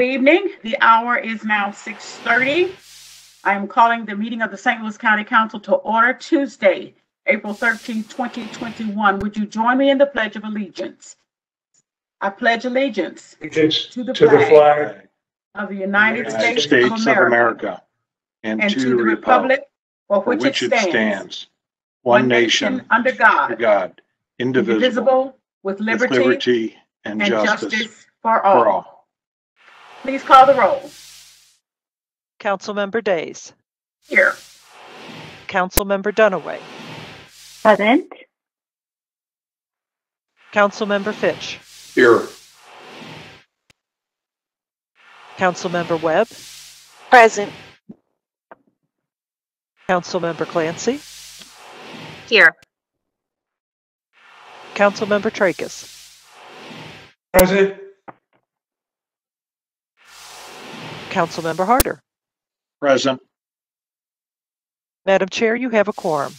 Good evening. The hour is now 6:30. I am calling the meeting of the St. Louis County Council to order Tuesday, April 13, 2021. Would you join me in the Pledge of Allegiance? I pledge allegiance to the to the flag flag of the United United States States of America America and and to the republic for for which it stands, stands, one nation, under under God, God, indivisible, indivisible, with with liberty liberty and and justice justice for for all. All. Please call the roll. Councilmember Days. Here. Councilmember Dunaway. Present. Councilmember Fitch. Here. Councilmember Webb. Present. Councilmember Clancy. Here. Councilmember Trakas. present, Councilmember Harder. Present. Madam Chair, you have a quorum.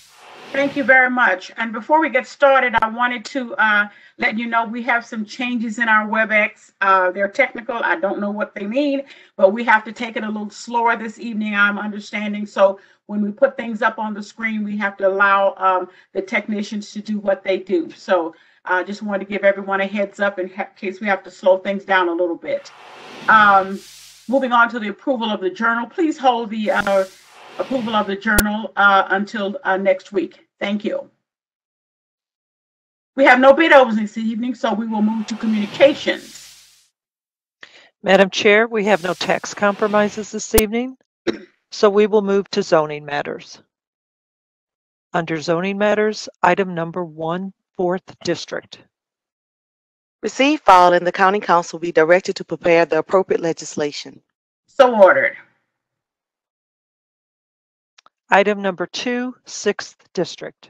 Thank you very much. And before we get started, I wanted to uh, let you know we have some changes in our WebEx. Uh, they're technical. I don't know what they mean, but we have to take it a little slower this evening, I'm understanding. So when we put things up on the screen, we have to allow um, the technicians to do what they do. So I just wanted to give everyone a heads up in ha- case we have to slow things down a little bit. Um, moving on to the approval of the journal, please hold the uh, approval of the journal uh, until uh, next week. Thank you. We have no bid openings this evening, so we will move to communications. Madam Chair, we have no tax compromises this evening, so we will move to zoning matters. Under zoning matters, item number one, fourth district. Receive, file, and the county council be directed to prepare the appropriate legislation. So ordered. Item number two, sixth district.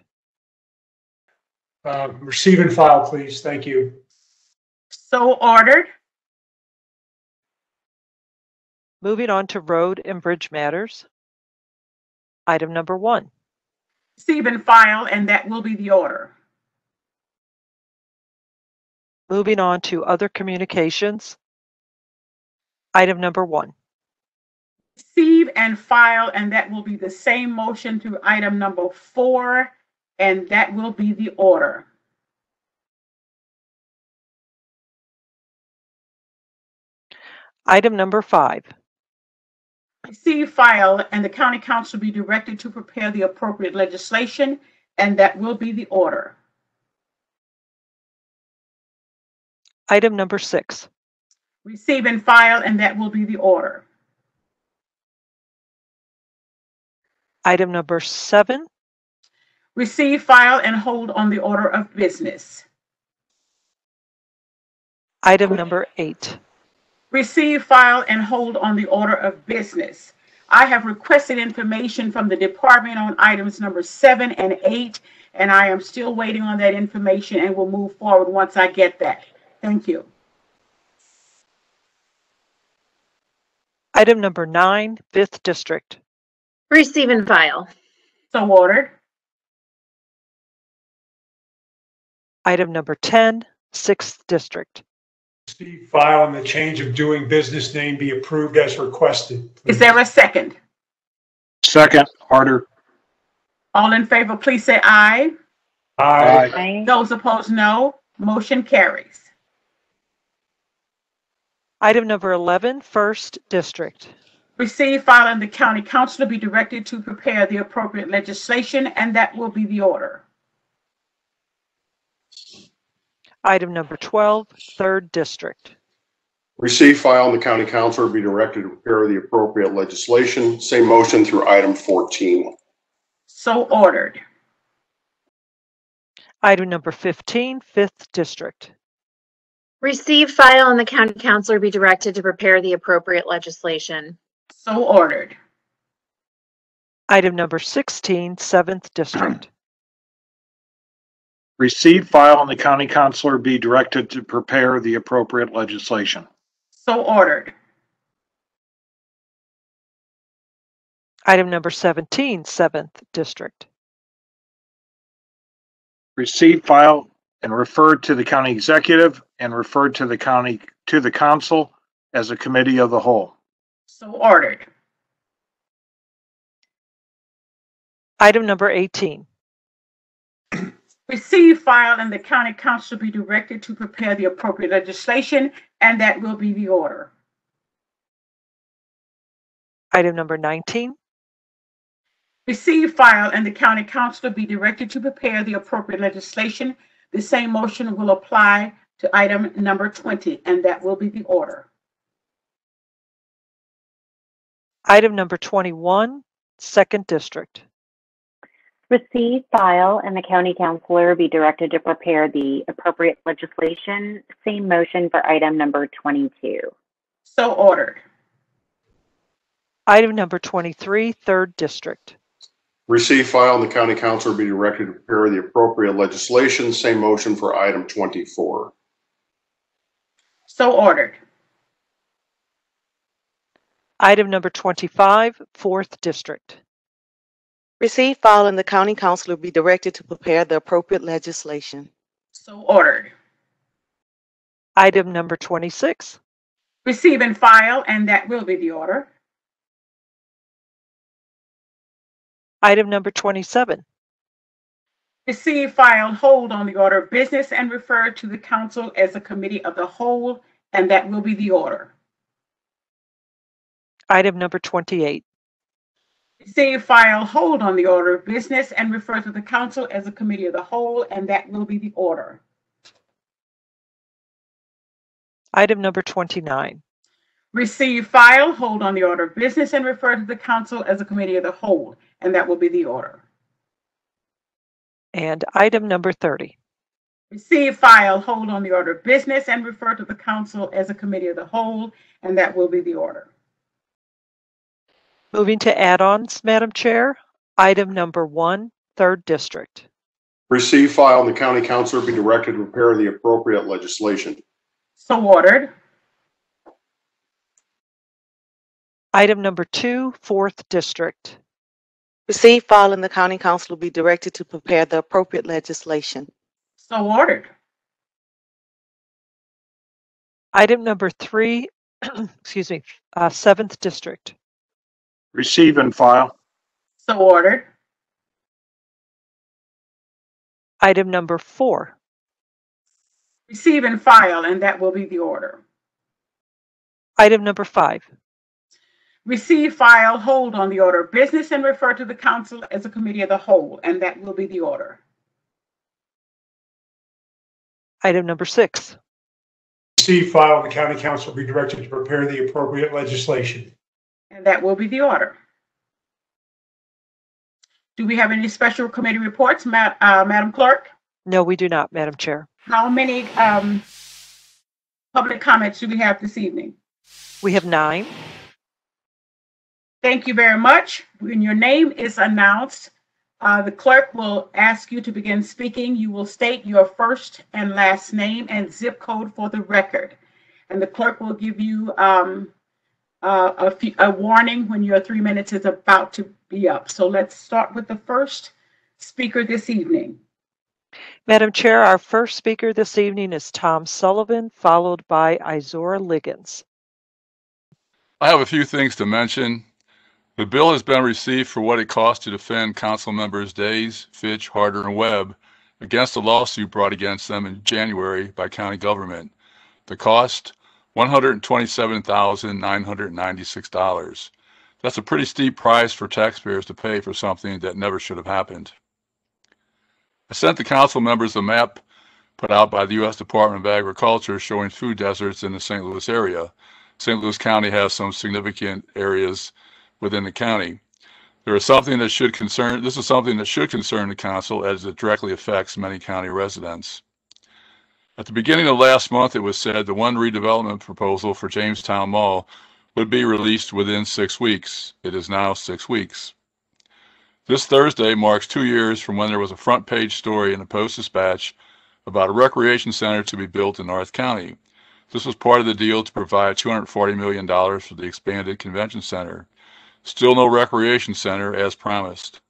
um, receive and file, please. Thank you. So ordered. Moving on to road and bridge matters. Item number one. Receive and file, and that will be the order. Moving on to other communications. Item number one. Receive and file, and that will be the same motion to item number four, and that will be the order. Item number five. Receive, file, and the county council be directed to prepare the appropriate legislation, and that will be the order. Item number six. Receive and file, and that will be the order. Item number seven. Receive, file, and hold on the order of business. Item number eight. Receive, file, and hold on the order of business. I have requested information from the department on items number seven and eight, and I am still waiting on that information and will move forward once I get that. Thank you. Item number nine, fifth district. Receive and file. So ordered. Item number 10, sixth district. Receive, file, and the change of doing business name be approved as requested. Is there a second? Second, Harder. All in favor, please say aye. Aye. Aye. Those opposed, no. Motion carries. Item number 11, first district. Receive, file, and the county council be directed to prepare the appropriate legislation, and that will be the order. Item number 12, third district. Receive, file, and the county council be directed to prepare the appropriate legislation. Same motion through item 14. So ordered. Item number 15, fifth district. Receive, file, and the county councilor be directed to prepare the appropriate legislation. So ordered. Item number 16, seventh district. Receive, file, and the county councilor be directed to prepare the appropriate legislation. So ordered. Item number 17, seventh district. Receive, file, and referred to the county executive and referred to the county, to the council as a committee of the whole. So ordered. Item number 18. Receive, file, and the county council be directed to prepare the appropriate legislation, and that will be the order. Item number 19. Receive, file, and the county council be directed to prepare the appropriate legislation. The same motion will apply to item number 20, and that will be the order. Item number 21, Second District. Receive, file, and the county councilor be directed to prepare the appropriate legislation. Same motion for item number 22. So ordered. Item number 23, Third District. Receive, file, and the county councilor be directed to prepare the appropriate legislation. Same motion for item 24. So ordered. Item number 25, Fourth District. Receive, file, and the county councilor be directed to prepare the appropriate legislation. So ordered. Item number 26. Receive and file, and that will be the order. Item number 27. Receive, file, hold on the order of business and refer to the council as a committee of the whole, and that will be the order. Item number 28. Receive, file, hold on the order of business and refer to the council as a committee of the whole, and that will be the order. Item number 29. Receive, file, hold on the order of business and refer to the council as a committee of the whole, and that will be the order. And item number 30. Receive, file, hold on the order of business and refer to the council as a committee of the whole, and that will be the order. Moving to add-ons, Madam Chair. Item number 1, Third District. Receive, file, and the county councilor be directed to prepare the appropriate legislation. So ordered. Item number 2, Fourth District. Receive, file, and the county council will be directed to prepare the appropriate legislation. So ordered. Item number 3, excuse me, uh, Seventh District. Receive and file. So ordered. Item number 4. Receive and file, and that will be the order. Item number 5. Receive, file, hold on the order of business and refer to the council as a committee of the whole, and that will be the order. Item number 6. Receive, file, the county council be directed to prepare the appropriate legislation. And that will be the order. Do we have any special committee reports, Ma- uh, Madam Clerk? No, we do not, Madam Chair. How many um, public comments do we have this evening? We have nine. Thank you very much. When your name is announced, uh, the clerk will ask you to begin speaking. You will state your first and last name and zip code for the record. And the clerk will give you um, uh, a, few, a warning when your three minutes is about to be up. So let's start with the first speaker this evening. Madam Chair, our first speaker this evening is Tom Sullivan, followed by Izora Liggins. I have a few things to mention. The bill has been received for what it costs to defend council members Days, Fitch, Harder, and Webb against a lawsuit brought against them in January by county government. The cost, $127,996. That's a pretty steep price for taxpayers to pay for something that never should have happened. I sent the council members a map put out by the U.S. Department of Agriculture showing food deserts in the St. Louis area. St. Louis County has some significant areas within the county. There is something that should concern, this is something that should concern the council as it directly affects many county residents. At the beginning of last month, it was said the one redevelopment proposal for Jamestown Mall would be released within six weeks. It is now six weeks. This Thursday marks two years from when there was a front page story in the Post Dispatch about a recreation center to be built in North County. This was part of the deal to provide $240 million for the expanded convention center. Still no recreation center as promised.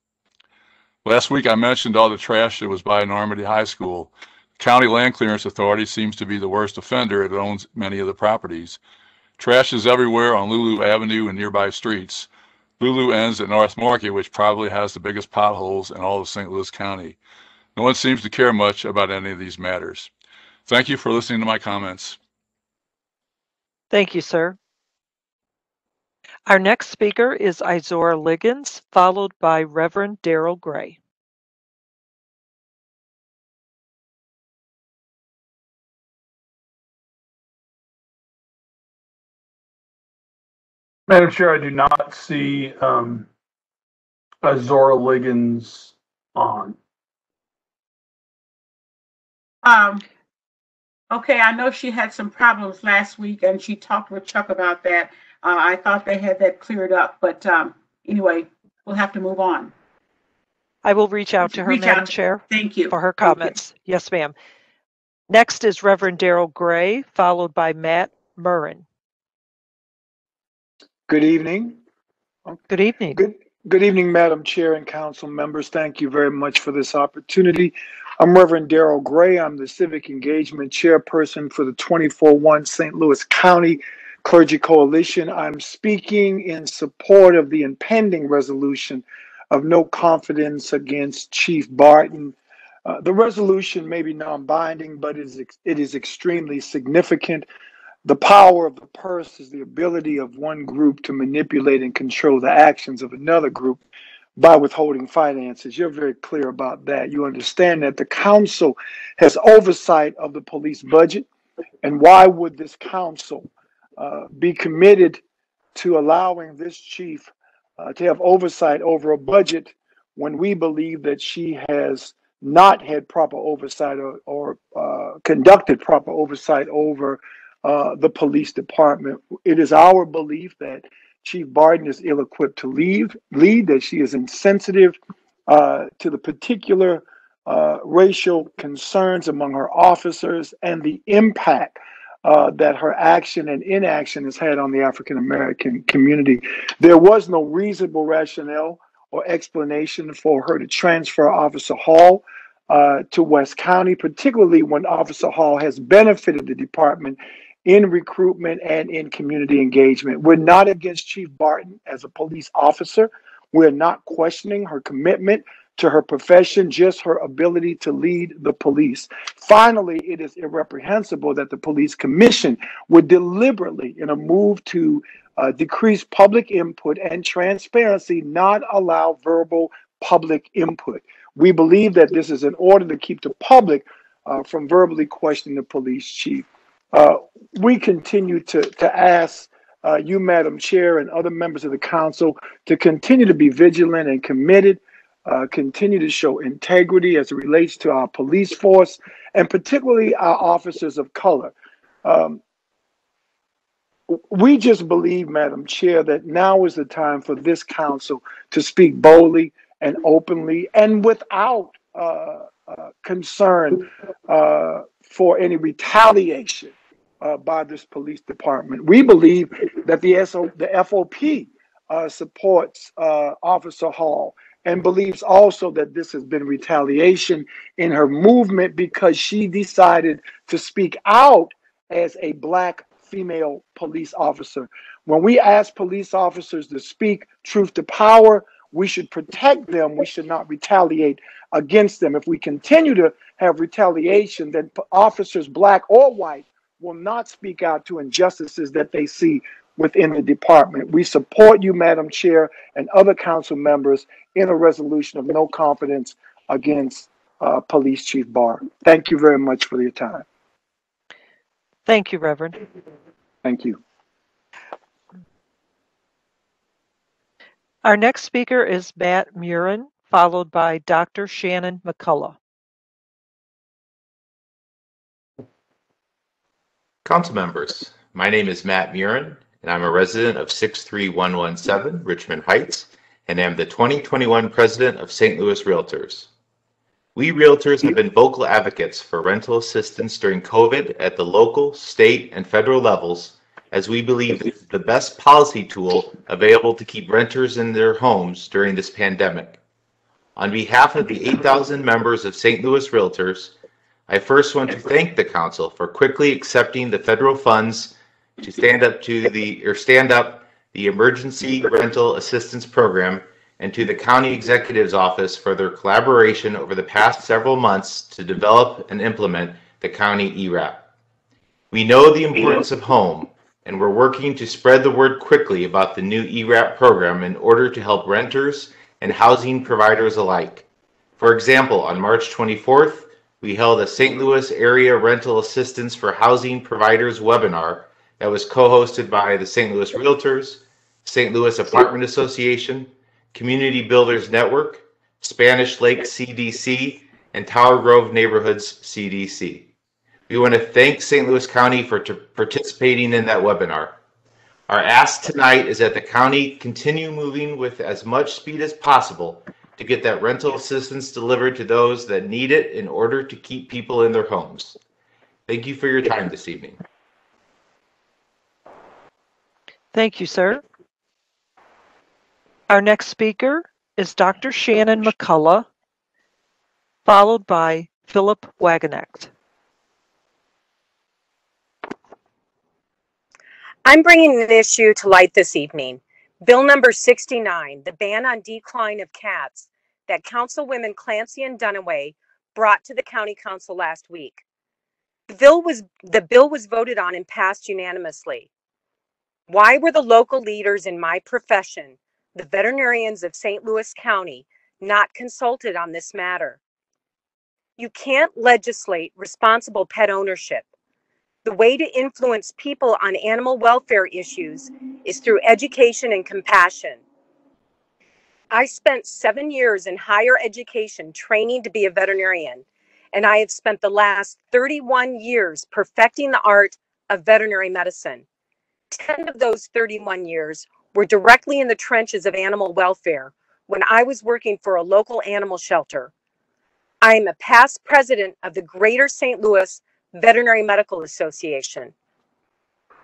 Last week I mentioned all the trash that was by Normandy High School. County Land Clearance Authority seems to be the worst offender. It owns many of the properties. Trash is everywhere on Lulu Avenue and nearby streets. Lulu ends at North Market, which probably has the biggest potholes in all of St. Louis County. No one seems to care much about any of these matters. Thank you for listening to my comments. Thank you, sir. Our next speaker is Izora Liggins, followed by Reverend Daryl Gray. Madam Chair, I do not see um, Izora Liggins on. Um, okay, I know she had some problems last week and she talked with Chuck about that. Uh, I thought they had that cleared up, but, um, anyway, we'll have to move on. I will reach out to her, Reach Madam out. Chair, Thank you. for her comments. Yes, ma'am. Next is Reverend Daryl Gray, followed by Matt Murrin. Good evening. Good evening. Good, good evening, Madam Chair and council members. Thank you very much for this opportunity. I'm Reverend Daryl Gray. I'm the Civic Engagement Chairperson for the 24-1 St. Louis County Clergy Coalition. I'm speaking in support of the impending resolution of no confidence against Chief Barton. Uh, the resolution may be non-binding, but it is, it is extremely significant. The power of the purse is the ability of one group to manipulate and control the actions of another group by withholding finances. You're very clear about that. You understand that the council has oversight of the police budget. And why would this council uh, be committed to allowing this chief uh, to have oversight over a budget when we believe that she has not had proper oversight or, or uh, conducted proper oversight over uh, the police department. It is our belief that Chief Barton is ill-equipped to leave, lead, that she is insensitive uh, to the particular racial concerns among her officers and the impact uh, that her action and inaction has had on the African American community. There was no reasonable rationale or explanation for her to transfer Officer Hall uh, to West County, particularly when Officer Hall has benefited the department in recruitment and in community engagement. We're not against Chief Barton as a police officer. We're not questioning her commitment to her profession, just her ability to lead the police. Finally, it is irreprehensible that the police commission would deliberately, in a move to uh, decrease public input and transparency, not allow verbal public input. We believe that this is in order to keep the public uh, from verbally questioning the police chief. Uh, we continue to, to ask uh, you, Madam Chair, and other members of the council to continue to be vigilant and committed, uh, continue to show integrity as it relates to our police force, and particularly our officers of color. Um, we just believe, Madam Chair, that now is the time for this council to speak boldly and openly and without uh, uh, concern uh, for any retaliation uh, by this police department. We believe that the SO, the FOP uh, supports Officer Hall and believes also that this has been retaliation in her movement because she decided to speak out as a black female police officer. When we ask police officers to speak truth to power, we should protect them. We should not retaliate against them. If we continue to have retaliation, then officers, black or white, will not speak out to injustices that they see within the department. We support you, Madam Chair, and other council members in a resolution of no confidence against uh, Police Chief Barr. Thank you very much for your time. Thank you, Reverend. Thank you. Our next speaker is Matt Murin, followed by Dr. Shannon McCullough. Council members, my name is Matt Murin, and I'm a resident of 63117 Richmond Heights, and am the 2021 president of St. Louis Realtors. We realtors have been vocal advocates for rental assistance during COVID at the local, state, and federal levels, as we believe it's the best policy tool available to keep renters in their homes during this pandemic. On behalf of the 8,000 members of St. Louis Realtors, I first want to thank the council for quickly accepting the federal funds to stand up to the, or stand up the Emergency Rental Assistance Program and to the County Executive's Office for their collaboration over the past several months to develop and implement the county ERAP. We know the importance of home, and we're working to spread the word quickly about the new ERAP program in order to help renters and housing providers alike. For example, on March 24th, we held a St. Louis Area Rental Assistance for Housing Providers webinar that was co-hosted by the St. Louis Realtors, St. Louis Apartment Association, Community Builders Network, Spanish Lake CDC, and Tower Grove Neighborhoods CDC. We want to thank St. Louis County for t- participating in that webinar. Our ask tonight is that the county continue moving with as much speed as possible to get that rental assistance delivered to those that need it in order to keep people in their homes. Thank you for your time this evening. Thank you, sir. Our next speaker is Dr. Shannon McCullough, followed by Philip Wagenknecht. I'm bringing an issue to light this evening. Bill number 69, the ban on decline of cats that Councilwomen Clancy and Dunaway brought to the County Council last week. The bill was the bill was voted on and passed unanimously. Why were the local leaders in my profession, the veterinarians of St. Louis County, not consulted on this matter? You can't legislate responsible pet ownership. The way to influence people on animal welfare issues is through education and compassion. I spent seven years in higher education training to be a veterinarian, and I have spent the last 31 years perfecting the art of veterinary medicine. 10 of those 31 years were directly in the trenches of animal welfare when I was working for a local animal shelter. I am a past president of the Greater St. Louis Veterinary Medical Association.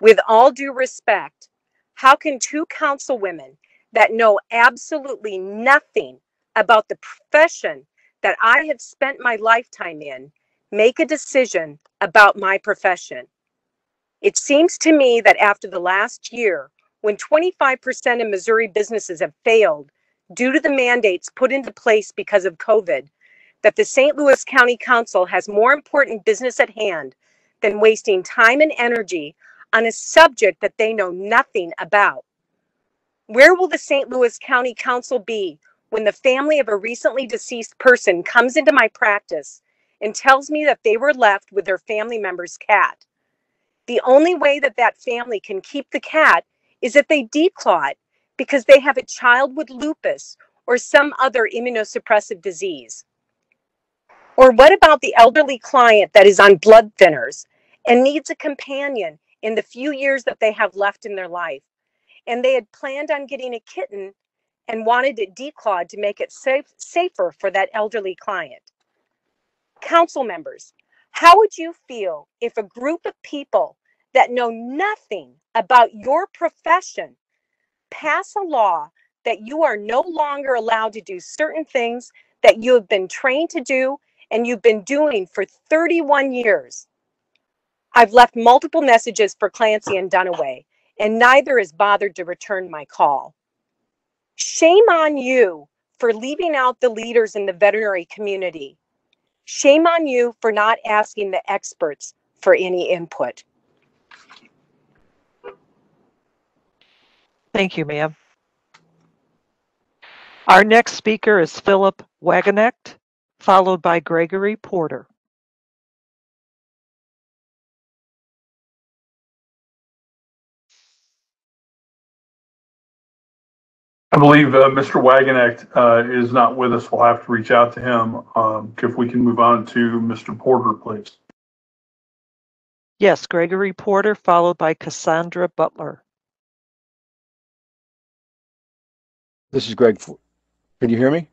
With all due respect, how can two councilwomen that know absolutely nothing about the profession that I have spent my lifetime in make a decision about my profession? It seems to me that after the last year, when 25% of Missouri businesses have failed due to the mandates put into place because of COVID, that the St. Louis County Council has more important business at hand than wasting time and energy on a subject that they know nothing about. Where will the St. Louis County Council be when the family of a recently deceased person comes into my practice and tells me that they were left with their family member's cat? The only way that that family can keep the cat is if they declaw it because they have a child with lupus or some other immunosuppressive disease. Or what about the elderly client that is on blood thinners and needs a companion in the few years that they have left in their life? And they had planned on getting a kitten and wanted it declawed to make it safe, safer for that elderly client. Council members, how would you feel if a group of people that know nothing about your profession pass a law that you are no longer allowed to do certain things that you have been trained to do and you've been doing for 31 years. I've left multiple messages for Clancy and Dunaway, and neither has bothered to return my call. Shame on you for leaving out the leaders in the veterinary community. Shame on you for not asking the experts for any input. Thank you, ma'am. Our next speaker is Philip Wagenknecht, followed by Gregory Porter. I believe uh, Mr. Wagenknecht uh, is not with us. We'll have to reach out to him. Um, If we can move on to Mr. Porter, please. Yes, Gregory Porter, followed by Cassandra Butler. This is Greg. Can you hear me?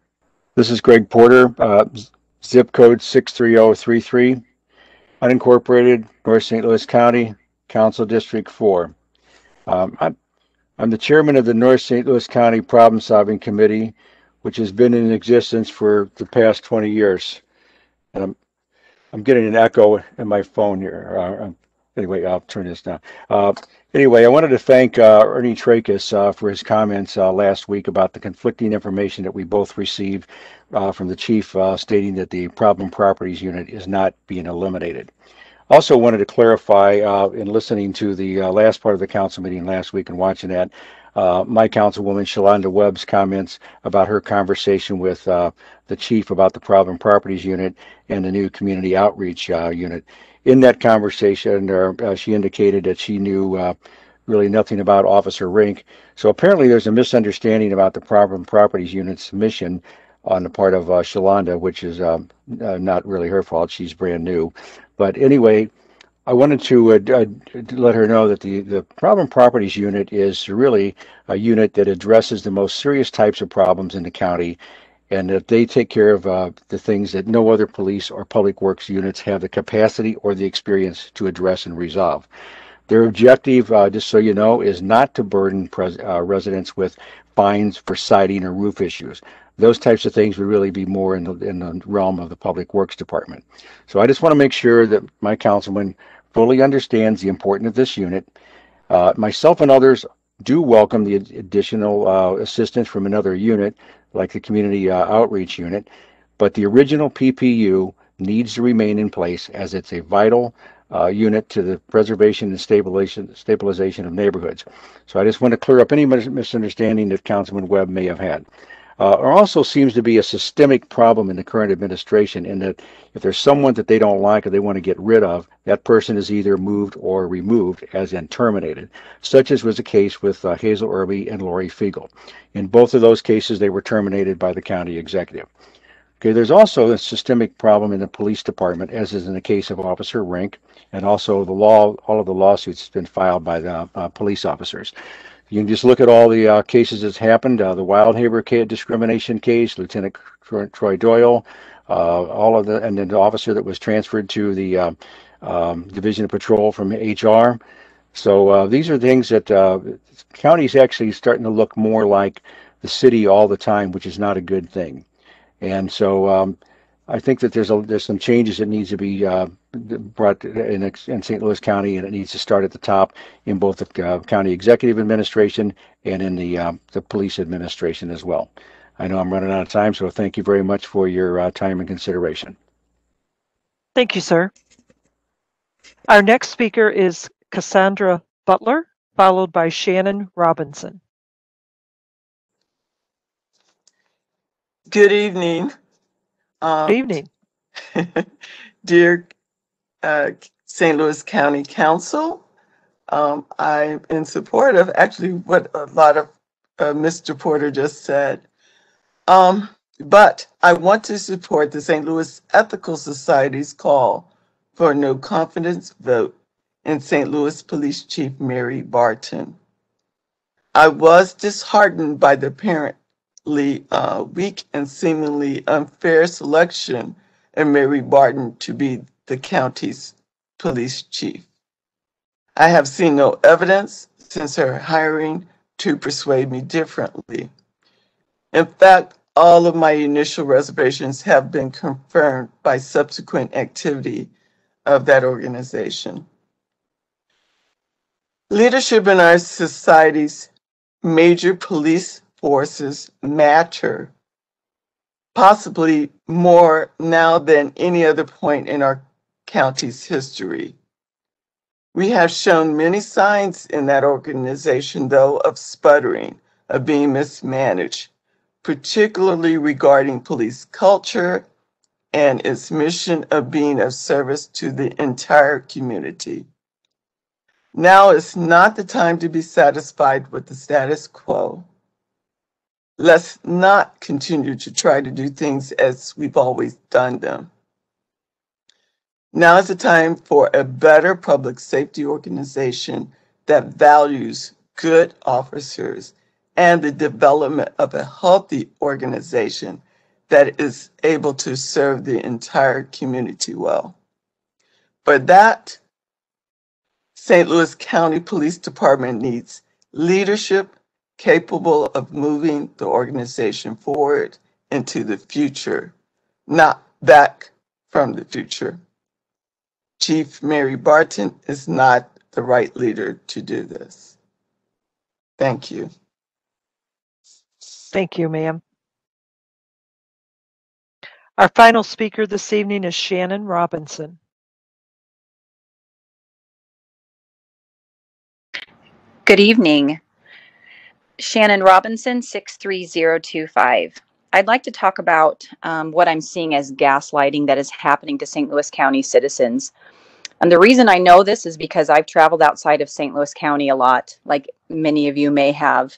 This is Greg Porter, uh, zip code 63033, unincorporated, North St. Louis County, Council District 4. Um, I'm, I'm the chairman of the North St. Louis County Problem Solving Committee, which has been in existence for the past 20 years. And I'm, I'm getting an echo in my phone here. Uh, anyway, I'll turn this down. Uh, anyway, I wanted to thank uh, Ernie Trakas uh, for his comments uh, last week about the conflicting information that we both received uh, from the chief stating that the problem properties unit is not being eliminated. Also wanted to clarify in listening to the last part of the council meeting last week and watching that, uh, my councilwoman Shalonda Webb's comments about her conversation with uh, the chief about the problem properties unit and the new community outreach uh, unit. In that conversation, uh, she indicated that she knew uh, really nothing about Officer Rink. So apparently there's a misunderstanding about the problem properties unit's mission on the part of uh, Shalonda, which is um, uh, not really her fault. She's brand new. But anyway, I wanted to uh, uh, let her know that the, the problem properties unit is really a unit that addresses the most serious types of problems in the county and that they take care of uh, the things that no other police or public works units have the capacity or the experience to address and resolve. Their objective, uh, just so you know, is not to burden uh, residents with fines for siding or roof issues those types of things would really be more in the, in the realm of the Public Works Department. So I just want to make sure that my councilman fully understands the importance of this unit. Uh, myself and others do welcome the additional uh, assistance from another unit, like the Community uh, Outreach Unit, but the original PPU needs to remain in place as it's a vital uh, unit to the preservation and stabilization, stabilization of neighborhoods. So I just want to clear up any misunderstanding that Councilman Webb may have had. Uh, there also seems to be a systemic problem in the current administration in that if there's someone that they don't like or they want to get rid of, that person is either moved or removed, as in terminated, such as was the case with uh, Hazel Erby and Lori Fiegel. In both of those cases, they were terminated by the county executive. Okay, there's also a systemic problem in the police department, as is in the case of Officer Rink, and also the law, all of the lawsuits been filed by the uh, police officers. You can just look at all the uh, cases that's happened. Uh, the Wildhaber discrimination case, Lieutenant Troy Doyle, uh, all of the, and then the officer that was transferred to the uh, um, Division of Patrol from HR. So uh, these are things that uh, counties actually starting to look more like the city all the time, which is not a good thing. And so um, I think that there's a, there's some changes that needs to be uh, brought in, in St. Louis County, and it needs to start at the top in both the uh, county executive administration and in the uh, the police administration as well. I know I'm running out of time, so thank you very much for your uh, time and consideration. Thank you, sir. Our next speaker is Cassandra Butler, followed by Shannon Robinson. Good evening. Um, Good evening. dear uh, St. Louis County Council, um, I'm in support of actually what a lot of uh, Mr. Porter just said. Um, but I want to support the St. Louis Ethical Society's call for a no confidence vote in St. Louis Police Chief Mary Barton. I was disheartened by the uh, weak and seemingly unfair selection of Mary Barton to be the county's police chief. I have seen no evidence since her hiring to persuade me differently. In fact, all of my initial reservations have been confirmed by subsequent activity of that organization. Leadership in our society's major police forces matter, possibly more now than any other point in our county's history. We have shown many signs in that organization, though, of sputtering, of being mismanaged, particularly regarding police culture and its mission of being of service to the entire community. Now is not the time to be satisfied with the status quo. Let's not continue to try to do things as we've always done them. Now is the time for a better public safety organization that values good officers and the development of a healthy organization that is able to serve the entire community well. For that, St. Louis County Police Department needs leadership capable of moving the organization forward into the future, not back from the future. Chief Mary Barton is not the right leader to do this. Thank you. Thank you, ma'am. Our final speaker this evening is Shannon Robinson. Good evening. Shannon Robinson, 63025. I'd like to talk about um, what I'm seeing as gaslighting that is happening to St. Louis County citizens. And the reason I know this is because I've traveled outside of St. Louis County a lot, like many of you may have.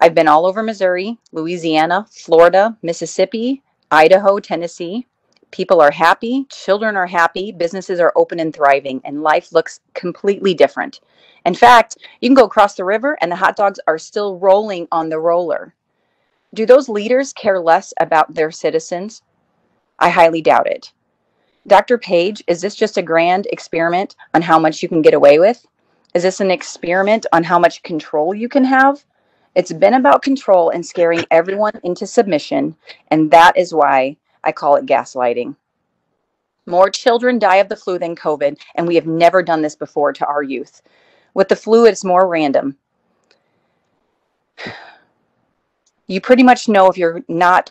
I've been all over Missouri, Louisiana, Florida, Mississippi, Idaho, Tennessee. People are happy, children are happy, businesses are open and thriving, and life looks completely different. In fact, you can go across the river and the hot dogs are still rolling on the roller. Do those leaders care less about their citizens? I highly doubt it. Dr. Page, is this just a grand experiment on how much you can get away with? Is this an experiment on how much control you can have? It's been about control and scaring everyone into submission, and that is why I call it gaslighting. More children die of the flu than COVID, and we have never done this before to our youth. With the flu, it's more random. You pretty much know if you're not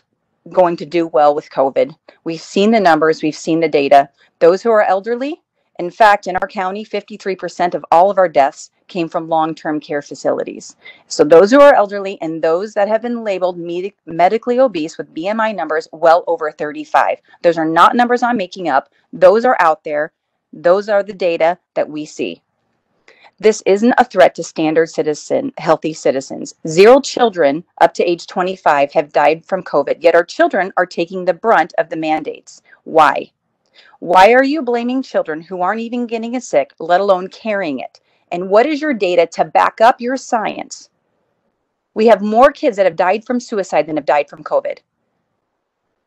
going to do well with COVID. We've seen the numbers, we've seen the data. Those who are elderly, in fact, in our county, 53% of all of our deaths came from long term care facilities. So, those who are elderly and those that have been labeled med- medically obese with BMI numbers well over 35. Those are not numbers I'm making up, those are out there. Those are the data that we see. This isn't a threat to standard citizen, healthy citizens. Zero children up to age 25 have died from COVID, yet our children are taking the brunt of the mandates. Why? Why are you blaming children who aren't even getting it sick, let alone carrying it? And what is your data to back up your science? We have more kids that have died from suicide than have died from COVID.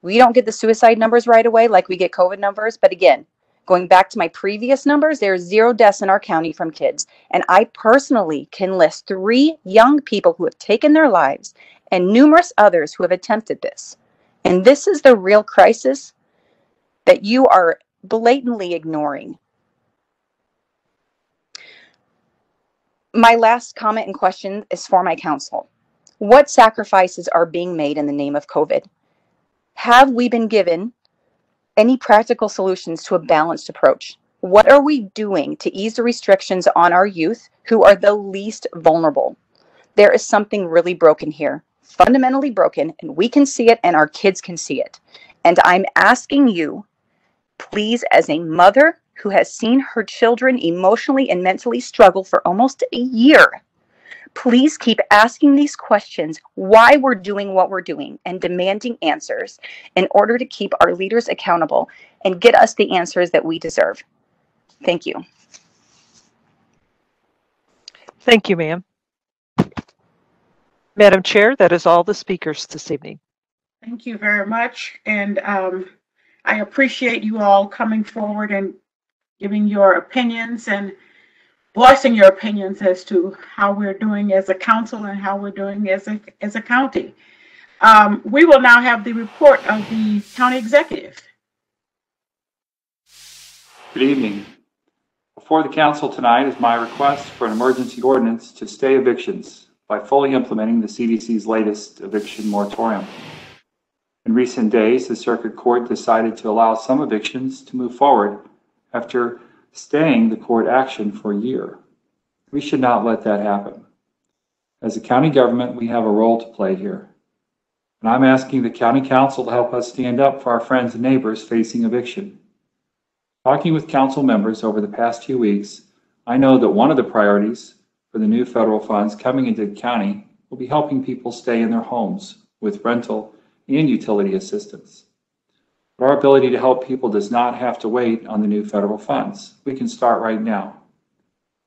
We don't get the suicide numbers right away like we get COVID numbers, but again, Going back to my previous numbers, there are zero deaths in our county from kids. And I personally can list three young people who have taken their lives and numerous others who have attempted this. And this is the real crisis that you are blatantly ignoring. My last comment and question is for my council. What sacrifices are being made in the name of COVID? Have we been given any practical solutions to a balanced approach. What are we doing to ease the restrictions on our youth who are the least vulnerable? There is something really broken here, fundamentally broken, and we can see it and our kids can see it. And I'm asking you, please, as a mother who has seen her children emotionally and mentally struggle for almost a year, Please keep asking these questions why we're doing what we're doing and demanding answers in order to keep our leaders accountable and get us the answers that we deserve. Thank you. Thank you, ma'am. Madam Chair, that is all the speakers this evening. Thank you very much. And um, I appreciate you all coming forward and giving your opinions and voicing your opinions as to how we're doing as a council and how we're doing as a, as a county. Um, we will now have the report of the county executive. Good evening. Before the council tonight is my request for an emergency ordinance to stay evictions by fully implementing the CDC's latest eviction moratorium. In recent days, the circuit court decided to allow some evictions to move forward after staying the court action for a year. We should not let that happen. As a county government, we have a role to play here. And I'm asking the county council to help us stand up for our friends and neighbors facing eviction. Talking with council members over the past few weeks, I know that one of the priorities for the new federal funds coming into the county will be helping people stay in their homes with rental and utility assistance. But our ability to help people does not have to wait on the new federal funds. We can start right now.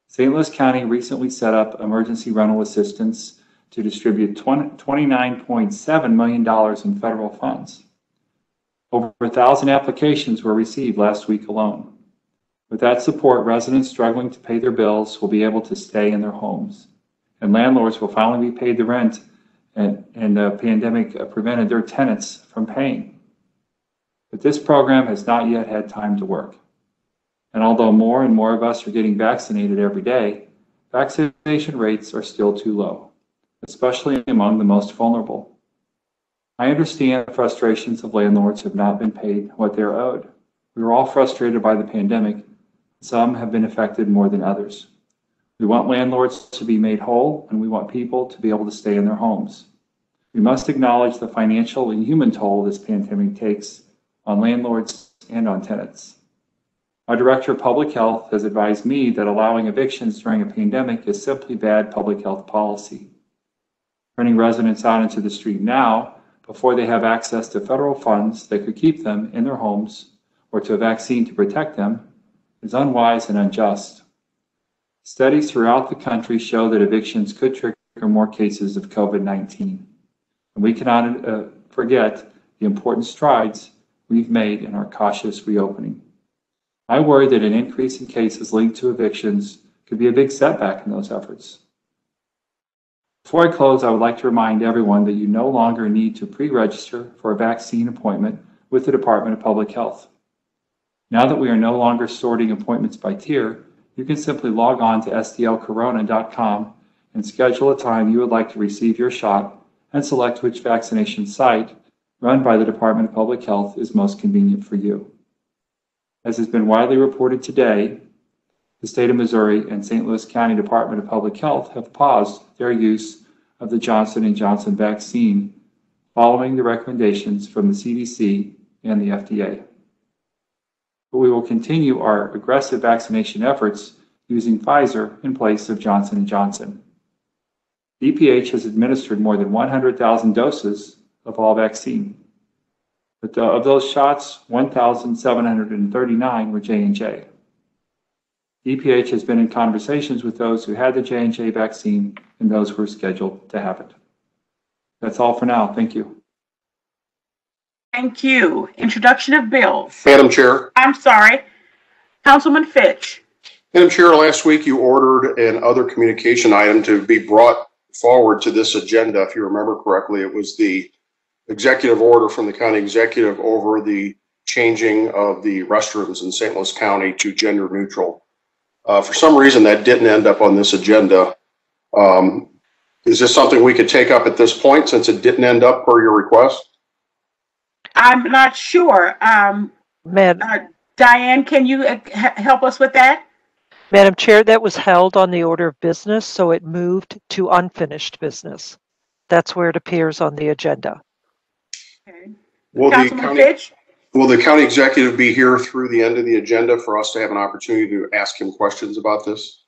St. Louis County recently set up emergency rental assistance to distribute $29.7 million in federal funds. Over a thousand applications were received last week alone. With that support, residents struggling to pay their bills will be able to stay in their homes, and landlords will finally be paid the rent and, and the pandemic uh, prevented their tenants from paying but this program has not yet had time to work. And although more and more of us are getting vaccinated every day, vaccination rates are still too low, especially among the most vulnerable. I understand the frustrations of landlords who have not been paid what they're owed. We are all frustrated by the pandemic. Some have been affected more than others. We want landlords to be made whole and we want people to be able to stay in their homes. We must acknowledge the financial and human toll this pandemic takes on landlords and on tenants. Our Director of Public Health has advised me that allowing evictions during a pandemic is simply bad public health policy. Turning residents out into the street now, before they have access to federal funds that could keep them in their homes or to a vaccine to protect them, is unwise and unjust. Studies throughout the country show that evictions could trigger more cases of COVID 19. And we cannot uh, forget the important strides we've made in our cautious reopening. I worry that an increase in cases linked to evictions could be a big setback in those efforts. Before I close, I would like to remind everyone that you no longer need to pre-register for a vaccine appointment with the Department of Public Health. Now that we are no longer sorting appointments by tier, you can simply log on to stlcorona.com and schedule a time you would like to receive your shot and select which vaccination site run by the Department of Public Health is most convenient for you. As has been widely reported today, the state of Missouri and St. Louis County Department of Public Health have paused their use of the Johnson & Johnson vaccine following the recommendations from the CDC and the FDA. But we will continue our aggressive vaccination efforts using Pfizer in place of Johnson & Johnson. DPH has administered more than 100,000 doses of all vaccine. But of those shots, 1,739 were J&J. DPH has been in conversations with those who had the J&J vaccine and those who are scheduled to have it. That's all for now. Thank you. Thank you. Introduction of bills. Madam Chair. I'm sorry. Councilman Fitch. Madam Chair, last week you ordered an other communication item to be brought forward to this agenda. If you remember correctly, it was the executive order from the county executive over the changing of the restrooms in St. Louis County to gender neutral. Uh, for some reason, that didn't end up on this agenda. Um, is this something we could take up at this point since it didn't end up per your request? I'm not sure. Um, Madam, uh, Diane, can you uh, help us with that? Madam Chair, that was held on the order of business, so it moved to unfinished business. That's where it appears on the agenda. Okay. Will the county, Fitch? will the county executive be here through the end of the agenda for us to have an opportunity to ask him questions about this?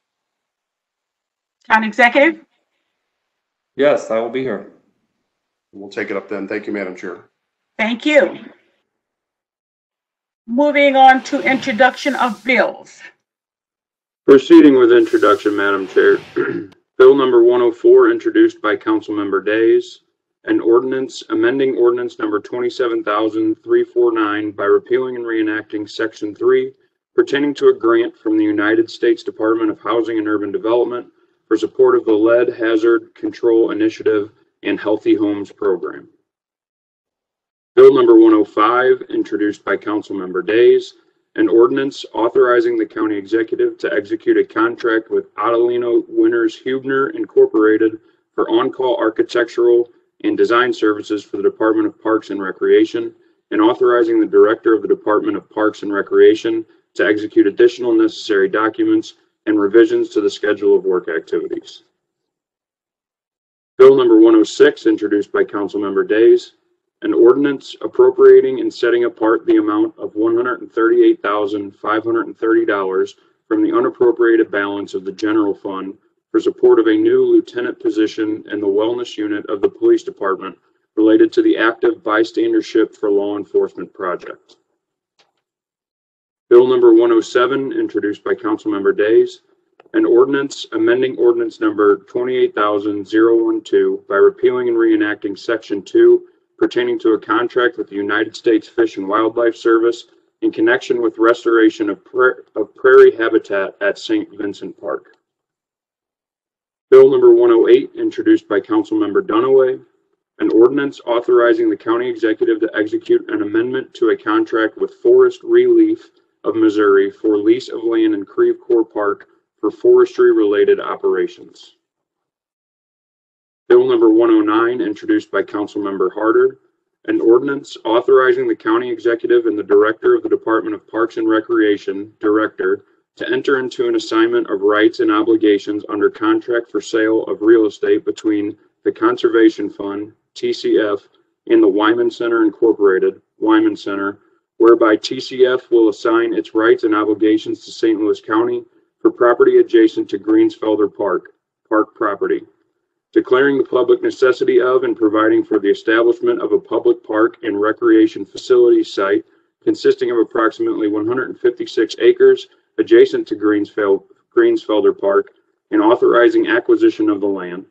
County Executive? Yes, I will be here. We'll take it up then. Thank you, Madam Chair. Thank you. Moving on to introduction of bills. Proceeding with introduction, Madam Chair. Bill number 104, introduced by Councilmember Days. An ordinance amending ordinance number 27,349 by repealing and reenacting Section 3 pertaining to a grant from the United States Department of Housing and Urban Development for support of the Lead Hazard Control Initiative and Healthy Homes Program. Bill number 105, introduced by Councilmember Days, an ordinance authorizing the county executive to execute a contract with Adelino Winters Hubner Incorporated for on-call architectural and design services for the Department of Parks and Recreation, and authorizing the Director of the Department of Parks and Recreation to execute additional necessary documents and revisions to the schedule of work activities. Bill number 106, introduced by Councilmember Days, an ordinance appropriating and setting apart the amount of $138,530 from the unappropriated balance of the general fund for support of a new lieutenant position in the wellness unit of the police department related to the active bystandership for law enforcement project. Bill number 107, introduced by Councilmember Days, an ordinance amending ordinance number 28,012 by repealing and reenacting section 2 pertaining to a contract with the United States Fish and Wildlife Service in connection with restoration of, pra- of prairie habitat at St. Vincent Park. Bill number 108, introduced by Councilmember Dunaway, an ordinance authorizing the county executive to execute an amendment to a contract with Forest Relief of Missouri for lease of land in Creve Coeur Park for forestry-related operations. Bill number 109, introduced by Councilmember Harder, an ordinance authorizing the county executive and the director of the Department of Parks and Recreation, director, to enter into an assignment of rights and obligations under contract for sale of real estate between the Conservation Fund, TCF, and the Wyman Center Incorporated, Wyman Center, whereby TCF will assign its rights and obligations to St. Louis County for property adjacent to Greensfelder Park, park property, declaring the public necessity of and providing for the establishment of a public park and recreation facility site consisting of approximately 156 acres adjacent to Greensfeld, Greensfelder Park and authorizing acquisition of the land,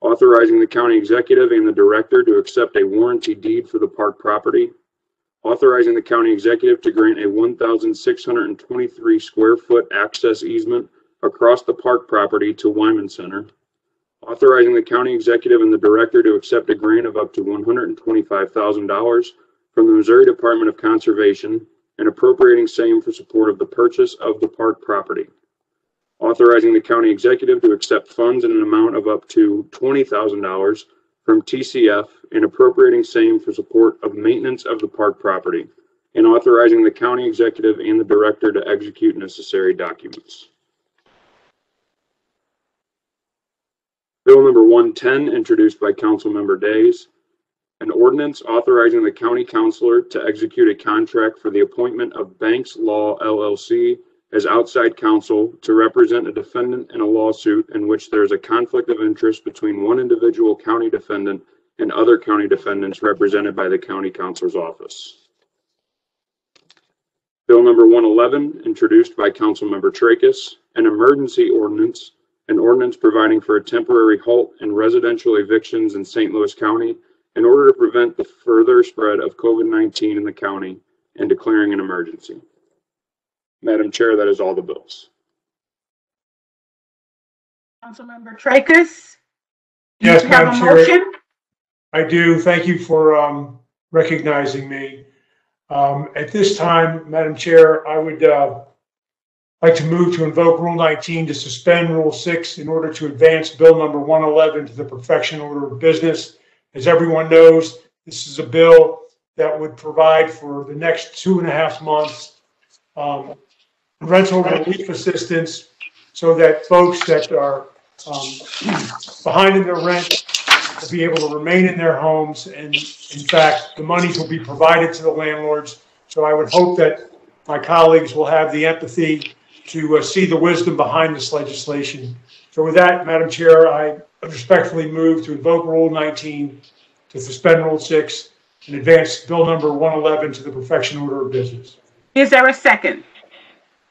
authorizing the county executive and the director to accept a warranty deed for the park property, authorizing the county executive to grant a 1,623 square foot access easement across the park property to Wyman Center, authorizing the county executive and the director to accept a grant of up to $125,000 from the Missouri Department of Conservation and appropriating same for support of the purchase of the park property. Authorizing the county executive to accept funds in an amount of up to $20,000 from TCF and appropriating same for support of maintenance of the park property. And authorizing the county executive and the director to execute necessary documents. Bill number 110, introduced by Councilmember Days. An ordinance authorizing the county councilor to execute a contract for the appointment of Banks Law LLC as outside counsel to represent a defendant in a lawsuit in which there is a conflict of interest between one individual county defendant and other county defendants represented by the county counselor's office. Bill number 111, introduced by Councilmember Trakas, an emergency ordinance, an ordinance providing for a temporary halt in residential evictions in St. Louis County in order to prevent the further spread of COVID-19 in the county and declaring an emergency. Madam Chair, that is all the bills. Councilmember Trakas? Do Yes, you have a Madam Chair. motion? I do. Thank you for um, recognizing me. Um, At this time, Madam Chair, I would uh, like to move to invoke Rule 19 to suspend Rule 6 in order to advance Bill number 111 to the perfection order of business. As everyone knows, this is a bill that would provide for the next two and a half months um, rental relief assistance so that folks that are um, behind in their rent will be able to remain in their homes. And in fact, the monies will be provided to the landlords. So I would hope that my colleagues will have the empathy to uh, see the wisdom behind this legislation. So with that, Madam Chair, I respectfully move to invoke Rule 19 to suspend Rule 6 and advance Bill number 111 to the perfection order of business. Is there a second?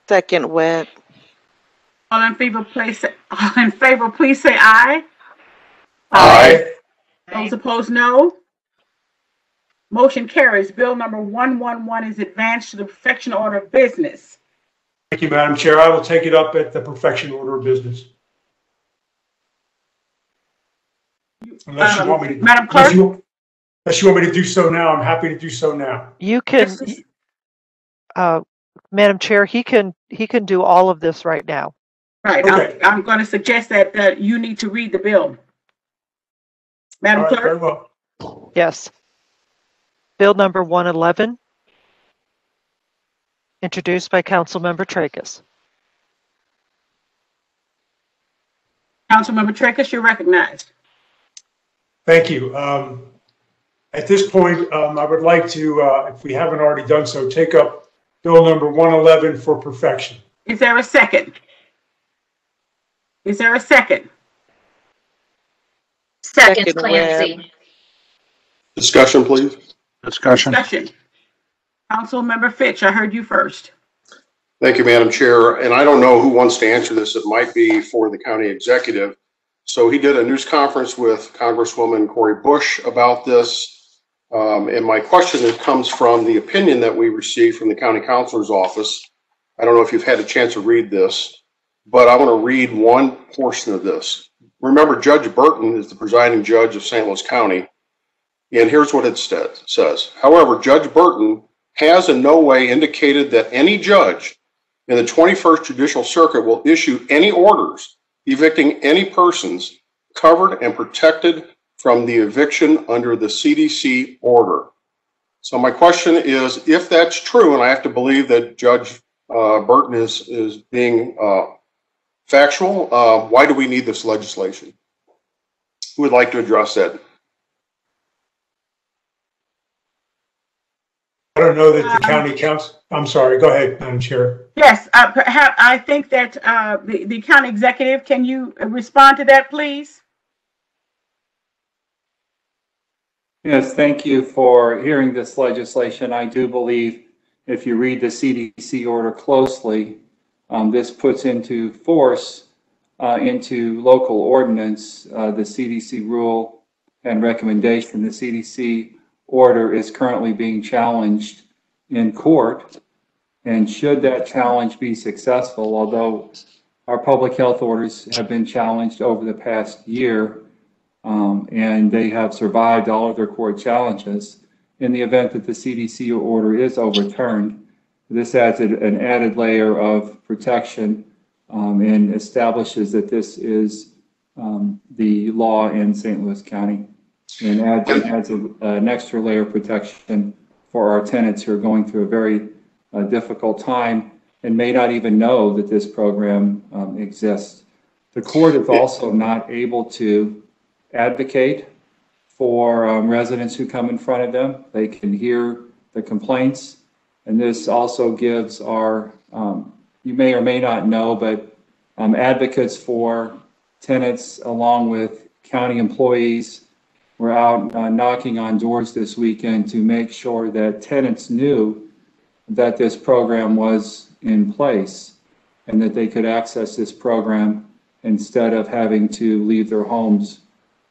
Second, Webb. All in favor, please, say- all in favor, please say aye. Aye. Those opposed, no. Motion carries. Bill number 111 is advanced to the perfection order of business. Thank you, Madam Chair. I will take it up at the perfection order of business. Unless you want me to. Um, Madam unless Clerk? you- Unless you want me to do so now, I'm happy to do so now. You can, uh, Madam Chair, he can, he can do all of this right now. Right, I'm, I'm going to suggest that, uh you need to read the bill. Madam All right, very Clerk? well. Yes. Bill number 111, introduced by Councilmember Trakas. Councilmember Trakas, you're recognized. Thank you. Um, At this point, um, I would like to, uh, if we haven't already done so, take up Bill number 111 for perfection. Is there a second? Is there a second? Second, Second, Clancy. Discussion, please. Discussion. Discussion. Councilmember Fitch, I heard you first. Thank you, Madam Chair. And I don't know who wants to answer this. It might be for the county executive. So he did a news conference with Congresswoman Cori Bush about this. Um, and my question comes from the opinion that we received from the county counselor's office. I don't know if you've had a chance to read this, but I want to read one portion of this. Remember, Judge Burton is the presiding judge of St. Louis County. And here's what it says. However, Judge Burton has in no way indicated that any judge in the 21st Judicial Circuit will issue any orders evicting any persons covered and protected from the eviction under the CDC order. So my question is, if that's true, and I have to believe that Judge uh, Burton is, is being uh, factual, uh, why do we need this legislation? Who would like to address that? I don't know that the county council, I'm sorry, go ahead, Madam Chair. Yes, uh, perhaps, I think that, uh, the, the county executive, can you respond to that, please? Yes, thank you for hearing this legislation. I do believe if you read the CDC order closely, um, this puts into force, uh, into local ordinance, uh, the CDC rule and recommendation. The CDC order is currently being challenged in court. And should that challenge be successful, although our public health orders have been challenged over the past year, um, and they have survived all of their court challenges, in the event that the CDC order is overturned, this adds an added layer of protection um, and establishes that this is um, the law in St. Louis County and adds, adds a, an extra layer of protection for our tenants who are going through a very uh, difficult time and may not even know that this program um, exists. The court is also not able to advocate for um, residents who come in front of them. They can hear the complaints. And this also gives our, um, you may or may not know, but um, advocates for tenants along with county employees were out uh, knocking on doors this weekend to make sure that tenants knew that this program was in place and that they could access this program instead of having to leave their homes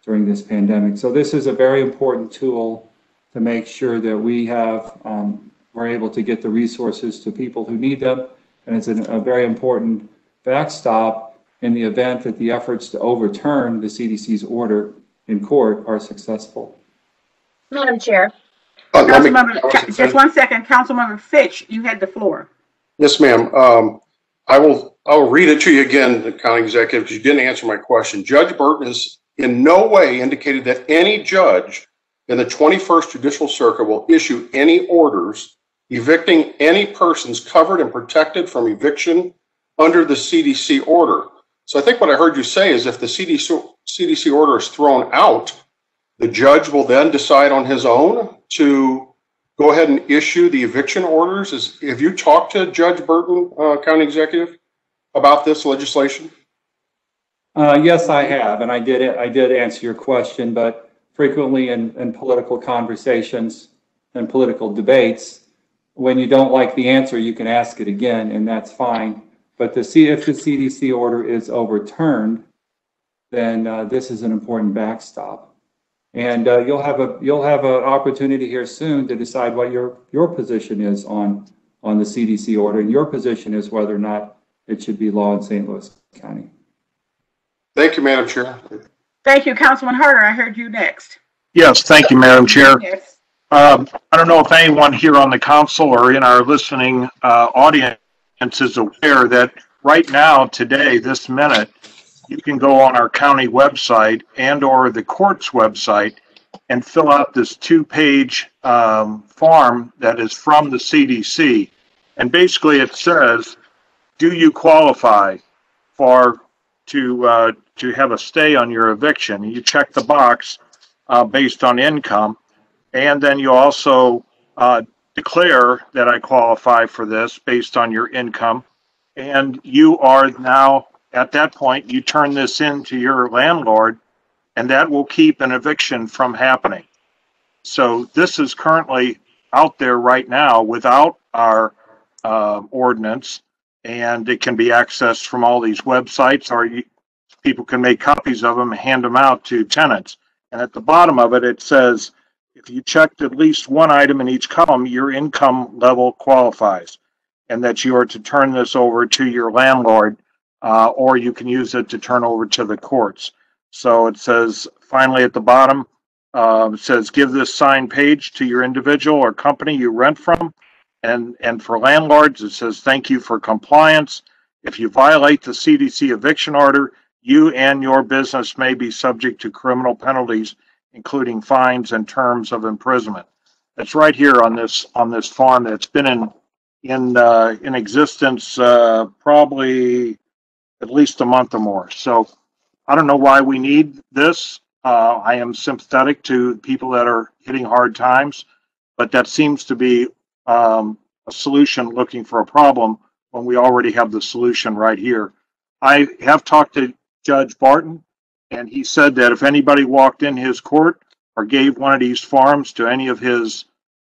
during this pandemic. So this is a very important tool to make sure that we have, um, we're able to get the resources to people who need them. And it's an, a very important backstop in the event that the efforts to overturn the CDC's order in court are successful. Madam Chair. Uh, let me- Councilmember, just one second, Councilmember Fitch, you had the floor. Yes, ma'am. Um, I will, I will read it to you again, the county executive, because you didn't answer my question. Judge Burton has in no way indicated that any judge in the 21st Judicial Circuit will issue any orders evicting any persons covered and protected from eviction under the CDC order. So I think what I heard you say is if the CDC, CDC order is thrown out, the judge will then decide on his own to go ahead and issue the eviction orders. Is, have you talked to Judge Burton, uh, County Executive, about this legislation? Uh, yes, I have, and I did, I did answer your question, but frequently in, in political conversations and political debates, when you don't like the answer, you can ask it again, and that's fine. But the C, if the CDC order is overturned, then uh, this is an important backstop. And uh, you'll have a you'll have an opportunity here soon to decide what your your position is on on the CDC order, and your position is whether or not it should be law in St. Louis County. Thank you, Madam Chair. Thank you, Councilman Harder. I heard you next. Yes, thank you, Madam Chair. Yes. Um, I don't know if anyone here on the council or in our listening uh, audience is aware that right now, today, this minute, you can go on our county website and or the court's website and fill out this two-page um, form that is from the CDC. And basically it says, do you qualify for to uh, to have a stay on your eviction? You check the box uh, based on income, and then you also uh, declare that I qualify for this based on your income, and you are now at that point you turn this in to your landlord, and that will keep an eviction from happening. So this is currently out there right now without our uh, ordinance, and it can be accessed from all these websites, or you, people can make copies of them and hand them out to tenants. And at the bottom of it, it says, if you checked at least one item in each column, your income level qualifies, and that you are to turn this over to your landlord, uh, or you can use it to turn over to the courts. So it says, finally at the bottom, uh, says, give this signed page to your individual or company you rent from, And, and for landlords, it says, thank you for compliance. If you violate the CDC eviction order, you and your business may be subject to criminal penalties, including fines and terms of imprisonment. That's right here on this, on this farm that's been in, in, uh, in existence, uh, probably at least a month or more. So I don't know why we need this. Uh, I am sympathetic to people that are hitting hard times, but that seems to be um, a solution looking for a problem when we already have the solution right here. I have talked to Judge Barton, and he said that if anybody walked in his court or gave one of these farms to any of his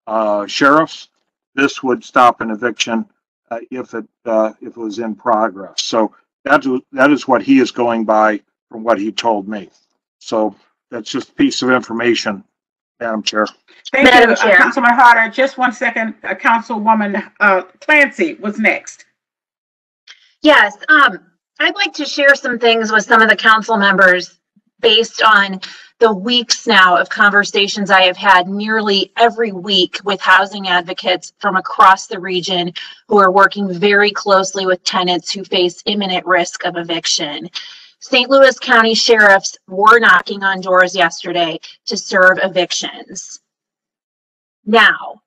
uh, sheriffs, this would stop an eviction uh, if it uh, if it was in progress. So that that is what he is going by from what he told me. So that's just a piece of information, Madam Chair. Thank Madam you, uh, Councilman Harder. Just one second, uh, Councilwoman uh, Clancy was next. Yes, um, I'd like to share some things with some of the council members based on the weeks now of conversations I have had nearly every week with housing advocates from across the region who are working very closely with tenants who face imminent risk of eviction. St. Louis County sheriffs were knocking on doors yesterday to serve evictions. Now,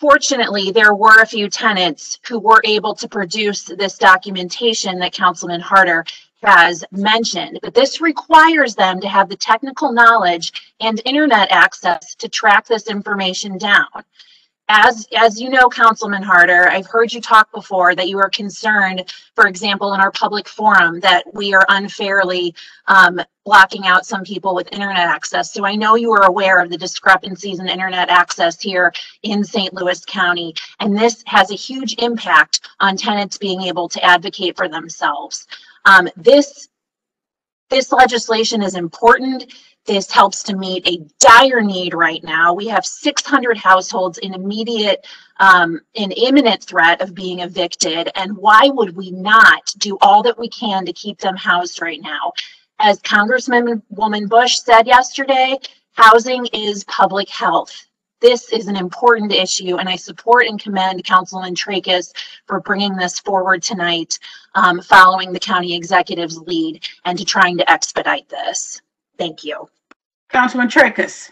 fortunately, there were a few tenants who were able to produce this documentation that Councilman Harder has mentioned, but this requires them to have the technical knowledge and internet access to track this information down. As, as you know, Councilman Harder, I've heard you talk before that you are concerned, for example, in our public forum, that we are unfairly um, blocking out some people with internet access. So I know you are aware of the discrepancies in internet access here in St. Louis County, and this has a huge impact on tenants being able to advocate for themselves. Um, this this legislation is important. This helps to meet a dire need right now. We have 600 households in immediate, um, in imminent threat of being evicted. And why would we not do all that we can to keep them housed right now? As Congressman Woman Bush said yesterday, housing is public health. This is an important issue, and I support and commend Councilman Trakas for bringing this forward tonight, um, following the county executive's lead and to trying to expedite this. Thank you. Councilman Trakas.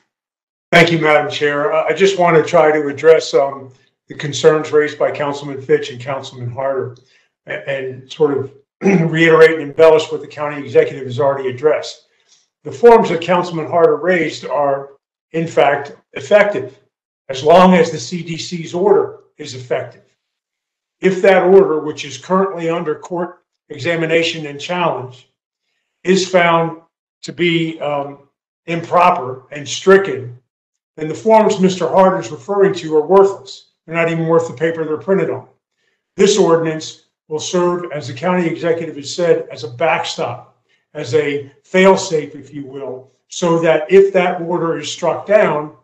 Thank you, Madam Chair. Uh, I just want to try to address um, the concerns raised by Councilman Fitch and Councilman Harder a- and sort of reiterate and embellish what the county executive has already addressed. The forms that Councilman Harder raised are, in fact, effective as long as the CDC's order is effective. If that order, which is currently under court examination and challenge, is found to be um, improper and stricken, then the forms Mr. Harder is referring to are worthless. They're not even worth the paper they're printed on. This ordinance will serve, as the county executive has said, as a backstop, as a fail-safe, if you will, so that if that order is struck down,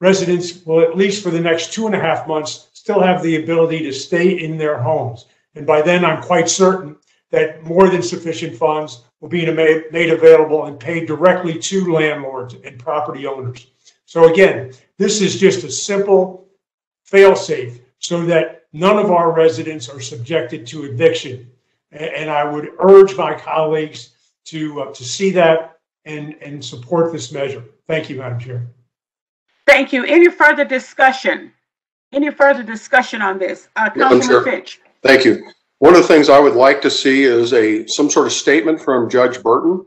residents will, at least for the next two and a half months, still have the ability to stay in their homes. And by then, I'm quite certain that more than sufficient funds will be made available and paid directly to landlords and property owners. So again, this is just a simple fail-safe so that none of our residents are subjected to eviction. And I would urge my colleagues to, uh, to see that and, and support this measure. Thank you, Madam Chair. Thank you. Any further discussion? Any further discussion on this? Uh, Madam Councilman Chair. Fitch. Thank you. One of the things I would like to see is a, some sort of statement from Judge Burton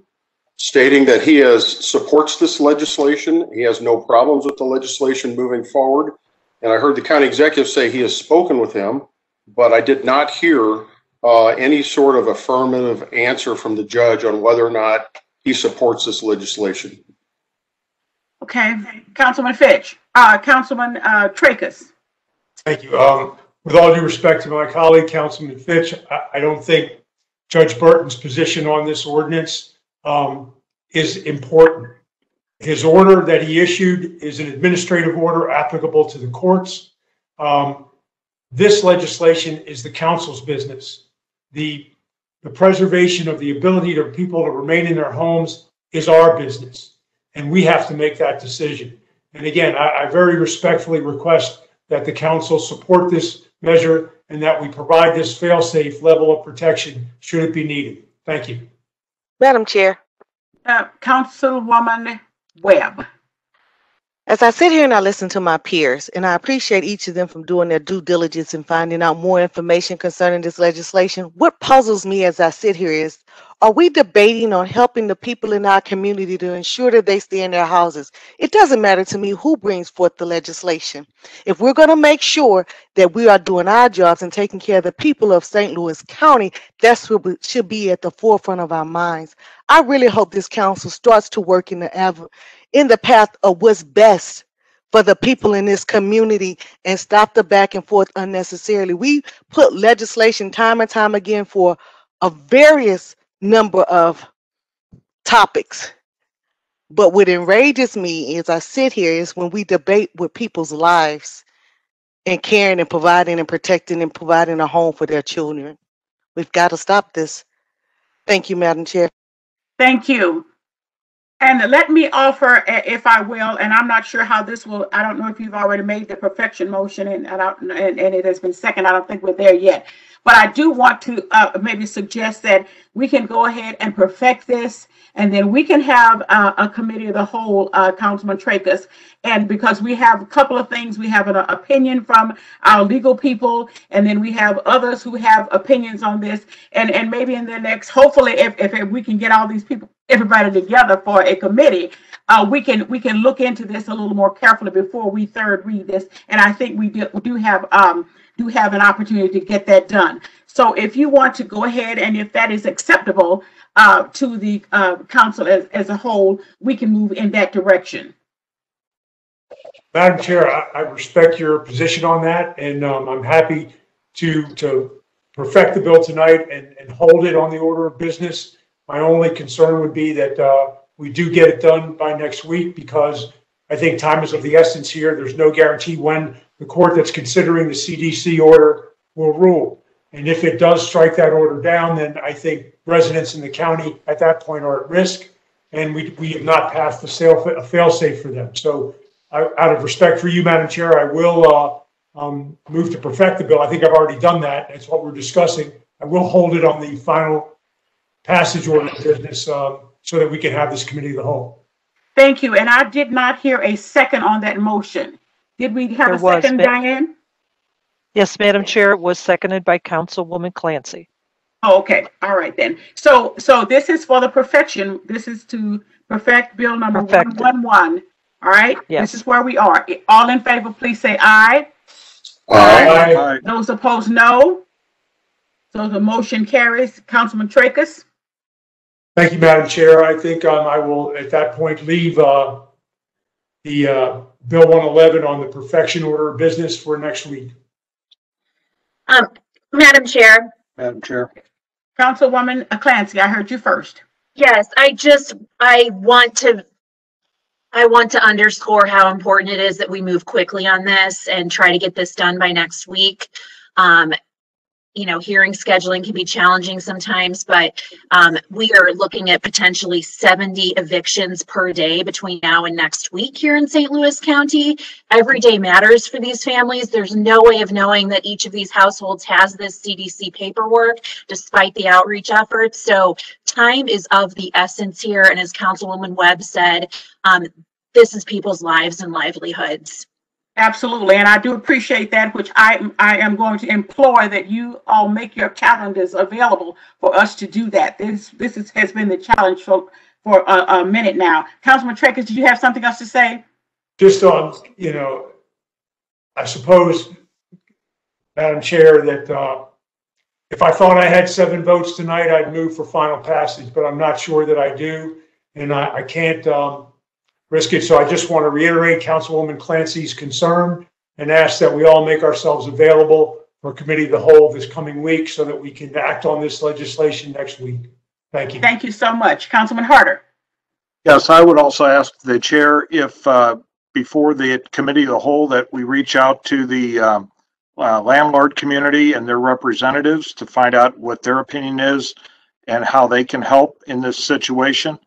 stating that he has, supports this legislation. He has no problems with the legislation moving forward. And I heard the county executive say he has spoken with him, but I did not hear uh, any sort of affirmative answer from the judge on whether or not he supports this legislation. Okay, Councilman Fitch, uh, Councilman, uh, Trakas. Thank you. Um, with all due respect to my colleague, Councilman Fitch, I, I don't think Judge Burton's position on this ordinance, um, is important. His order that he issued is an administrative order applicable to the courts. Um, this legislation is the council's business. The, the preservation of the ability of people to remain in their homes is our business. And we have to make that decision. And again, I, I very respectfully request that the council support this measure and that we provide this fail-safe level of protection should it be needed. Thank you. Madam Chair, Uh, Councilwoman Webb. as I sit here and I listen to my peers, and I appreciate each of them from doing their due diligence and finding out more information concerning this legislation, what puzzles me as I sit here is, are we debating on helping the people in our community to ensure that they stay in their houses? It doesn't matter to me who brings forth the legislation. If we're going to make sure that we are doing our jobs and taking care of the people of St. Louis County, that's what should be at the forefront of our minds. I really hope this council starts to work in the in the path of what's best for the people in this community and stop the back and forth unnecessarily. We put legislation time and time again for a various number of topics. But what enrages me as I sit here is when we debate with people's lives and caring and providing and protecting and providing a home for their children. We've got to stop this. Thank you, Madam Chair. Thank you. And let me offer, if I will, and I'm not sure how this will, I don't know if you've already made the perfection motion and, and, and it has been second. I don't think we're there yet. But I do want to uh, maybe suggest that we can go ahead and perfect this, and then we can have uh, a committee of the whole, uh, Councilman Trakas. And because we have a couple of things, we have an opinion from our legal people, and then we have others who have opinions on this. And, and maybe in the next, hopefully, if, if we can get all these people, everybody together for a committee, uh, we can, we can look into this a little more carefully before we third read this. And I think we do, we do have, um, do have an opportunity to get that done. So if you want to go ahead and if that is acceptable, uh, to the, uh, council as, as a whole, we can move in that direction. Madam Chair, I, I respect your position on that, and um, I'm happy to, to perfect the bill tonight and, and hold it on the order of business. My only concern would be that uh, we do get it done by next week because I think time is of the essence here. There's no guarantee when the court that's considering the CDC order will rule. And if it does strike that order down, then I think residents in the county at that point are at risk. And we, we have not passed the sale, a fail-safe for them. So I- out of respect for you, Madam Chair, I will uh, um, move to perfect the bill. I think I've already done that. That's what we're discussing. I will hold it on the final passage order business um, so that we can have this committee of the whole. Thank you. And I did not hear a second on that motion. Did we have There a was, second, ma- Diane? Yes, Madam Chair, it was seconded by Councilwoman Clancy. Oh, okay. All right then. So, so this is for the perfection. This is to perfect bill number one Perfect it. one one. All right? Yes. This is where we are. All in favor, please say aye. Aye. Those opposed, no. So the motion carries. Councilman Trakas? Thank you, Madam Chair. I think um, I will, at that point, leave uh, the uh, Bill 111 on the perfection order of business for next week. Um, Madam Chair, Madam Chair. Councilwoman Clancy, I heard you first. yes, I just, I want to, I want to underscore how important it is that we move quickly on this and try to get this done by next week. Um, you know, hearing scheduling can be challenging sometimes, but um, we are looking at potentially 70 evictions per day between now and next week here in St. Louis County. Every day matters for these families. There's no way of knowing that each of these households has this CDC paperwork despite the outreach efforts. So time is of the essence here. And as Councilwoman Webb said, um, this is people's lives and livelihoods. Absolutely, and I do appreciate that, which I, I am going to implore that you all make your calendars available for us to do that. This, this is, has been the challenge for, for a, a minute now. Councilman Trakas, did you have something else to say? Just on, you know, I suppose, Madam Chair, that uh, if I thought I had seven votes tonight, I'd move for final passage, but I'm not sure that I do. And I, I can't um, risk it. So I just want to reiterate Councilwoman Clancy's concern and ask that we all make ourselves available for committee of the whole this coming week so that we can act on this legislation next week. Thank you. Thank you so much. Councilman Harder? Yes, I would also ask the chair if, uh, before the committee of the whole, that we reach out to the um, uh, landlord community and their representatives to find out what their opinion is and how they can help in this situation.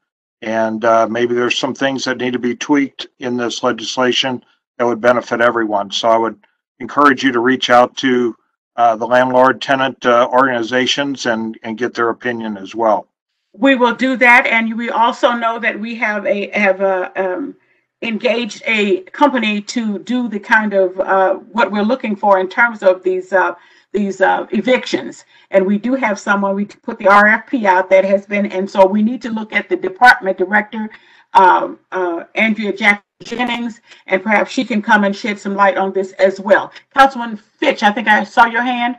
And uh, maybe there's some things that need to be tweaked in this legislation that would benefit everyone. So I would encourage you to reach out to uh, the landlord tenant uh, organizations and, and get their opinion as well. We will do that, and we also know that we have a, have a, um, engaged a company to do the kind of, uh, what we're looking for in terms of these, uh, these, uh, evictions. And we do have someone, we put the RFP out that has been, and so we need to look at the department director, um, uh, Andrea Jack Jennings, and perhaps she can come and shed some light on this as well. Councilman Fitch, I think I saw your hand.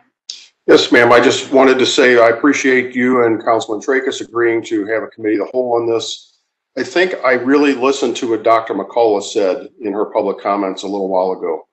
Yes, ma'am. I just wanted to say I appreciate you and Councilman Trakas agreeing to have a committee of the whole on this. I think I really listened to what Dr. McCullough said in her public comments a little while ago.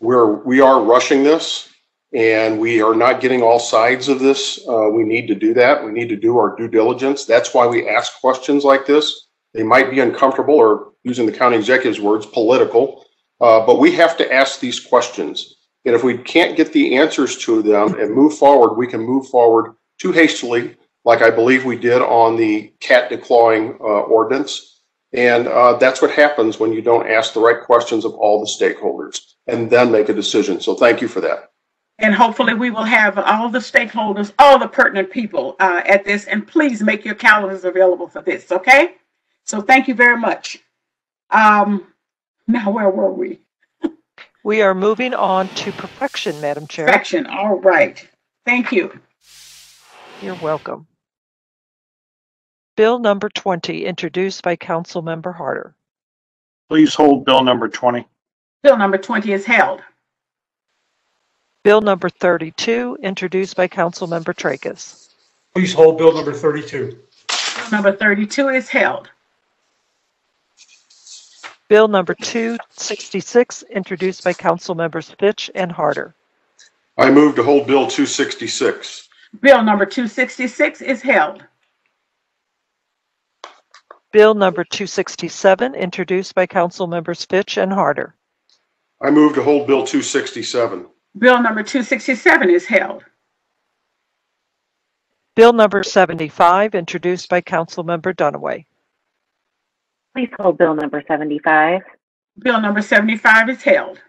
We're, we are rushing this and we are not getting all sides of this. Uh, we need to do that. We need to do our due diligence. That's why we ask questions like this. They might be uncomfortable or using the county executive's words, political, uh, but we have to ask these questions. And if we can't get the answers to them and move forward, we can move forward too hastily, like I believe we did on the cat declawing uh, ordinance. And uh, that's what happens when you don't ask the right questions of all the stakeholders and then make a decision. So thank you for that. And hopefully we will have all the stakeholders, all the pertinent people uh, at this. And please make your calendars available for this, okay? So thank you very much. Um, now, where were we? We are moving on to perfection, Madam Chair. Perfection. All right. Thank you. You're welcome. Bill number 20, introduced by Council Member Harder. Please hold bill number 20. Bill number 20 is held. Bill number 32, introduced by Council Member Trakas. Please hold bill number 32. Bill number 32 is held. Bill number 266, introduced by Council Members Fitch and Harder. I move to hold Bill 266. Bill number 266 is held. Bill number 267, introduced by Council Members Fitch and Harder. I move to hold Bill 267. Bill number 267 is held. Bill number 75, introduced by Council Member Dunaway. Please hold Bill number 75. Bill number 75 is held.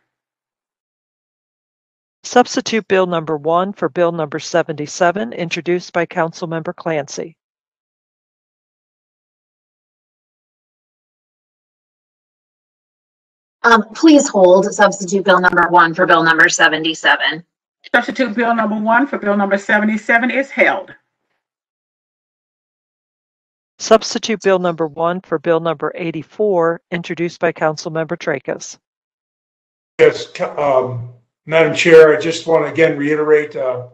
Substitute Bill number 1 for Bill number 77, introduced by Council Member Clancy. Um, please hold substitute bill number one for bill number 77. Substitute Bill number 1 for Bill number 77 is held. Substitute Bill number 1 for Bill number 84, introduced by Council Member Trakas. Yes, um, Madam Chair, I just want to again reiterate uh,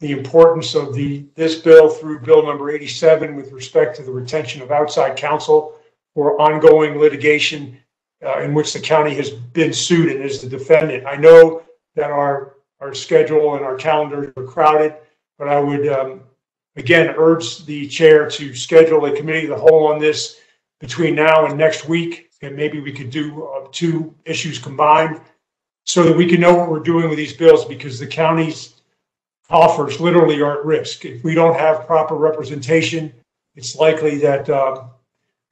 the importance of the, this bill through Bill number 87 with respect to the retention of outside counsel for ongoing litigation uh, in which the county has been sued and is the defendant. I know that our, our schedule and our calendars are crowded, but I would um, again urge the chair to schedule a committee of the whole on this between now and next week. And maybe we could do uh, two issues combined so that we can know what we're doing with these bills because the county's offers literally are at risk. If we don't have proper representation, it's likely that uh,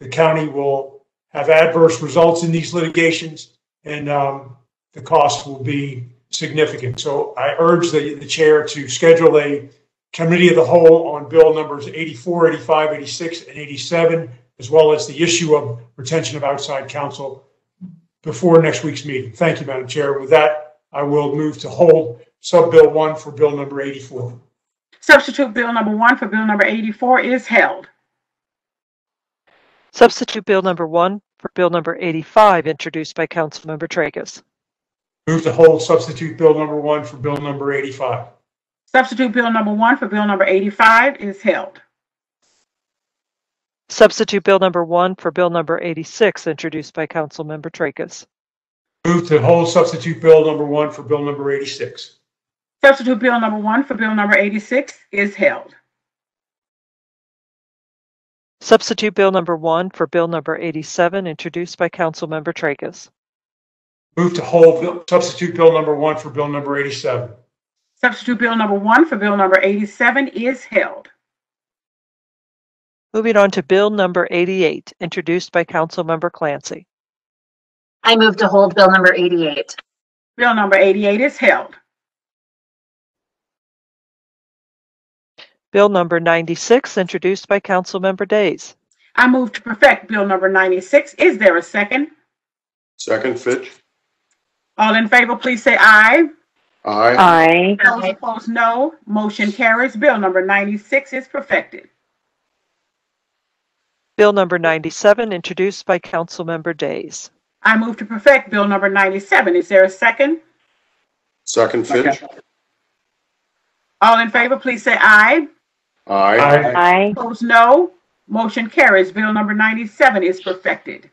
the county will have adverse results in these litigations and um, the cost will be significant. So I urge the, the chair to schedule a committee of the whole on bill numbers 84, 85, 86, and 87, as well as the issue of retention of outside counsel before next week's meeting. Thank you, Madam Chair. With that, I will move to hold sub-bill one for bill number 84. Substitute Bill number 1 for Bill number 84 is held. Substitute Bill number 1 for Bill number 85, introduced by Council Member Trakas. Move to hold substitute bill number one for bill number 85. Substitute Bill number 1 for Bill number 85 is held. Substitute Bill number 1 for Bill number 86, introduced by Council Member Trakas. Move to hold substitute bill number one for bill number 86. Substitute Bill number 1 for Bill number 86 is held. Substitute Bill number 1 for Bill number 87, introduced by Council Member Trakas. Move to hold bill- substitute bill number one for bill number 87. Substitute Bill number 1 for Bill number 87 is held. Moving on to Bill number 88, introduced by Council Member Clancy. I move to hold bill number 88. Bill number 88 is held. Bill number 96, introduced by Councilmember Days. I move to perfect Bill number 96. Is there a second? Second, Fitch. All in favor, please say aye. Aye. Aye. Those opposed, no. Motion carries. Bill number 96 is perfected. Bill number 97, introduced by Councilmember Days. I move to perfect Bill number 97. Is there a second? Second, Fitch. All in favor, please say aye. Aye. Aye. Opposed, no. Motion carries. Bill number 97 is perfected.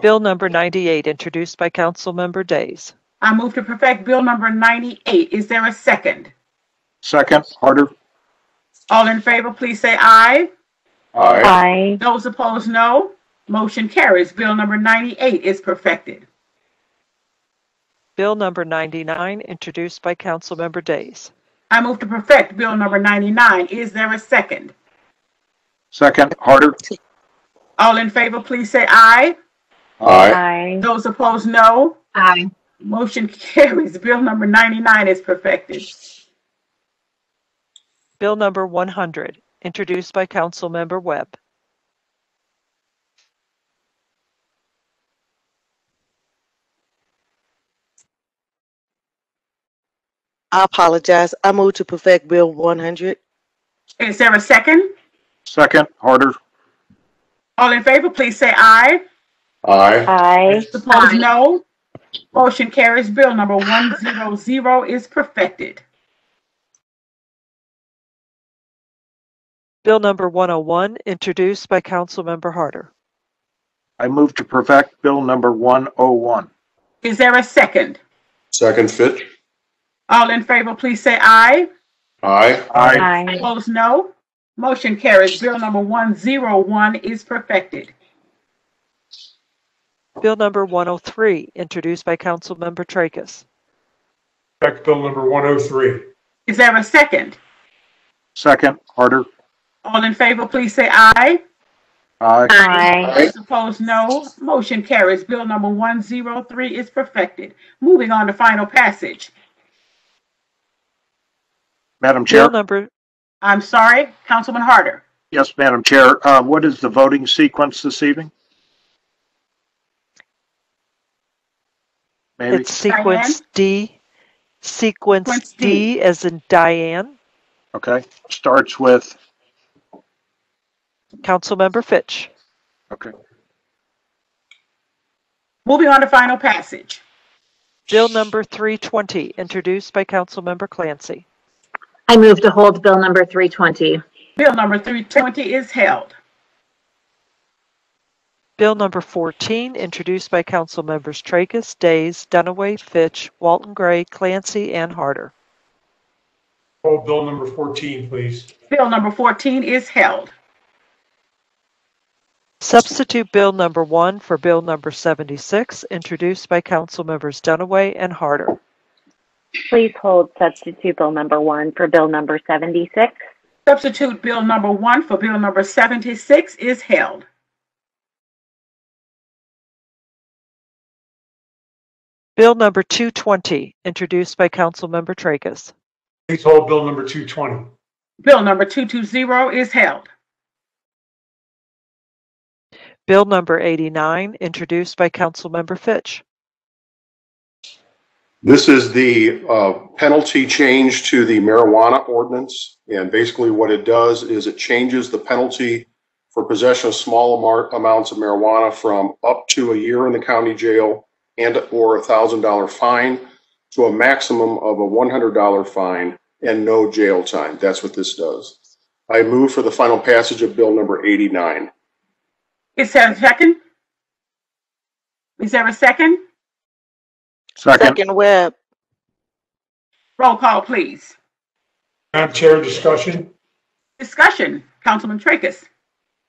Bill number 98, introduced by Councilmember Days. I move to perfect Bill number 98. Is there a second? Second, Harder. All in favor, please say aye. Aye. Aye. Those opposed, no. Motion carries. Bill number 98 is perfected. Bill number 99, introduced by Councilmember Days. I move to perfect Bill number 99. Is there a second? Second, Harder. All in favor, please say aye. Aye. Aye. Those opposed, no. Aye. Motion carries. Bill number 99 is perfected. Bill number 100, introduced by Councilmember Webb. I apologize. I move to perfect Bill 100. Is there a second? Second, Harder. All in favor, please say aye. Aye. Aye. Opposed, no. Motion carries. Bill number 100 is perfected. Bill number 101, introduced by Councilmember Harder. I move to perfect Bill number 101. Is there a second? Second, Fitch. All in favor, please say aye. Aye. Aye. Aye. Opposed, no. Motion carries. Bill number 101 is perfected. Bill number 103, introduced by Councilmember Trakas. Perfect Bill number 103. Is there a second? Second, Harder. All in favor, please say aye. Aye. Aye. Those opposed, no. Motion carries. Bill number 103 is perfected. Moving on to final passage. Madam Bill Chair? number, I'm sorry, Councilman Harder. Yes, Madam Chair. Uh, What is the voting sequence this evening? Maybe? it's sequence D, sequence Sequence D. D as in Diane. Okay. Starts with, Councilmember Fitch. okay. Moving on to final passage. Bill number 320, introduced by Councilmember Clancy. I move to hold Bill number 320. Bill number 320 is held. Bill number 14, introduced by council members Trakas, Days, Dunaway, Fitch, Walton Gray, Clancy, and Harder. Hold Bill number 14, please. Bill number 14 is held. Substitute Bill number 1 for Bill number 76, introduced by council members Dunaway and Harder. Please hold substitute bill number one for bill number 76. Substitute Bill number 1 for Bill number 76 is held. Bill number 220, introduced by Councilmember Trakas. Please hold Bill number 220. Bill number 220 is held. Bill number 89, introduced by Councilmember Fitch. This is the uh, penalty change to the marijuana ordinance. And basically what it does is it changes the penalty for possession of small amar- amounts of marijuana from up to a year in the county jail and or a thousand dollar fine to a maximum of a one hundred dollar fine and no jail time. That's what this does. I move for the final passage of bill number eighty-nine. Is there a second? Is there a second? Second, Second Webb. Roll call, please. Madam Chair, discussion? Discussion, Councilman Trakas.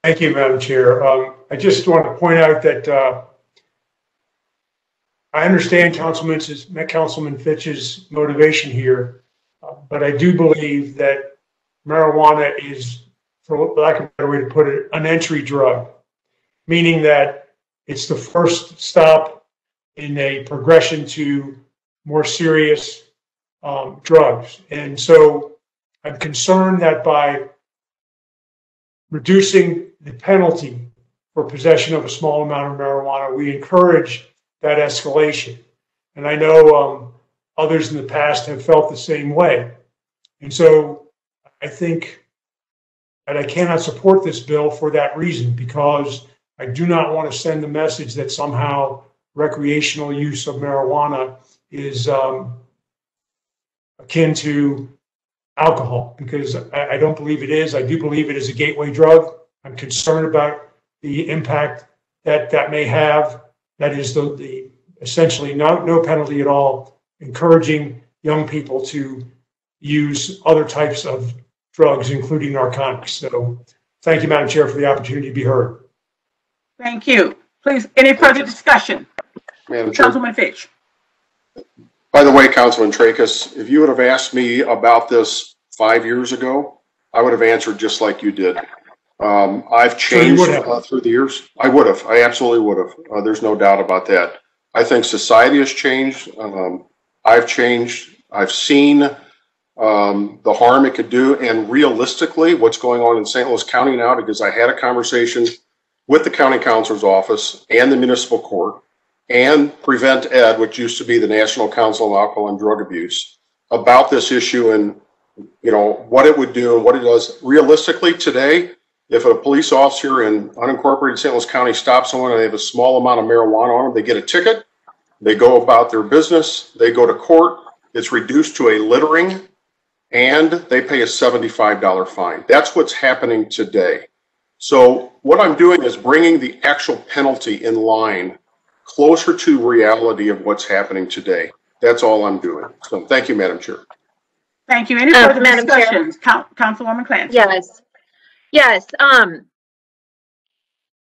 Thank you, Madam Chair. Um, I just want to point out that, uh, I understand Councilman's, Councilman Fitch's motivation here, uh, but I do believe that marijuana is, for lack of a better way to put it, an entry drug, meaning that it's the first stop in a progression to more serious um, drugs. And so I'm concerned that by reducing the penalty for possession of a small amount of marijuana, we encourage that escalation. And I know um, others in the past have felt the same way. And so I think that I cannot support this bill for that reason because I do not want to send the message that somehow recreational use of marijuana is um, akin to alcohol because I, I don't believe it is. I do believe it is a gateway drug. I'm concerned about the impact that that may have. That is the, the essentially no, no penalty at all, encouraging young people to use other types of drugs, including narcotics. So thank you, Madam Chair, for the opportunity to be heard. Thank you. Please, any further discussion? Madam Chair. Councilman Fitch. By the way, Councilman Trakas, if you would have asked me about this five years ago, I would have answered just like you did. Um, I've changed would uh, through the years. I would have. I absolutely would have. Uh, there's no doubt about that. I think society has changed. Um, I've changed. I've seen um, the harm it could do, and realistically, what's going on in St. Louis County now, because I had a conversation with the county counselor's office and the municipal court and Prevent Ed, which used to be the National Council on Alcohol and Drug Abuse, about this issue and you know what it would do and what it does. Realistically, today, if a police officer in unincorporated St. Louis County stops someone and they have a small amount of marijuana on them, they get a ticket. They go about their business. They go to court. It's reduced to a littering, and they pay a seventy-five dollar fine. That's what's happening today. So what I'm doing is bringing the actual penalty in line closer to reality of what's happening today. That's all I'm doing. So thank you, Madam Chair. Thank you. Any Uh, further Madam Chair. discussions? Coun- Councilwoman Clancy. Yes. Yes, um,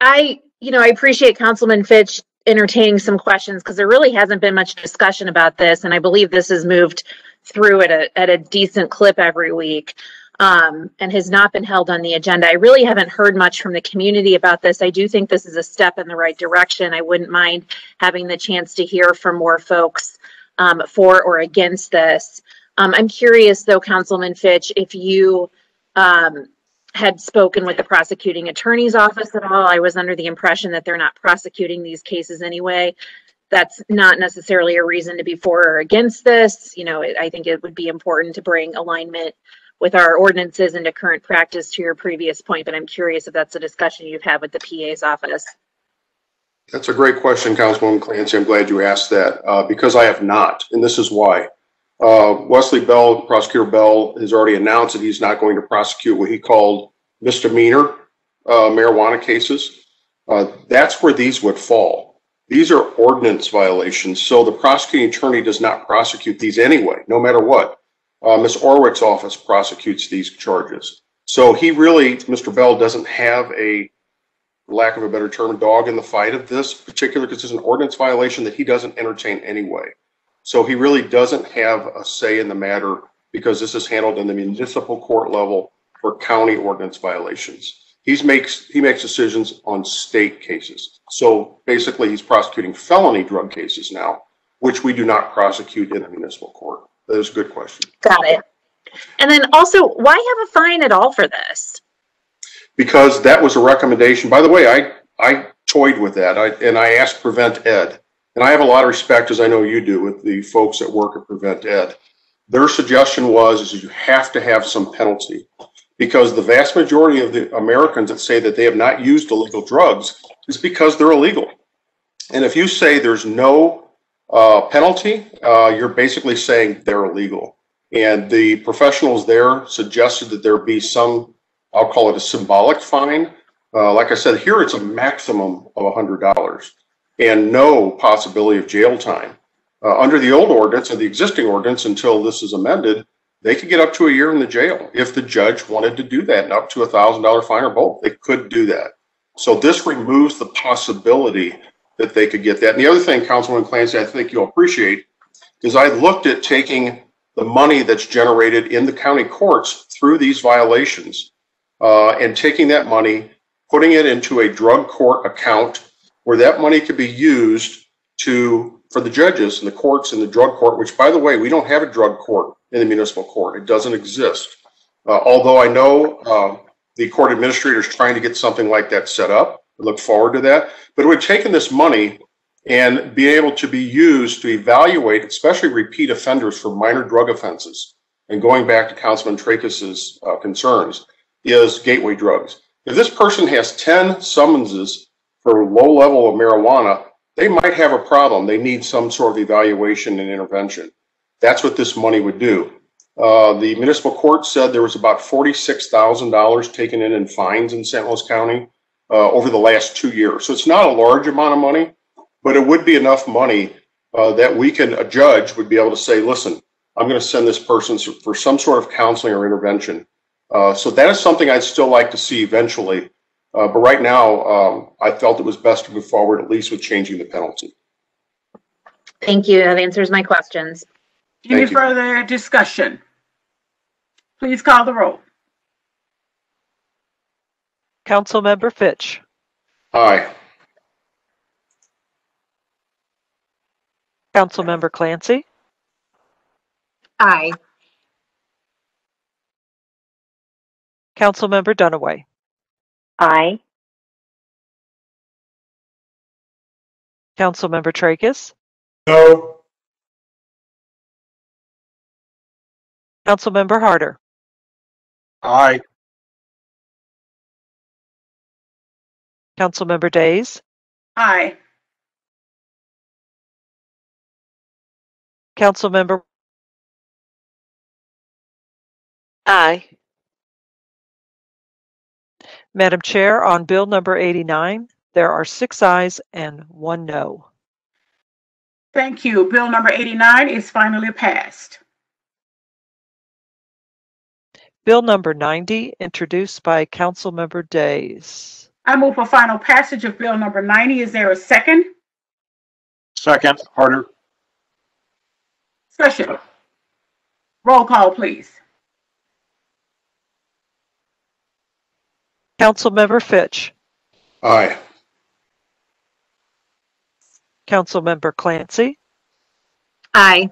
I, you know, I appreciate Councilman Fitch entertaining some questions because there really hasn't been much discussion about this, and I believe this has moved through at a, at a decent clip every week, um, and has not been held on the agenda. I really haven't heard much from the community about this. I do think this is a step in the right direction. I wouldn't mind having the chance to hear from more folks, um, for or against this. Um, I'm curious though, Councilman Fitch, if you, um, had spoken with the prosecuting attorney's office at all. I was under the impression that they're not prosecuting these cases anyway. That's not necessarily a reason to be for or against this. You know, I think it would be important to bring alignment with our ordinances into current practice to your previous point, but I'm curious if that's a discussion you've had with the PA's office. That's a great question, Councilwoman Clancy. I'm glad you asked that, uh, because I have not, and this is why. Uh, Wesley Bell, Prosecutor Bell, has already announced that he's not going to prosecute what he called misdemeanor uh, marijuana cases. Uh, That's where these would fall. These are ordinance violations, so the prosecuting attorney does not prosecute these anyway, no matter what. Uh, Ms. Orwick's office prosecutes these charges. So he really, Mr. Bell, doesn't have a lack of a better term, dog in the fight of this particular, because it's an ordinance violation that he doesn't entertain anyway. So he really doesn't have a say in the matter because this is handled in the municipal court level for county ordinance violations. He's makes, he makes decisions on state cases. So basically, he's prosecuting felony drug cases now, which we do not prosecute in the municipal court. That is a good question. Got it. And then also, why have a fine at all for this? because that was a recommendation. By the way, I, I toyed with that I, and I asked Prevent Ed. And I have a lot of respect, as I know you do, with the folks that work at Prevent Ed. Their suggestion was is you have to have some penalty because the vast majority of the Americans that say that they have not used illegal drugs is because they're illegal. And if you say there's no uh, penalty, uh, you're basically saying they're illegal. And the professionals there suggested that there be some I'll call it a symbolic fine. Uh, like I said, here it's a maximum of $100 and no possibility of jail time. Uh, under the old ordinance and the existing ordinance, until this is amended, they could get up to a year in the jail if the judge wanted to do that and up to a $1,000 fine or both. They could do that. So this removes the possibility that they could get that. And the other thing, Councilman Clancy, I think you'll appreciate is I looked at taking the money that's generated in the county courts through these violations uh, and taking that money, putting it into a drug court account where that money could be used to for the judges and the courts and the drug court. Which, by the way, we don't have a drug court in the municipal court; it doesn't exist. Uh, although I know, uh, the court administrator is trying to get something like that set up. Look forward to that. But we've taken this money and be able to be used to evaluate, especially repeat offenders for minor drug offenses. And going back to Councilman Trakas's uh, concerns, is gateway drugs. If this person has 10 summonses for low level of marijuana, they might have a problem. They need some sort of evaluation and intervention. That's what this money would do. Uh, the municipal court said there was about $46,000 taken in in fines in St. Louis County uh, over the last two years. So it's not a large amount of money, but it would be enough money uh, that we can, a judge would be able to say, listen, I'm going to send this person for some sort of counseling or intervention. Uh, so that is something I'd still like to see eventually. Uh, but right now, um, I felt it was best to move forward at least with changing the penalty. Thank you. That answers my questions. Any Thank you. further discussion? Please call the roll. Councilmember Fitch. Aye. Councilmember Clancy. Aye. Councilmember Dunaway. Aye. Councilmember Trakas. No. Councilmember Harder. Aye. Councilmember Days. Aye. Councilmember Aye. Madam Chair, on Bill number 89, there are six ayes and one no. Thank you. Bill number 89 is finally passed. Bill number 90, introduced by Councilmember Days. I move for final passage of Bill number 90. Is there a second? Second, Harder. Discussion. Roll call, please. Councilmember Fitch. Aye. Councilmember Clancy. Aye.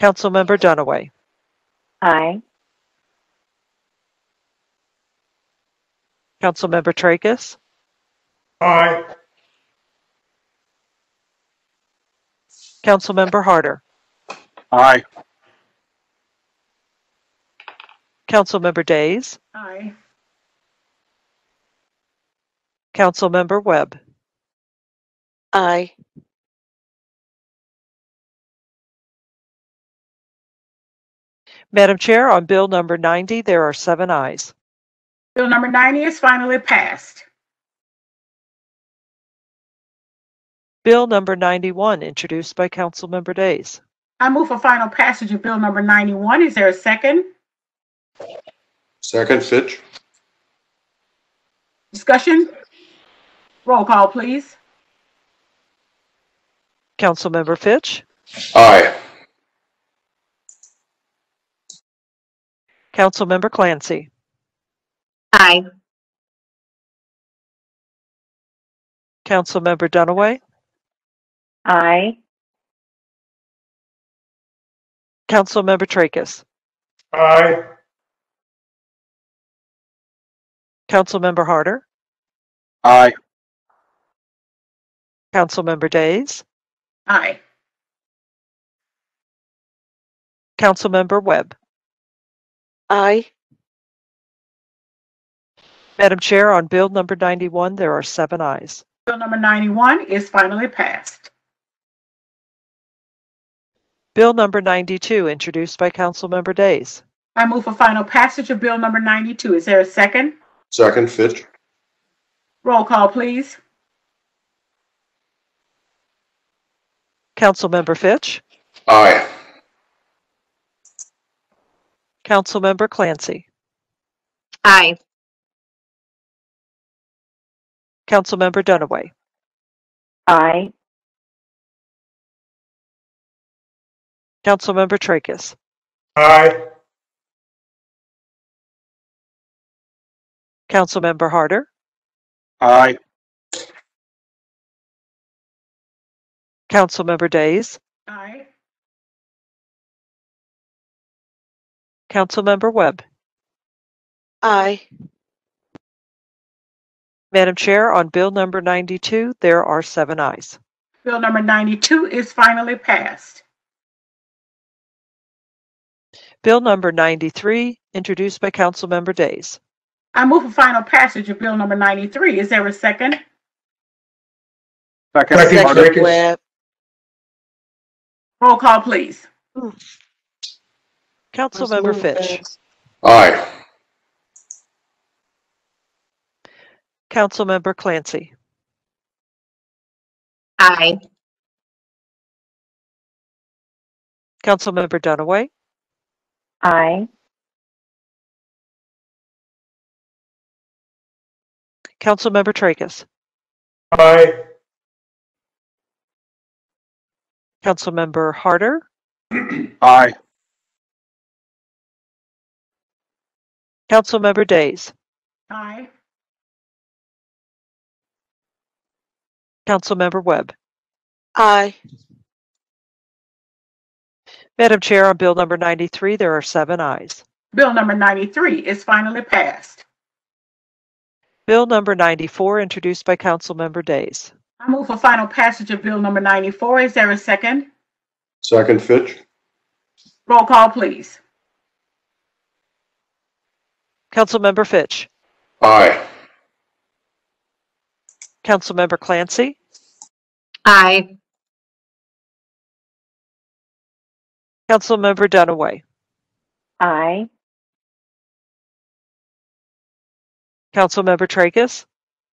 Councilmember Dunaway. Aye. Councilmember Trakas. Aye. Councilmember Harder. Aye. Councilmember Days. Aye. Councilmember Webb. Aye. Madam Chair, on Bill number 90, there are seven ayes. Bill number 90 is finally passed. Bill number 91, introduced by Councilmember Days. I move for final passage of Bill number 91. Is there a second? Second, Fitch. Discussion? Roll call, please. Councilmember Fitch. Aye. Councilmember Clancy. Aye. Councilmember Dunaway. Aye. Councilmember Trakas. Aye. Councilmember Harder. Aye. Councilmember Days. Aye. Councilmember Webb. Aye. Madam Chair, on Bill number 91, there are seven ayes. Bill number 91 is finally passed. Bill number 92, introduced by Councilmember Days. I move for final passage of Bill number 92. Is there a second? Second, Fitch. Roll call, please. Councilmember Fitch. Aye. Councilmember Clancy. Aye. Councilmember Dunaway. Aye. Councilmember Trakas. Aye. Councilmember Harder. Aye. Councilmember Days. Aye. Councilmember Webb. Aye. Madam Chair, on Bill number 92, there are seven ayes. Bill number 92 is finally passed. Bill number 93, introduced by Councilmember Days. I move for final passage of Bill number 93. Is there a second? Second, Second, Harder. Trakas. Webb. Roll call, please. Councilmember Fitch. Aye. Councilmember Clancy. Aye. Councilmember Dunaway. Aye. Councilmember Trakas. Aye. Councilmember Harder. Aye. Councilmember Days. Aye. Councilmember Webb. Aye. Madam Chair, on Bill number 93, there are seven ayes. Bill number 93 is finally passed. Bill number 94, introduced by Councilmember Days. I move for final passage of Bill number 94. Is there a second? Second, Fitch. Roll call, please. Councilmember Fitch. Aye. Councilmember Clancy. Aye. Councilmember Dunaway. Aye. Councilmember Trakas.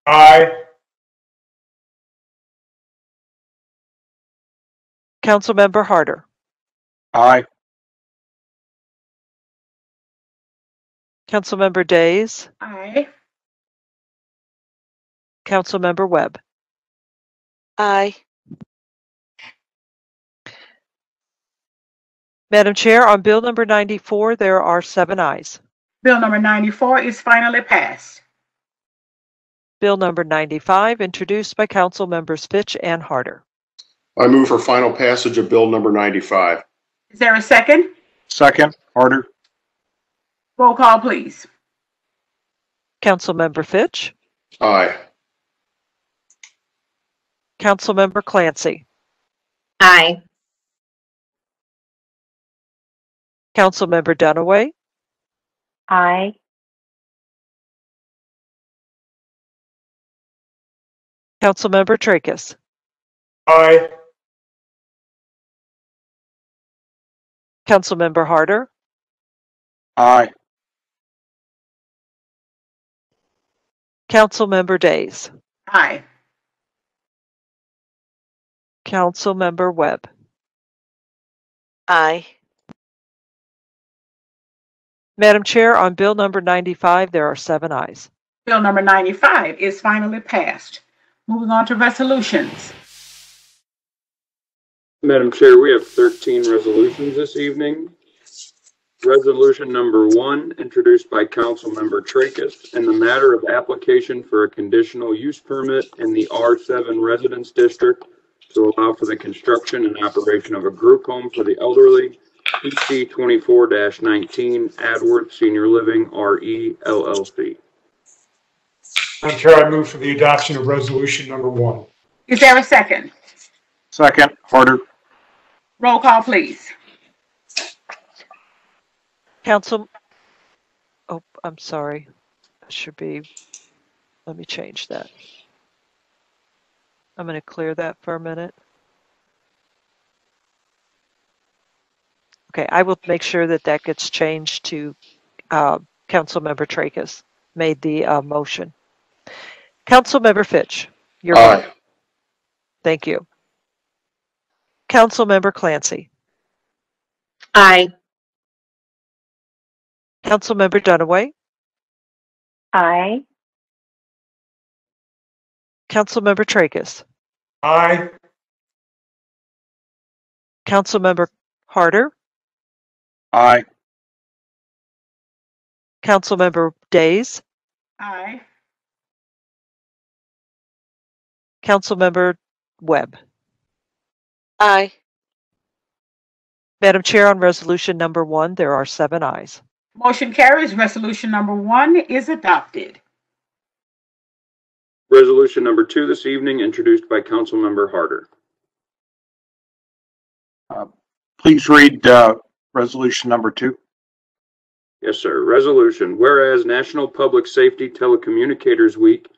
Aye. Councilmember Harder. Aye. Councilmember Days. Aye. Councilmember Webb. Aye. Madam Chair, on Bill number 94, there are seven ayes. Bill number 94 is finally passed. Bill number 95, introduced by Council Members Fitch and Harder. I move for final passage of Bill number 95. Is there a second? Second, Harder. Roll call, please. Councilmember Fitch. Aye. Councilmember Clancy. Aye. Councilmember Dunaway. Aye. Councilmember Trakas. Aye. Councilmember Harder. Aye. Councilmember Days. Aye. Councilmember Webb. Aye. Madam Chair, on Bill number 95, there are seven ayes. Bill number 95 is finally passed. Moving on to resolutions. Madam Chair, we have 13 resolutions this evening. Resolution number one, introduced by Councilmember Trakas, in the matter of application for a conditional use permit in the R7 Residence District to allow for the construction and operation of a group home for the elderly, PC 24-19 Adworth Senior Living RE LLC. Madam Chair, I move for the adoption of resolution number one. Is there a second? Second, Harder. Roll call, please. Council, oh, I'm sorry. It should be, let me change that. I'm going to clear that for a minute. Okay, I will make sure that that gets changed to uh, Councilmember Trakas made the uh, motion. Councilmember Fitch, your vote. Aye. Thank you. Councilmember Clancy. Aye. Councilmember Dunaway. Aye. Councilmember Trakas. Aye. Councilmember Harder. Aye. Councilmember Days. Aye. Councilmember Webb. Aye. Madam Chair, on resolution number one, there are seven ayes. Motion carries. Resolution number one is adopted. Resolution number two this evening, introduced by Councilmember Harder. Please read uh, resolution number two. Yes, sir. Resolution, whereas National Public Safety Telecommunicators Week,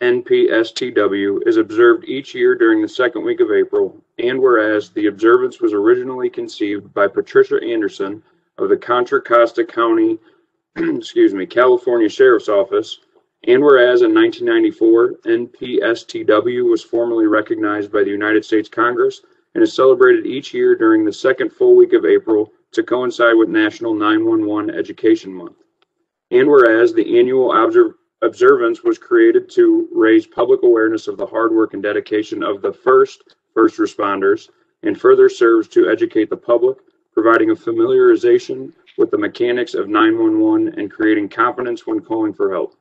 NPSTW, is observed each year during the second week of April, and whereas the observance was originally conceived by Patricia Anderson of the Contra Costa County, excuse me, California Sheriff's Office, and whereas in 1994, NPSTW was formally recognized by the United States Congress and is celebrated each year during the second full week of April to coincide with National 911 Education Month. And whereas the annual obser- observance was created to raise public awareness of the hard work and dedication of the first first responders and further serves to educate the public, providing a familiarization with the mechanics of 911 and creating confidence when calling for help.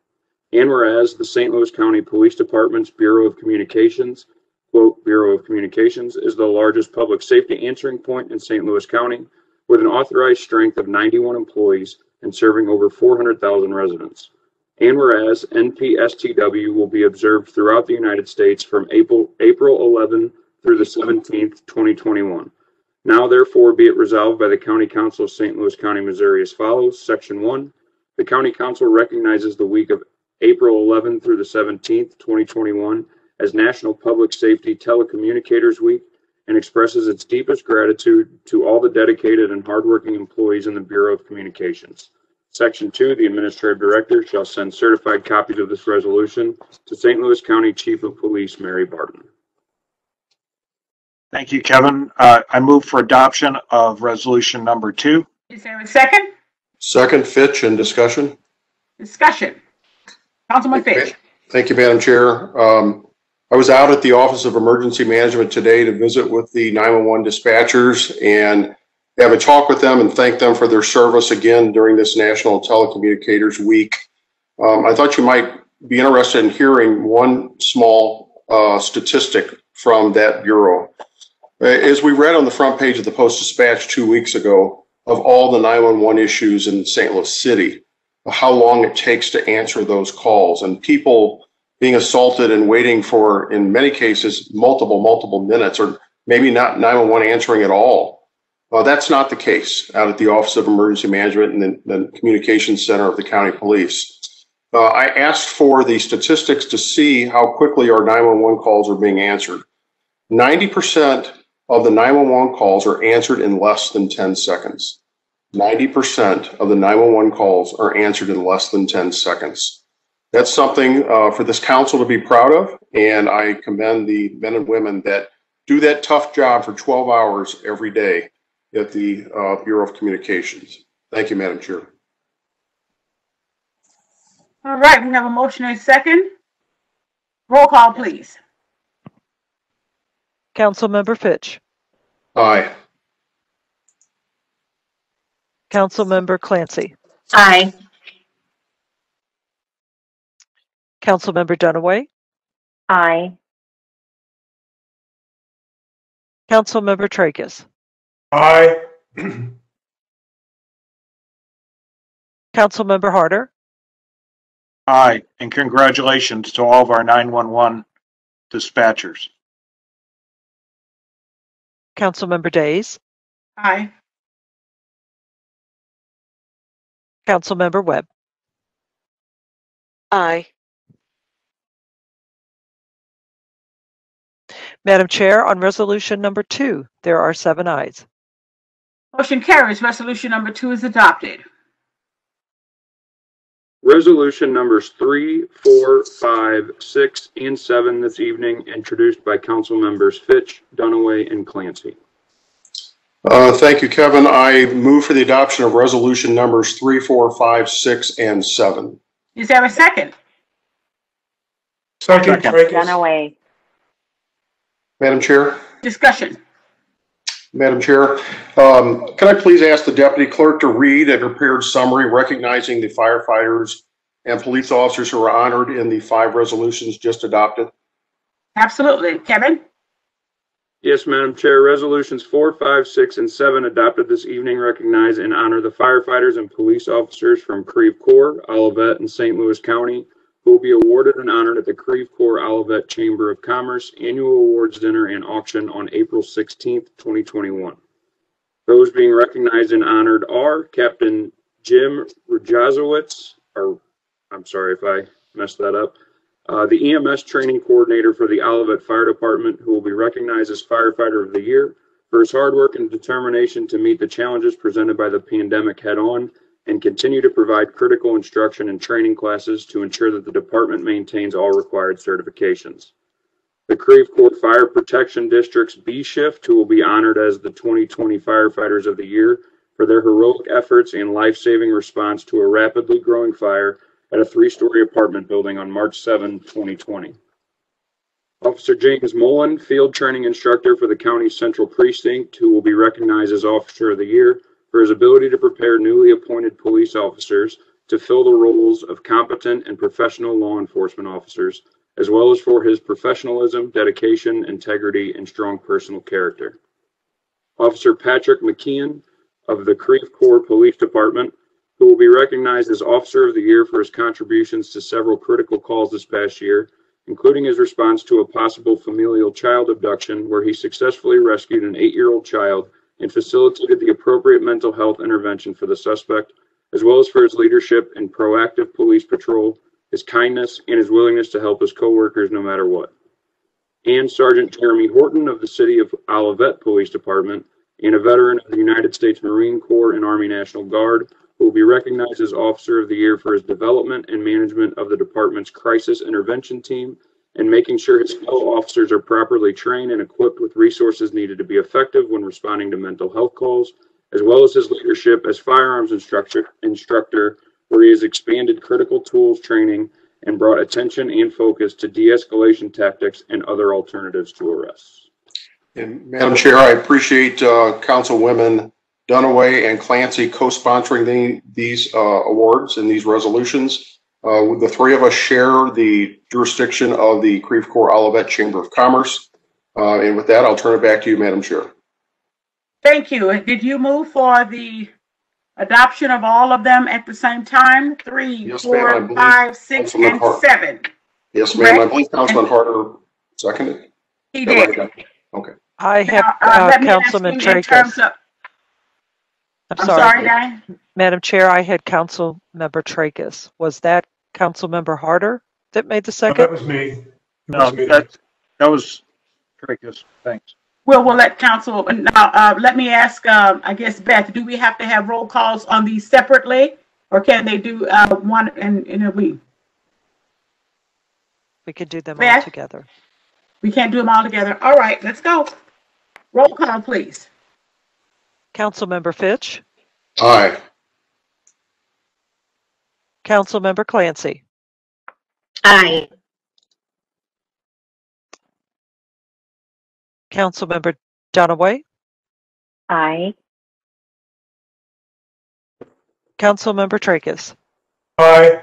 And whereas the St. Louis County Police Department's Bureau of Communications, quote, Bureau of Communications, is the largest public safety answering point in St. Louis County with an authorized strength of 91 employees and serving over 400,000 residents. And whereas NPSTW will be observed throughout the United States from April, April 11 through the 17th, 2021. Now therefore be it resolved by the County Council of St. Louis County, Missouri as follows. Section 1, the County Council recognizes the week of April 11 through the 17th, 2021 as National Public Safety Telecommunicators Week and expresses its deepest gratitude to all the dedicated and hardworking employees in the Bureau of Communications. Section 2, the Administrative Director shall send certified copies of this resolution to St. Louis County Chief of Police Mary Barton. Thank you, Kevin. Uh, I move for adoption of resolution number two. Is there a second? Second, Fitch, and discussion. Discussion. Councilman Fitch. Thank you, Madam Chair. Um, I was out at the Office of Emergency Management today to visit with the 911 dispatchers and have a talk with them and thank them for their service again during this National Telecommunicators Week. Um, I thought you might be interested in hearing one small uh, statistic from that bureau. Uh, As we read on the front page of the Post Dispatch two weeks ago, of all the 911 issues in St. Louis City, how long it takes to answer those calls and people being assaulted and waiting for, in many cases, multiple, multiple minutes or maybe not 911 answering at all. Well, that's not the case out at the Office of Emergency Management and the, the Communications Center of the County Police. Uh, I asked for the statistics to see how quickly our 911 calls are being answered. 90% of the 911 calls are answered in less than 10 seconds. 90% of the 911 calls are answered in less than 10 seconds. That's something uh, for this council to be proud of, and I commend the men and women that do that tough job for 12 hours every day at the uh, Bureau of Communications. Thank you, Madam Chair. All right, we have a motion and a second. Roll call, please. Councilmember Fitch. Aye. Councilmember Clancy. Aye. Councilmember Dunaway. Aye. Councilmember Trakas. Aye. Councilmember Harder. Aye, and congratulations to all of our 911 dispatchers. Councilmember Days. Aye. Councilmember Webb. Aye. Madam Chair, on resolution number two, there are seven ayes. Motion carries. Resolution number two is adopted. Resolution numbers three, four, five, six, and seven this evening, introduced by council members Fitch, Dunaway, and Clancy. Uh, Thank you, Kevin. I move for the adoption of resolution numbers three, four, five, six, and seven. Is there a second? Second, Trakas. Dunaway. Madam Chair? Discussion. Madam Chair, um, can I please ask the deputy clerk to read a prepared summary recognizing the firefighters and police officers who are honored in the five resolutions just adopted? Absolutely. Kevin? Yes, Madam Chair. Resolutions four, five, six, and seven adopted this evening recognize and honor the firefighters and police officers from Creve Coeur, Olivette, and St. Louis County who will be awarded and honored at the Creve Coeur Olivette Chamber of Commerce Annual Awards Dinner and Auction on April 16th, 2021. Those being recognized and honored are Captain Jim Rajazowitz, or I'm sorry if I messed that up, uh, the EMS training coordinator for the Olivette Fire Department, who will be recognized as Firefighter of the Year for his hard work and determination to meet the challenges presented by the pandemic head on and continue to provide critical instruction and training classes to ensure that the department maintains all required certifications. The Creve Coeur Fire Protection District's B Shift, who will be honored as the 2020 Firefighters of the Year for their heroic efforts and life-saving response to a rapidly growing fire at a three-story apartment building on March 7, 2020. Officer James Mullen, field training instructor for the county's Central Precinct, who will be recognized as Officer of the Year for his ability to prepare newly appointed police officers to fill the roles of competent and professional law enforcement officers, as well as for his professionalism, dedication, integrity, and strong personal character. Officer Patrick McKeon of the Creve Coeur Police Department who will be recognized as Officer of the Year for his contributions to several critical calls this past year, including his response to a possible familial child abduction where he successfully rescued an eight year old child and facilitated the appropriate mental health intervention for the suspect, as well as for his leadership and proactive police patrol, his kindness, and his willingness to help his coworkers no matter what. And Sergeant Jeremy Horton of the City of Olivette Police Department, and a veteran of the United States Marine Corps and Army National Guard, who will be recognized as Officer of the Year for his development and management of the department's crisis intervention team and making sure his fellow officers are properly trained and equipped with resources needed to be effective when responding to mental health calls, as well as his leadership as firearms instructor, instructor where he has expanded critical tools training and brought attention and focus to de-escalation tactics and other alternatives to arrests. And Madam Chair, I appreciate uh, Councilwomen Dunaway and Clancy co-sponsoring the, these uh, awards and these resolutions. Uh, the three of us share the jurisdiction of the Creve Coeur Olivette Chamber of Commerce. Uh, and with that, I'll turn it back to you, Madam Chair. Thank you. Did you move for the adoption of all of them at the same time? Three, Yes, ma'am, I four, believe five, six, Councilman and Hart- seven. Yes, ma'am. I believe Councilman Harder seconded. He Is that right, did. Okay. I have Now, uh, uh, let me ask Councilman you Trakas. Of, I'm I'm sorry. sorry, Diane? Madam Chair, I had Council Member Trakas. Was that Council Member Harder that made the That second? was me. That No, was me. that, that was Trakas. Thanks. Well, we'll let council, now, uh, let me ask, uh, I guess, Beth, do we have to have roll calls on these separately? Or can they do, uh, one and, and a week? We could do them all Beth? together. We can't do them all together. All right, let's go. Roll call, please. Council Member Fitch, Aye. Council Member Clancy, Aye. Council Member Dunaway, Aye. Council Member Trakas, Aye.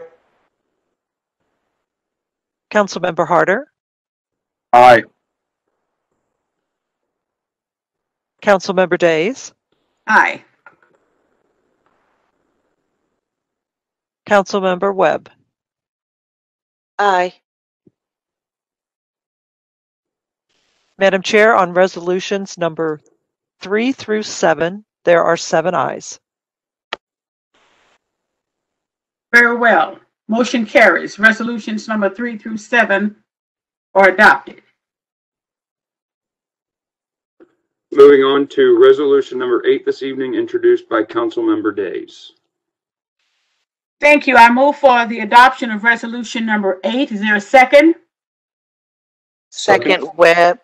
Council Member Harder, Aye. Council Member Days, Aye. Council Member Webb, Aye. Madam Chair, on resolutions number three through seven, there are seven ayes. Very well. Motion carries. Resolutions number three through seven are adopted. Moving on to resolution number eight this evening, introduced by Councilmember Days. Thank you. I move for the adoption of resolution number eight. Is there a second? Second Webb.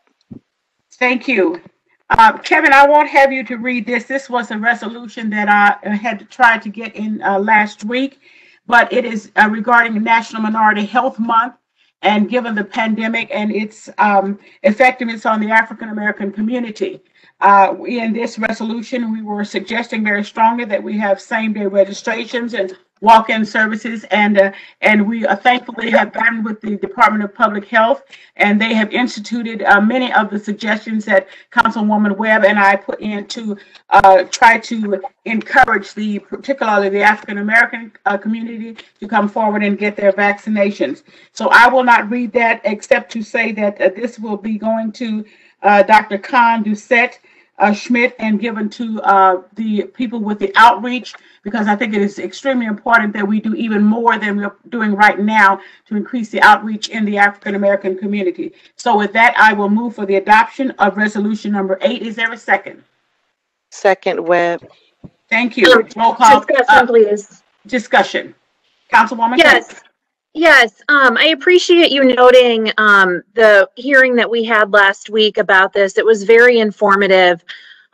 Thank you. Uh, Kevin, I won't have you to read this. This was a resolution that I had to try to get in uh, last week, but it is uh, regarding National Minority Health Month. And given the pandemic and its um, effectiveness on the African American community, uh, in this resolution, we were suggesting very strongly that we have same day registrations and walk-in services, and uh, and we uh, thankfully have gotten with the Department of Public Health, and they have instituted uh, many of the suggestions that Councilwoman Webb and I put in to uh, try to encourage the particularly the African American uh, community to come forward and get their vaccinations. So I will not read that except to say that uh, this will be going to Dr. Khan Doucette uh, Schmidt and given to uh, the people with the outreach because I think it is extremely important that we do even more than we're doing right now to increase the outreach in the African American community. So with that, I will move for the adoption of resolution number eight. Is there a second? Second, Webb. Thank you. Roll call. Discussion, uh, please. Discussion. Councilwoman? Yes. Yes, um, I appreciate you noting um, the hearing that we had last week about this. It was very informative.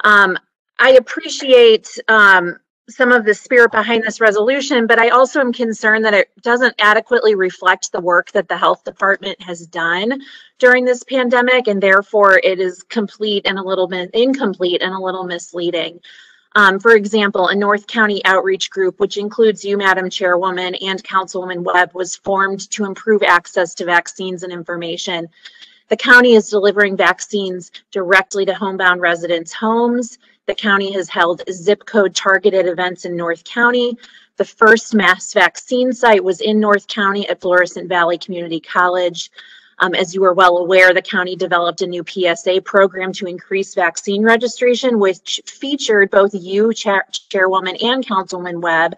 Um, I appreciate um, some of the spirit behind this resolution, but I also am concerned that it doesn't adequately reflect the work that the health department has done during this pandemic, and therefore it is complete and a little bit incomplete and a little misleading. Um, for example, a North County outreach group, which includes you, Madam Chairwoman, and Councilwoman Webb, was formed to improve access to vaccines and information. The county is delivering vaccines directly to homebound residents' homes. The county has held zip code targeted events in North County. The first mass vaccine site was in North County at Florissant Valley Community College. Um, as you are well aware, the county developed a new PSA program to increase vaccine registration, which featured both you, Chair Chairwoman, and Councilman Webb,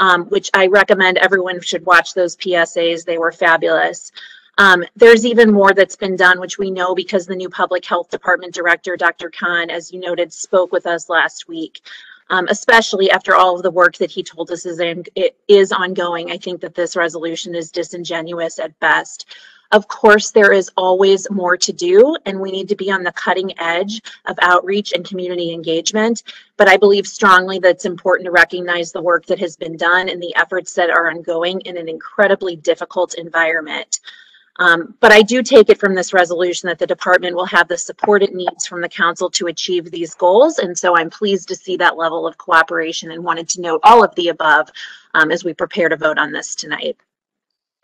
um, which I recommend everyone should watch those PSAs. They were fabulous. Um, there's even more that's been done, which we know because the new Public Health Department Director, Dr. Khan, as you noted, spoke with us last week. Um, especially after all of the work that he told us is, in, is ongoing. I think that this resolution is disingenuous at best. Of course, there is always more to do, and we need to be on the cutting edge of outreach and community engagement. But I believe strongly that it's important to recognize the work that has been done and the efforts that are ongoing in an incredibly difficult environment. Um, but I do take it from this resolution that the department will have the support it needs from the council to achieve these goals. And so I'm pleased to see that level of cooperation and wanted to note all of the above um, as we prepare to vote on this tonight.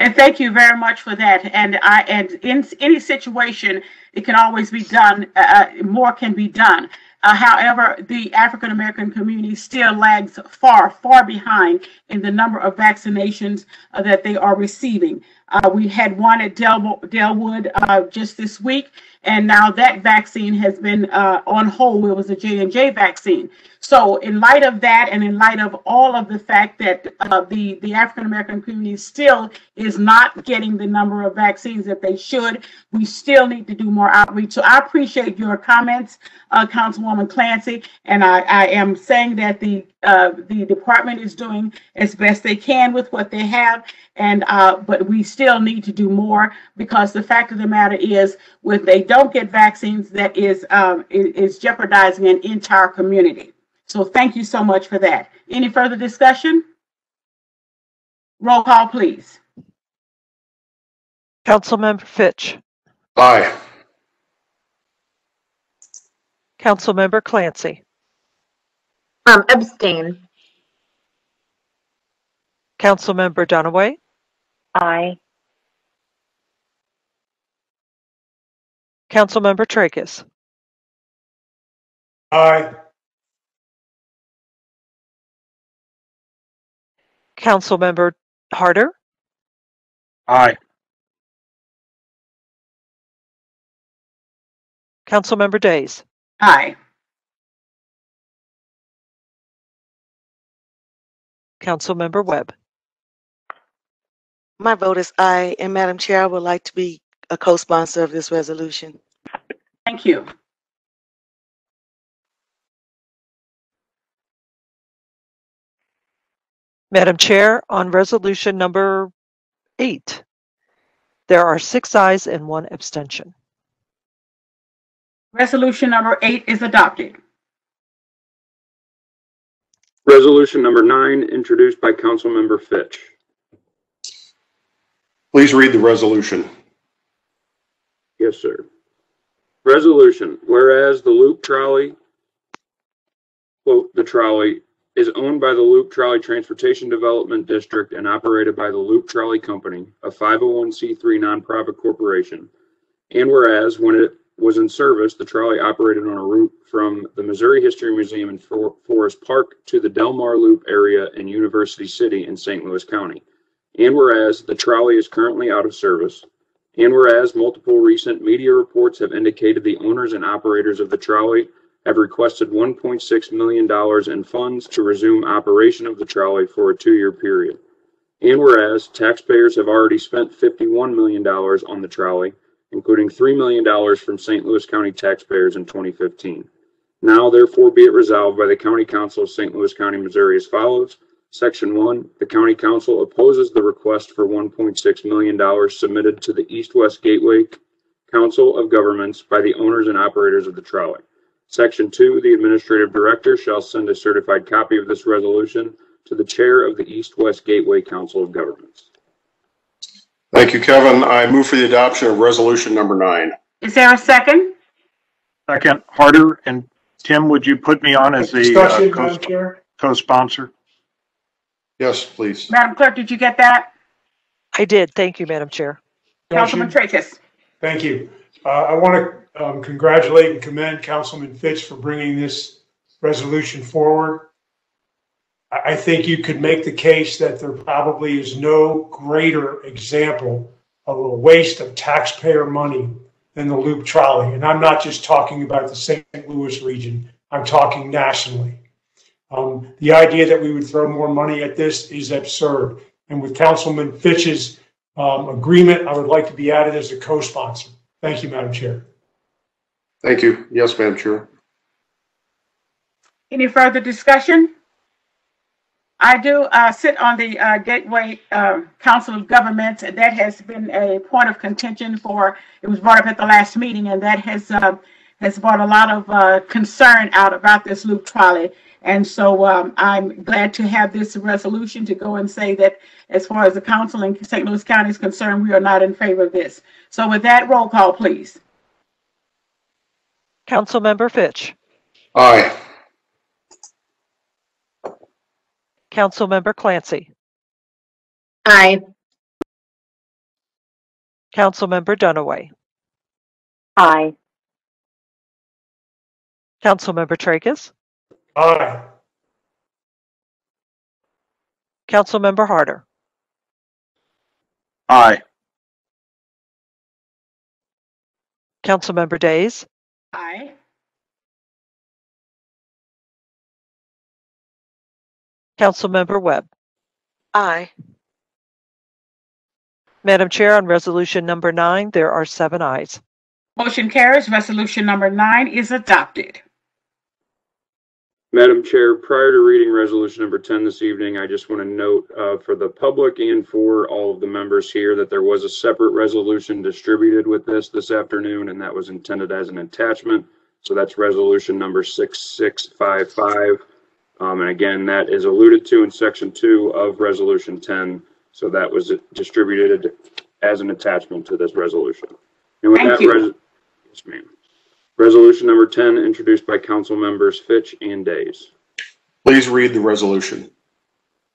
And thank you very much for that. And I and in any situation, it can always be done. Uh, uh, more can be done. Uh, however, the African American community still lags far, far behind in the number of vaccinations uh, that they are receiving. Uh, we had one at Del- Dellwood uh, just this week, and now that vaccine has been uh, on hold. It was a J and J vaccine. So, in light of that, and in light of all of the fact that uh, the the African American community still is not getting the number of vaccines that they should, we still need to do more outreach. So, I appreciate your comments, uh, Councilwoman Clancy, and I, I am saying that the uh, the department is doing as best they can with what they have, and uh, but we still need to do more because the fact of the matter is, when they don't get vaccines, that is um, is jeopardizing an entire community. So thank you so much for that. Any further discussion? Roll call, please. Councilmember Fitch. Aye. Councilmember Clancy. Um, abstain. Councilmember Dunaway. Aye. Councilmember Trakas. Aye. Councilmember Harder. Aye. Councilmember Days. Aye. Councilmember Webb. My vote is aye, and Madam Chair, I would like to be a co-sponsor of this resolution. Thank you. Madam Chair, on resolution number eight, there are six ayes and one abstention. Resolution number eight is adopted. Resolution number nine, introduced by Councilmember Fitch. Please read the resolution. Yes, sir. Resolution, whereas the loop trolley, quote, the trolley is owned by the Loop Trolley Transportation Development District and operated by the Loop Trolley Company, a 501c3 nonprofit corporation. And whereas when it was in service, the trolley operated on a route from the Missouri History Museum in For- Forest Park to the Delmar Loop area in University City in St. Louis County. And whereas the trolley is currently out of service, and whereas multiple recent media reports have indicated the owners and operators of the trolley have requested $1.6 million in funds to resume operation of the trolley for a two-year period. And whereas taxpayers have already spent $51 million on the trolley, including $3 million from St. Louis County taxpayers in 2015. Now therefore be it resolved by the County Council of St. Louis County, Missouri as follows. Section one, the County Council opposes the request for $1.6 million submitted to the East-West Gateway Council of Governments by the owners and operators of the trolley. Section two, the Administrative Director shall send a certified copy of this resolution to the Chair of the East-West Gateway Council of Governments. Thank you, Kevin. I move for the adoption of resolution number nine. Is there a second? Second, Harder, and Tim, would you put me on as the Discussion, uh, Madam co- Chair? co-sponsor? Yes, please. Madam Clerk, did you get that? I did. Thank you, Madam Chair. Councilman Trakas. Thank you. Uh, I want to um, congratulate and commend Councilman Fitch for bringing this resolution forward. I, I think you could make the case that there probably is no greater example of a waste of taxpayer money than the loop trolley. And I'm not just talking about the St. Louis region, I'm talking nationally. Um, the idea that we would throw more money at this is absurd. And with Councilman Fitch's um, agreement, I would like to be added as a co-sponsor. Thank you, Madam Chair. Thank you. Yes, Madam Chair. Any further discussion? I do uh, sit on the uh, Gateway uh, Council of Governments, and that has been a point of contention for, it was brought up at the last meeting, and that has, uh, has brought a lot of uh, concern out about this loop trolley. And so um, I'm glad to have this resolution to go and say that as far as the council in St. Louis County is concerned, we are not in favor of this. So with that, roll call, please. Councilmember Fitch. Aye. Councilmember Clancy. Aye. Councilmember Dunaway. Aye. Councilmember Trakas. Aye. Councilmember Harder. Aye. Councilmember Days. Aye. Councilmember Webb. Aye. Madam Chair, on resolution number nine, there are seven ayes. Motion carries. Resolution number nine is adopted. Madam Chair, prior to reading resolution number 10 this evening, I just want to note uh, for the public and for all of the members here that there was a separate resolution distributed with this this afternoon, and that was intended as an attachment. So that's resolution number 6655. Um, And again, that is alluded to in section two of resolution 10. So that was distributed as an attachment to this resolution. And with Thank that, you. res- yes, ma'am. Resolution number 10, introduced by council members Fitch and Days. Please read the resolution.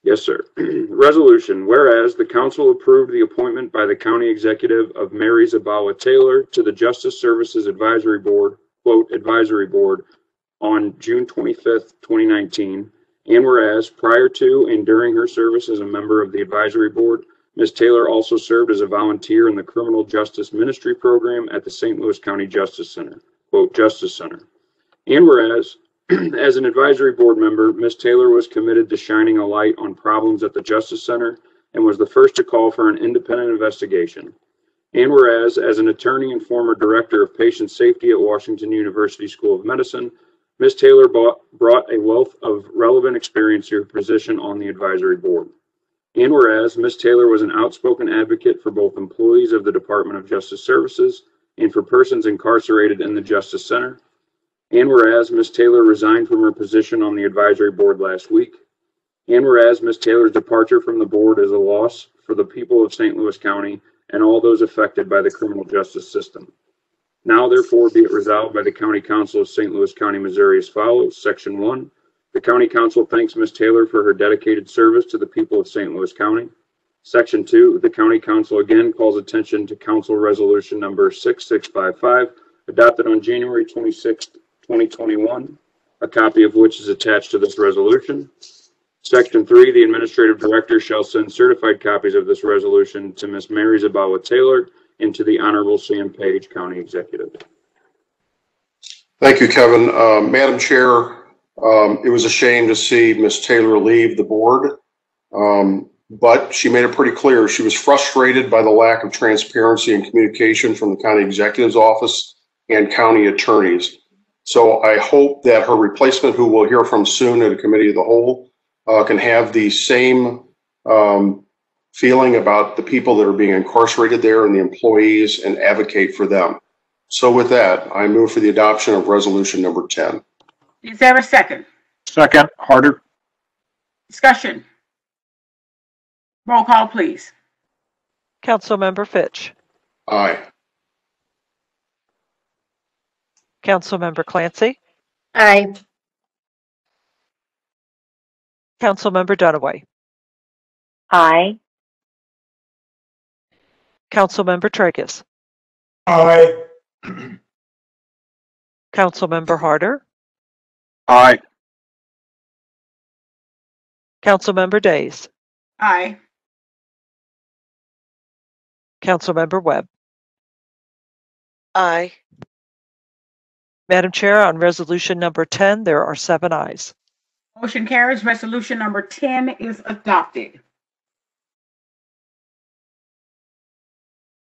Yes, sir. Resolution, whereas the council approved the appointment by the county executive of Mary Zabawa Taylor to the Justice Services Advisory Board, quote, advisory board on June 25th, 2019. And whereas prior to and during her service as a member of the advisory board, Ms. Taylor also served as a volunteer in the Criminal Justice Ministry Program at the St. Louis County Justice Center, quote, Justice Center. And whereas, as an advisory board member, Ms. Taylor was committed to shining a light on problems at the Justice Center and was the first to call for an independent investigation. And whereas, as an attorney and former director of patient safety at Washington University School of Medicine, Ms. Taylor bought, brought a wealth of relevant experience to her position on the advisory board. And whereas Ms. Taylor was an outspoken advocate for both employees of the Department of Justice Services and for persons incarcerated in the Justice Center. And whereas Ms. Taylor resigned from her position on the advisory board last week. And whereas Ms. Taylor's departure from the board is a loss for the people of St. Louis County and all those affected by the criminal justice system. Now therefore be it resolved by the County Council of St. Louis County, Missouri as follows. Section one, The county council thanks Ms. Taylor for her dedicated service to the people of St. Louis County. Section two, the county council again calls attention to council resolution number 6655, adopted on January 26, 2021, a copy of which is attached to this resolution. Section three, the administrative director shall send certified copies of this resolution to Ms. Mary Zabawa Taylor and to the Honorable Sam Page, County Executive. Thank you, Kevin. Uh, Madam Chair, um, it was a shame to see Ms. Taylor leave the board. Um, but she made it pretty clear she was frustrated by the lack of transparency and communication from the county executive's office and county attorneys. So I hope that her replacement, who we'll hear from soon at a committee of the whole, uh, can have the same um, feeling about the people that are being incarcerated there and the employees and advocate for them. So with that, I move for the adoption of resolution number 10. Is there a second? Second, Harder. Discussion. Roll call, please. Councilmember Fitch. Aye. Councilmember Clancy. Aye. Councilmember Dunaway. Aye. Councilmember Trakas. Aye. Councilmember Harder. Aye. Councilmember Days. Aye. Councilmember Webb. Aye. Madam Chair, on resolution number 10, there are seven ayes. Motion carries. Resolution number 10 is adopted.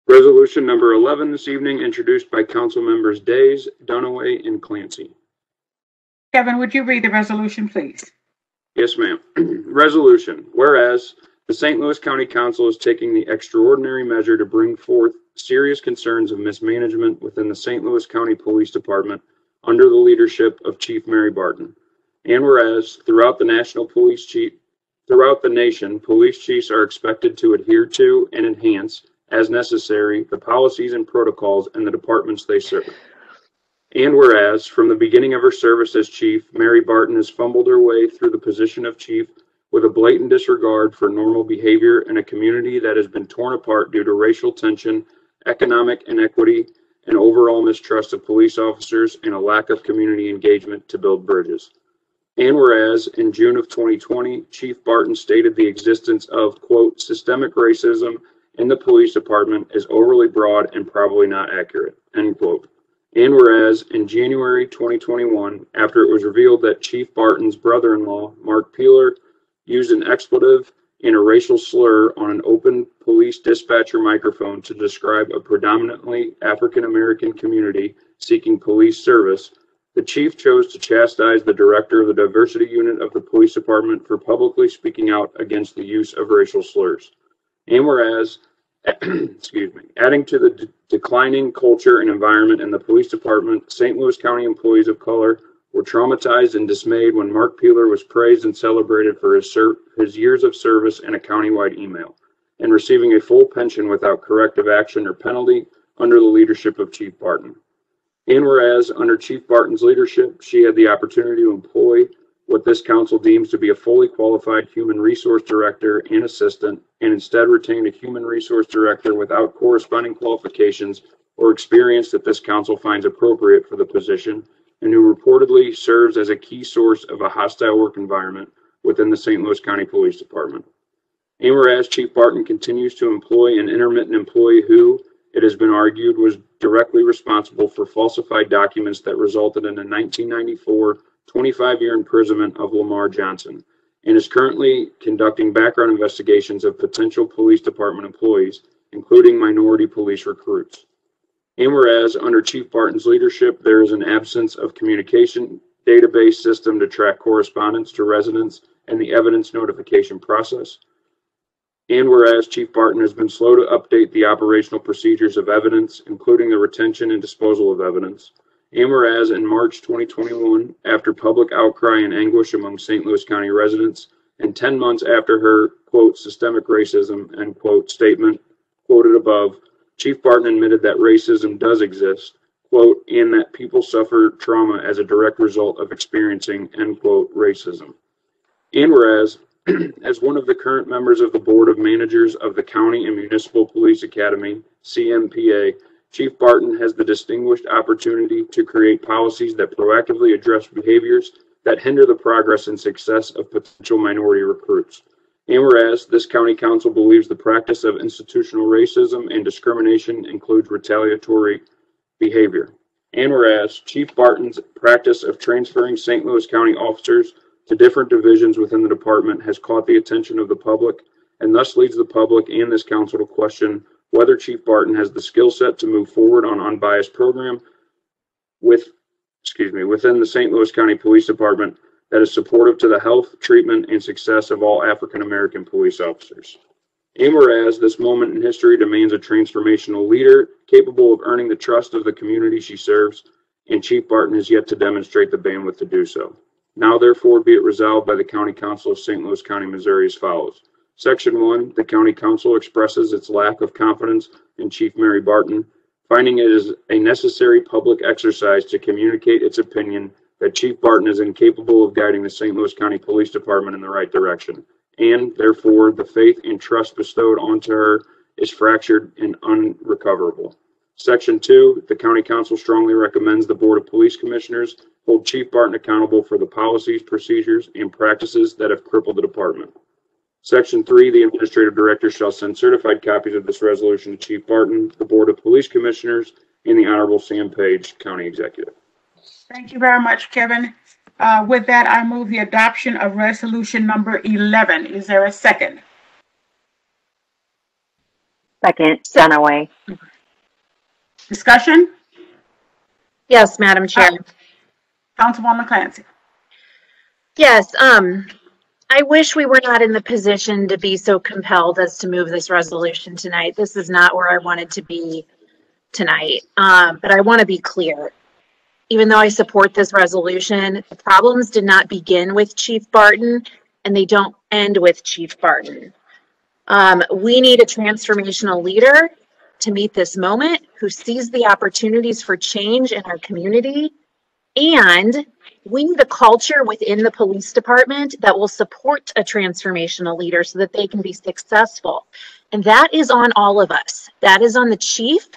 Resolution number 11 this evening, introduced by council members Days, Dunaway, and Clancy. Kevin, would you read the resolution, please? Yes, ma'am. Resolution, whereas the St. Louis County Council is taking the extraordinary measure to bring forth serious concerns of mismanagement within the St. Louis County Police Department under the leadership of Chief Mary Barton. And whereas throughout the national police chief, throughout the nation, police chiefs are expected to adhere to and enhance as necessary the policies and protocols and the departments they serve. And whereas, from the beginning of her service as chief, Mary Barton has fumbled her way through the position of chief with a blatant disregard for normal behavior in a community that has been torn apart due to racial tension, economic inequity, and overall mistrust of police officers and a lack of community engagement to build bridges. And whereas in June of 2020, Chief Barton stated the existence of, quote, systemic racism in the police department is overly broad and probably not accurate, end quote. And whereas in January 2021, after it was revealed that Chief Barton's brother in law, Mark Peeler, used an expletive and a racial slur on an open police dispatcher microphone to describe a predominantly African American community seeking police service, the chief chose to chastise the director of the diversity unit of the police department for publicly speaking out against the use of racial slurs. And whereas excuse me, adding to the de- declining culture and environment in the police department, St. Louis County employees of color were traumatized and dismayed when Mark Peeler was praised and celebrated for his, ser- his years of service in a countywide email and receiving a full pension without corrective action or penalty under the leadership of Chief Barton. And whereas, under Chief Barton's leadership, she had the opportunity to employ what this council deems to be a fully qualified human resource director and assistant, and instead retained a human resource director without corresponding qualifications or experience that this council finds appropriate for the position, and who reportedly serves as a key source of a hostile work environment within the St. Louis County Police Department. And whereas Chief Barton continues to employ an intermittent employee who, it has been argued, was directly responsible for falsified documents that resulted in a 1994 25 year imprisonment of Lamar Johnson, and is currently conducting background investigations of potential police department employees, including minority police recruits. And whereas, under Chief Barton's leadership, there is an absence of communication database system to track correspondence to residents and the evidence notification process. And whereas Chief Barton has been slow to update the operational procedures of evidence, including the retention and disposal of evidence. Whereas in March 2021, after public outcry and anguish among St. Louis County residents, and 10 months after her, quote, systemic racism, end quote, statement quoted above, Chief Barton admitted that racism does exist, quote, and that people suffer trauma as a direct result of experiencing, end quote, racism. And whereas, as one of the current members of the Board of Managers of the County and Municipal Police Academy, CMPA, Chief Barton has the distinguished opportunity to create policies that proactively address behaviors that hinder the progress and success of potential minority recruits. And whereas this county council believes the practice of institutional racism and discrimination includes retaliatory behavior. And whereas Chief Barton's practice of transferring St. Louis County officers to different divisions within the department has caught the attention of the public and thus leads the public and this council to question whether Chief Barton has the skill set to move forward on unbiased program with, excuse me, within the St. Louis County Police Department that is supportive to the health, treatment, and success of all African American police officers. And whereas this moment in history demands a transformational leader capable of earning the trust of the community she serves, and Chief Barton has yet to demonstrate the bandwidth to do so. Now therefore be it resolved by the County Council of St. Louis County, Missouri as follows. Section one, the County Council expresses its lack of confidence in Chief Mary Barton, finding it is a necessary public exercise to communicate its opinion that Chief Barton is incapable of guiding the St. Louis County Police Department in the right direction, and therefore the faith and trust bestowed onto her is fractured and unrecoverable. Section two, the County Council strongly recommends the Board of Police Commissioners hold Chief Barton accountable for the policies, procedures, and practices that have crippled the department. Section three, the Administrative Director shall send certified copies of this resolution to Chief Barton, the Board of Police Commissioners, and the Honorable Sam Page, County Executive. Thank you very much, Kevin. Uh, with that, I move the adoption of resolution number 11. Is there a second? Second, Dunaway. Discussion? Yes, Madam Chair. Councilwoman Clancy. Yes, um, I wish we were not in the position to be so compelled as to move this resolution tonight. This is not where I wanted to be tonight. Um, but I want to be clear. Even though I support this resolution, the problems did not begin with Chief Barton and they don't end with Chief Barton. Um, we need a transformational leader to meet this moment who sees the opportunities for change in our community. And we need a culture within the police department that will support a transformational leader so that they can be successful. And that is on all of us. That is on the chief.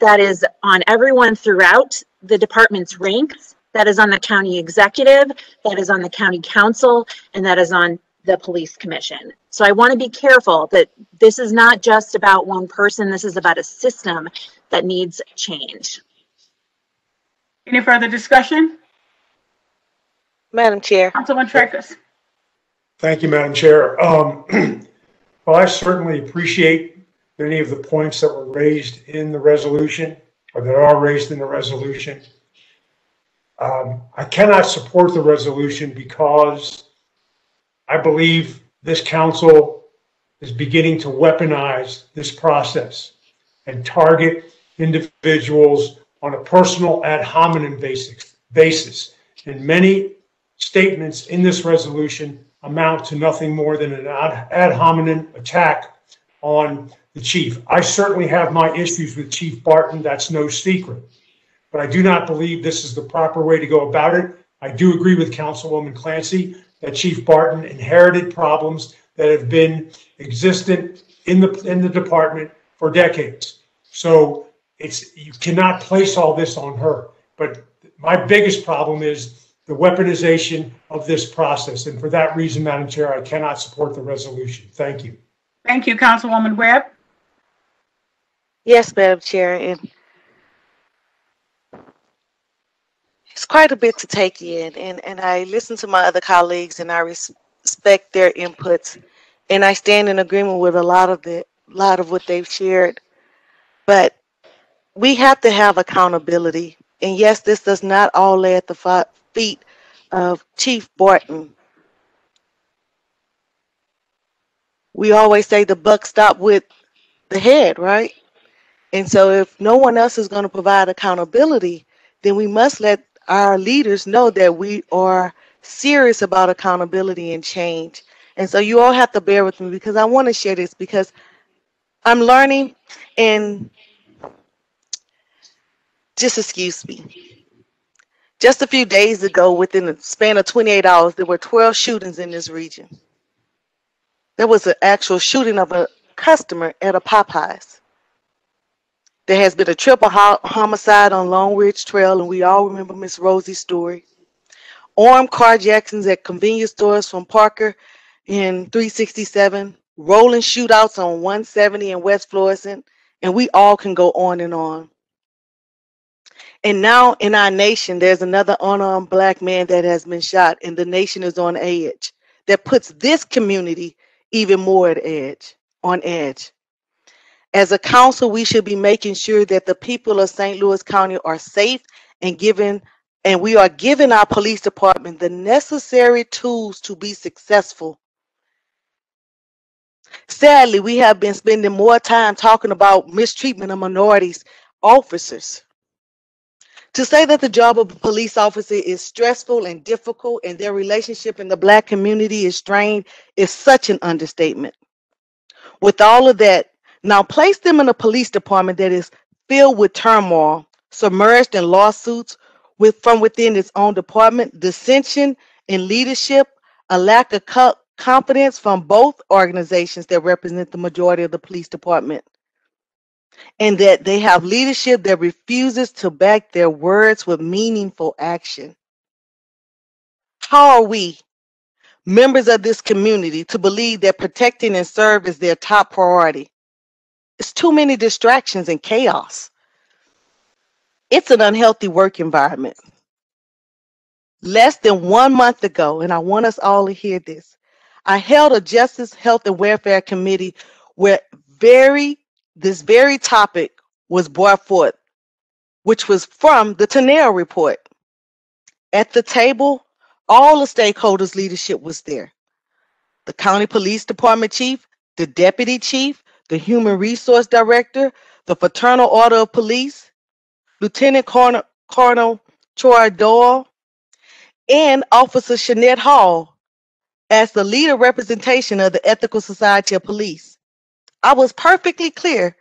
That is on everyone throughout the department's ranks. That is on the county executive. That is on the county council. And that is on the police commission. So I want to be careful that this is not just about one person. This is about a system that needs change. Any further discussion? Madam Chair. Councilman Trakas. Thank you, Madam Chair. Um, well, I certainly appreciate many of the points that were raised in the resolution or that are raised in the resolution. Um, I cannot support the resolution because I believe this council is beginning to weaponize this process and target individuals on a personal ad hominem basis. basis. And many statements in this resolution amount to nothing more than an ad, hominem attack on the chief. I certainly have my issues with Chief Barton. That's no secret. But I do not believe this is the proper way to go about it. I do agree with Councilwoman Clancy that Chief Barton inherited problems that have been existent in the in the department for decades. So it's you cannot place all this on her. But my biggest problem is the weaponization of this process. And for that reason, Madam Chair, I cannot support the resolution. Thank you. Thank you, Councilwoman Webb. Yes, Madam Chair, and it's quite a bit to take in. And, and I listen to my other colleagues and I respect their inputs. And I stand in agreement with a lot of the lot of what they've shared. But we have to have accountability. And yes, this does not all lay at the feet of Chief Barton. We always say the buck stop with the head, right? And so if no one else is going to provide accountability, then we must let our leaders know that we are serious about accountability and change. And so you all have to bear with me because I want to share this because I'm learning and Just excuse me. Just a few days ago, within the span of 28 hours, there were 12 shootings in this region. There was an actual shooting of a customer at a Popeyes. There has been a triple ho- homicide on Long Ridge Trail, and we all remember Miss Rosie's story. Armed carjackings at convenience stores from Parker in 367, rolling shootouts on 170 in West Florissant, and we all can go on and on. And now in our nation, there's another unarmed black man that has been shot, and the nation is on edge. That puts this community even more at edge, on edge. As a council, we should be making sure that the people of St. Louis County are safe and given, and we are giving our police department the necessary tools to be successful. Sadly, we have been spending more time talking about mistreatment of minorities officers. To say that the job of a police officer is stressful and difficult and their relationship in the black community is strained is such an understatement. With all of that, now place them in a police department that is filled with turmoil, submerged in lawsuits with from within its own department, dissension in leadership, a lack of co- confidence from both organizations that represent the majority of the police department and that they have leadership that refuses to back their words with meaningful action. How are we, members of this community, to believe that protecting and serve is their top priority? It's too many distractions and chaos. It's an unhealthy work environment. Less than one month ago, and I want us all to hear this, I held a Justice, Health, and Welfare Committee where very this very topic was brought forth, which was from the Teneo report. At the table, all the stakeholders' leadership was there. The county police department chief, the deputy chief, the human resource director, the fraternal order of police, Lieutenant Colonel, Colonel Troy Doyle, and Officer Shanette Hall as the leader representation of the Ethical Society of Police. I was perfectly clear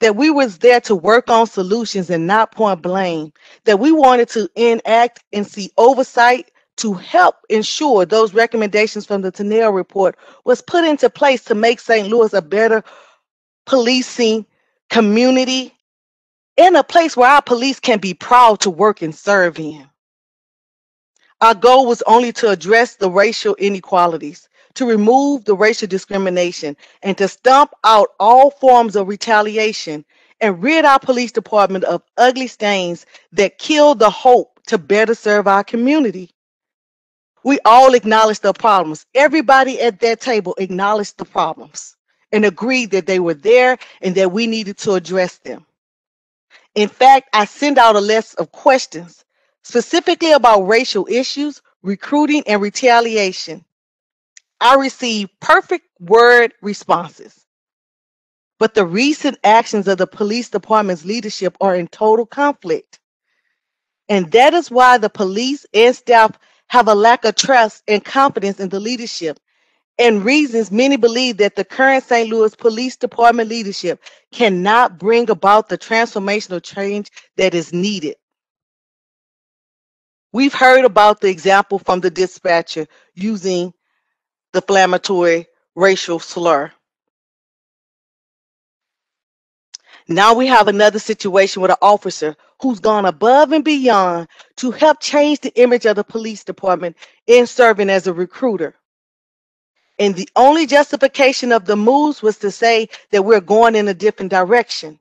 that we was there to work on solutions and not point blame, that we wanted to enact and see oversight to help ensure those recommendations from the Teneo report was put into place to make St. Louis a better policing community and a place where our police can be proud to work and serve in. Our goal was only to address the racial inequalities, to remove the racial discrimination, and to stomp out all forms of retaliation and rid our police department of ugly stains that kill the hope to better serve our community. We all acknowledged the problems. Everybody at that table acknowledged the problems and agreed that they were there and that we needed to address them. In fact, I sent out a list of questions specifically about racial issues, recruiting, and retaliation. I received perfect word responses. But the recent actions of the police department's leadership are in total conflict. And that is why the police and staff have a lack of trust and confidence in the leadership. And reasons many believe that the current St. Louis Police Department leadership cannot bring about the transformational change that is needed. We've heard about the example from the dispatcher using the inflammatory racial slur. Now we have another situation with an officer who's gone above and beyond to help change the image of the police department in serving as a recruiter. And the only justification of the moves was to say that we're going in a different direction.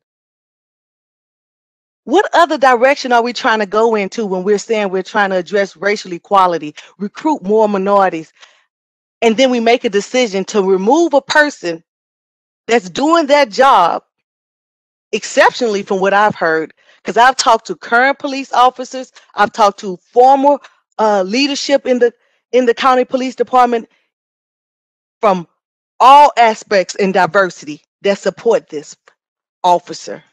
What other direction are we trying to go into when we're saying we're trying to address racial equality, recruit more minorities, and then we make a decision to remove a person that's doing that job exceptionally from what I've heard? Because I've talked to current police officers, I've talked to former uh, leadership in the in the county police department from all aspects and diversity that support this officer.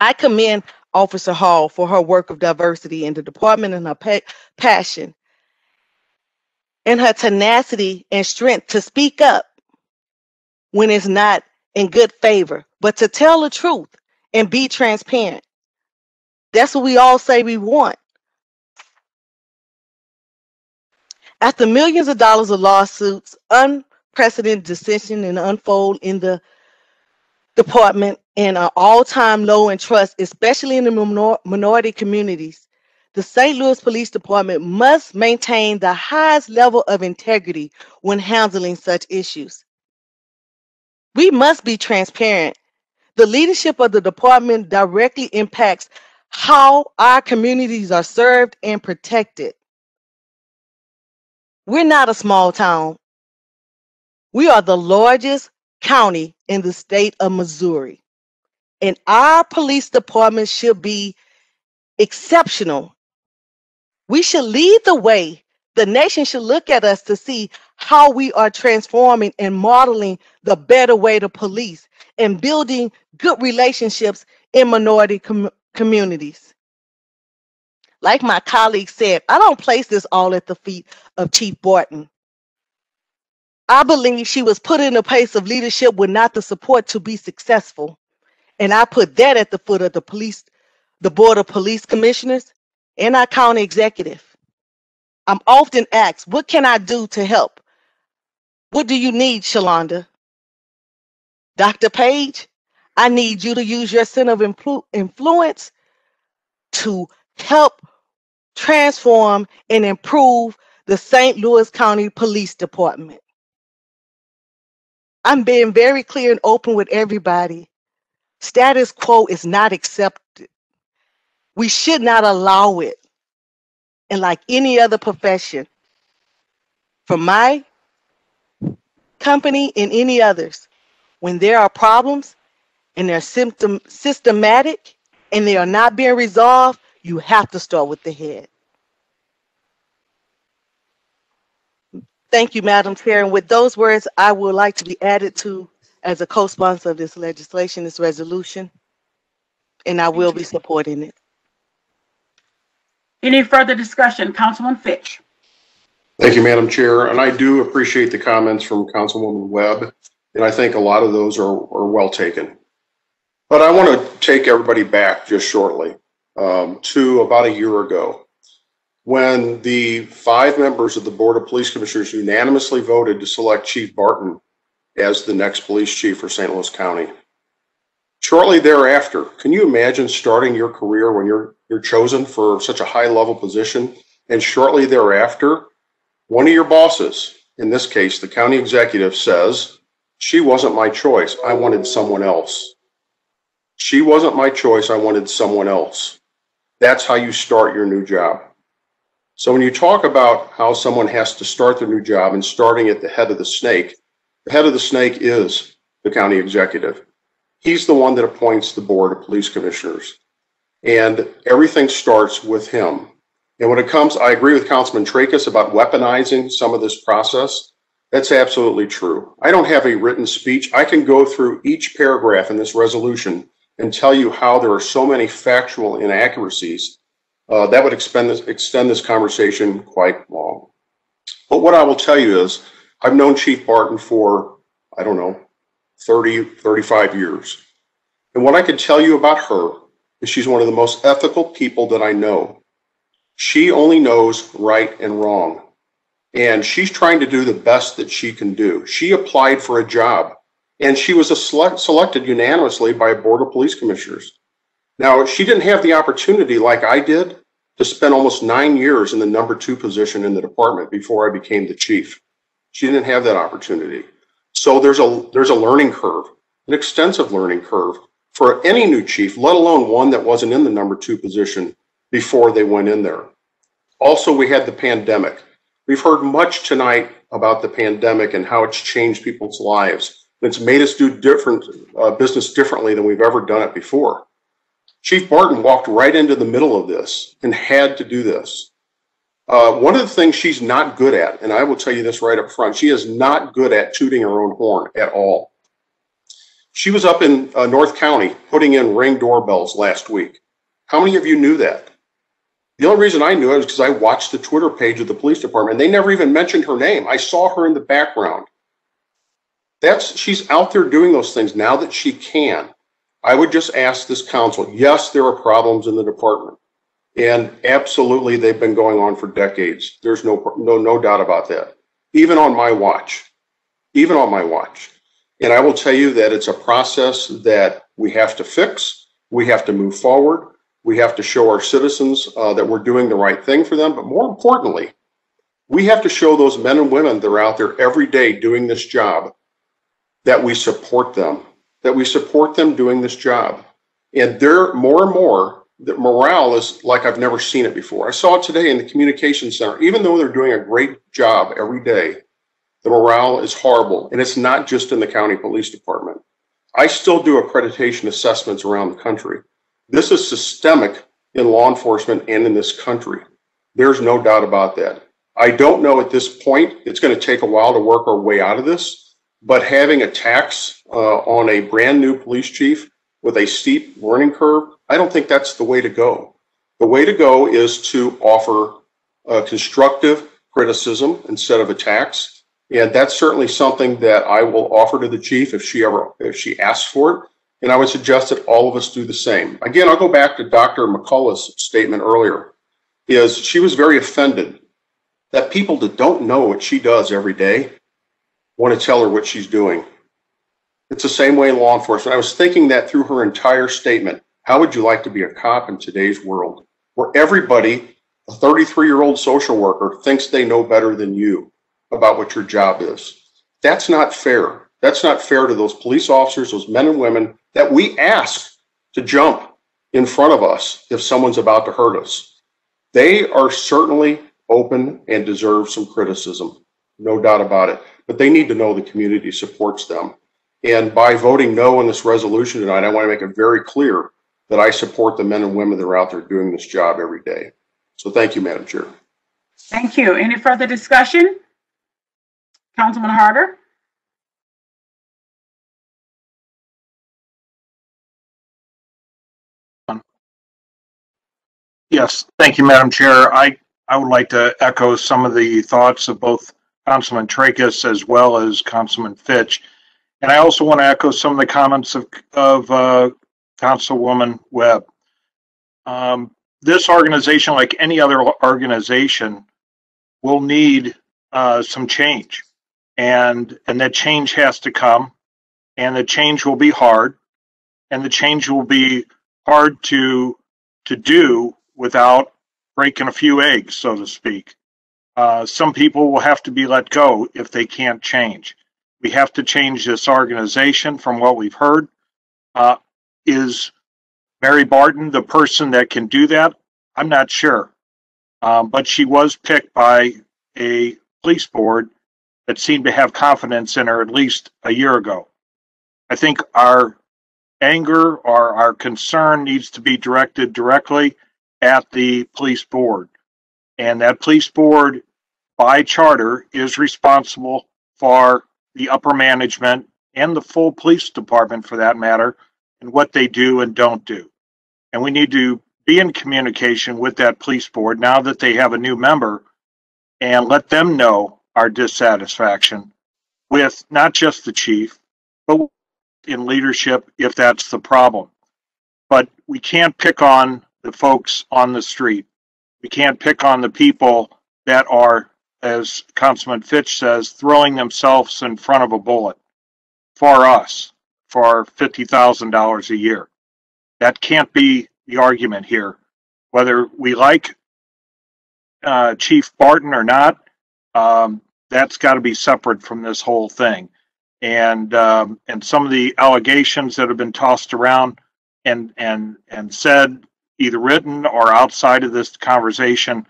I commend Officer Hall for her work of diversity in the department and her pa- passion and her tenacity and strength to speak up when it's not in good favor, but to tell the truth and be transparent. That's what we all say we want. After millions of dollars of lawsuits, unprecedented decision and unfold in the department and an all-time low in trust, especially in the minor- minority communities, the St. Louis Police Department must maintain the highest level of integrity when handling such issues. We must be transparent. The leadership of the department directly impacts how our communities are served and protected. We're not a small town. We are the largest county in the state of Missouri. And our police department should be exceptional. We should lead the way. The nation should look at us to see how we are transforming and modeling the better way to police and building good relationships in minority com- communities. Like my colleague said, I don't place this all at the feet of Chief Barton. I believe she was put in a place of leadership with not the support to be successful. And I put that at the foot of the police, the Board of Police Commissioners and our county executive. I'm often asked, what can I do to help? What do you need, Shalonda? Dr. Page, I need you to use your center of influ- influence to help transform and improve the St. Louis County Police Department. I'm being very clear and open with everybody. Status quo is not accepted. We should not allow it. And like any other profession, from my company and any others, when there are problems and they're symptom systematic and they are not being resolved, you have to start with the head. Thank you, Madam Chair. And with those words, I would like to be added to as a co-sponsor of this legislation, this resolution, and I will be supporting it. Any further discussion? Councilman Fitch. Thank you, Madam Chair. And I do appreciate the comments from Councilwoman Webb. And I think a lot of those are, are well taken. But I want to take everybody back just shortly um, to about a year ago when the five members of the Board of Police Commissioners unanimously voted to select Chief Barton as the next police chief for St. Louis County. Shortly thereafter, can you imagine starting your career when you're you're chosen for such a high level position and shortly thereafter one of your bosses, in this case the county executive says, "She wasn't my choice. I wanted someone else." She wasn't my choice. I wanted someone else. That's how you start your new job. So when you talk about how someone has to start their new job and starting at the head of the snake, the head of the snake is the county executive. He's the one that appoints the board of police commissioners. And everything starts with him. And when it comes, I agree with Councilman Trakas about weaponizing some of this process. That's absolutely true. I don't have a written speech. I can go through each paragraph in this resolution and tell you how there are so many factual inaccuracies. Uh, that would extend this, extend this conversation quite long. But what I will tell you is, I've known Chief Barton for, I don't know, 30, 35 years. And what I can tell you about her is she's one of the most ethical people that I know. She only knows right and wrong. And she's trying to do the best that she can do. She applied for a job and she was select, selected unanimously by a board of police commissioners. Now, she didn't have the opportunity like I did to spend almost nine years in the number two position in the department before I became the chief. She didn't have that opportunity. So there's a there's a learning curve, an extensive learning curve for any new chief, let alone one that wasn't in the number two position before they went in there. Also, we had the pandemic. We've heard much tonight about the pandemic and how it's changed people's lives. It's made us do different uh, business differently than we've ever done it before. Chief Barton walked right into the middle of this and had to do this. Uh, one of the things she's not good at, and I will tell you this right up front, she is not good at tooting her own horn at all. She was up in uh, North County putting in ring doorbells last week. How many of you knew that? The only reason I knew it was because I watched the Twitter page of the police department. And they never even mentioned her name. I saw her in the background. That's she's out there doing those things now that she can. I would just ask this council, yes, there are problems in the department. And absolutely, they've been going on for decades. There's no, no, no doubt about that. Even on my watch, even on my watch. And I will tell you that it's a process that we have to fix. We have to move forward. We have to show our citizens uh, that we're doing the right thing for them. But more importantly, we have to show those men and women that are out there every day doing this job that we support them, that we support them doing this job. And they're more and more, the morale is like I've never seen it before. I saw it today in the communication center. Even though they're doing a great job every day, the morale is horrible. And it's not just in the county police department. I still do accreditation assessments around the country. This is systemic in law enforcement and in this country. There's no doubt about that. I don't know at this point, it's going to take a while to work our way out of this, but having a tax uh, on a brand new police chief with a steep learning curve, I don't think that's the way to go. The way to go is to offer uh, constructive criticism instead of attacks. And that's certainly something that I will offer to the chief if she ever, if she asks for it. And I would suggest that all of us do the same. Again, I'll go back to Dr. McCullough's statement earlier, is she was very offended that people that don't know what she does every day want to tell her what she's doing. It's the same way in law enforcement. I was thinking that through her entire statement. How would you like to be a cop in today's world where everybody, a 33 year old social worker, thinks they know better than you about what your job is? That's not fair. That's not fair to those police officers, those men and women that we ask to jump in front of us if someone's about to hurt us. They are certainly open and deserve some criticism, no doubt about it. But they need to know the community supports them. And by voting no on this resolution tonight, I want to make it very clear that I support the men and women that are out there doing this job every day. So thank you, Madam Chair. Thank you. Any further discussion? Councilman Harder? Yes, thank you, Madam Chair. I, I would like to echo some of the thoughts of both Councilman Trakas as well as Councilman Fitch. And I also want to echo some of the comments of, of uh, Councilwoman Webb. Um, this organization, like any other organization, will need uh, some change. And, and that change has to come. And the change will be hard. And the change will be hard to, to do without breaking a few eggs, so to speak. Uh, some people will have to be let go if they can't change. We have to change this organization from what we've heard. Uh, is Mary Barton the person that can do that? I'm not sure. Um, but she was picked by a police board that seemed to have confidence in her at least a year ago. I think our anger or our concern needs to be directed directly at the police board. And that police board, by charter, is responsible for the upper management and the full police department for that matter, and what they do and don't do. And we need to be in communication with that police board now that they have a new member and let them know our dissatisfaction with not just the chief, but in leadership if that's the problem. But we can't pick on the folks on the street. We can't pick on the people that are, as Councilman Fitch says, throwing themselves in front of a bullet for us for $50,000 a year. That can't be the argument here. Whether we like uh, Chief Barton or not, um, that's got to be separate from this whole thing. And um, and some of the allegations that have been tossed around and and and said either written or outside of this conversation,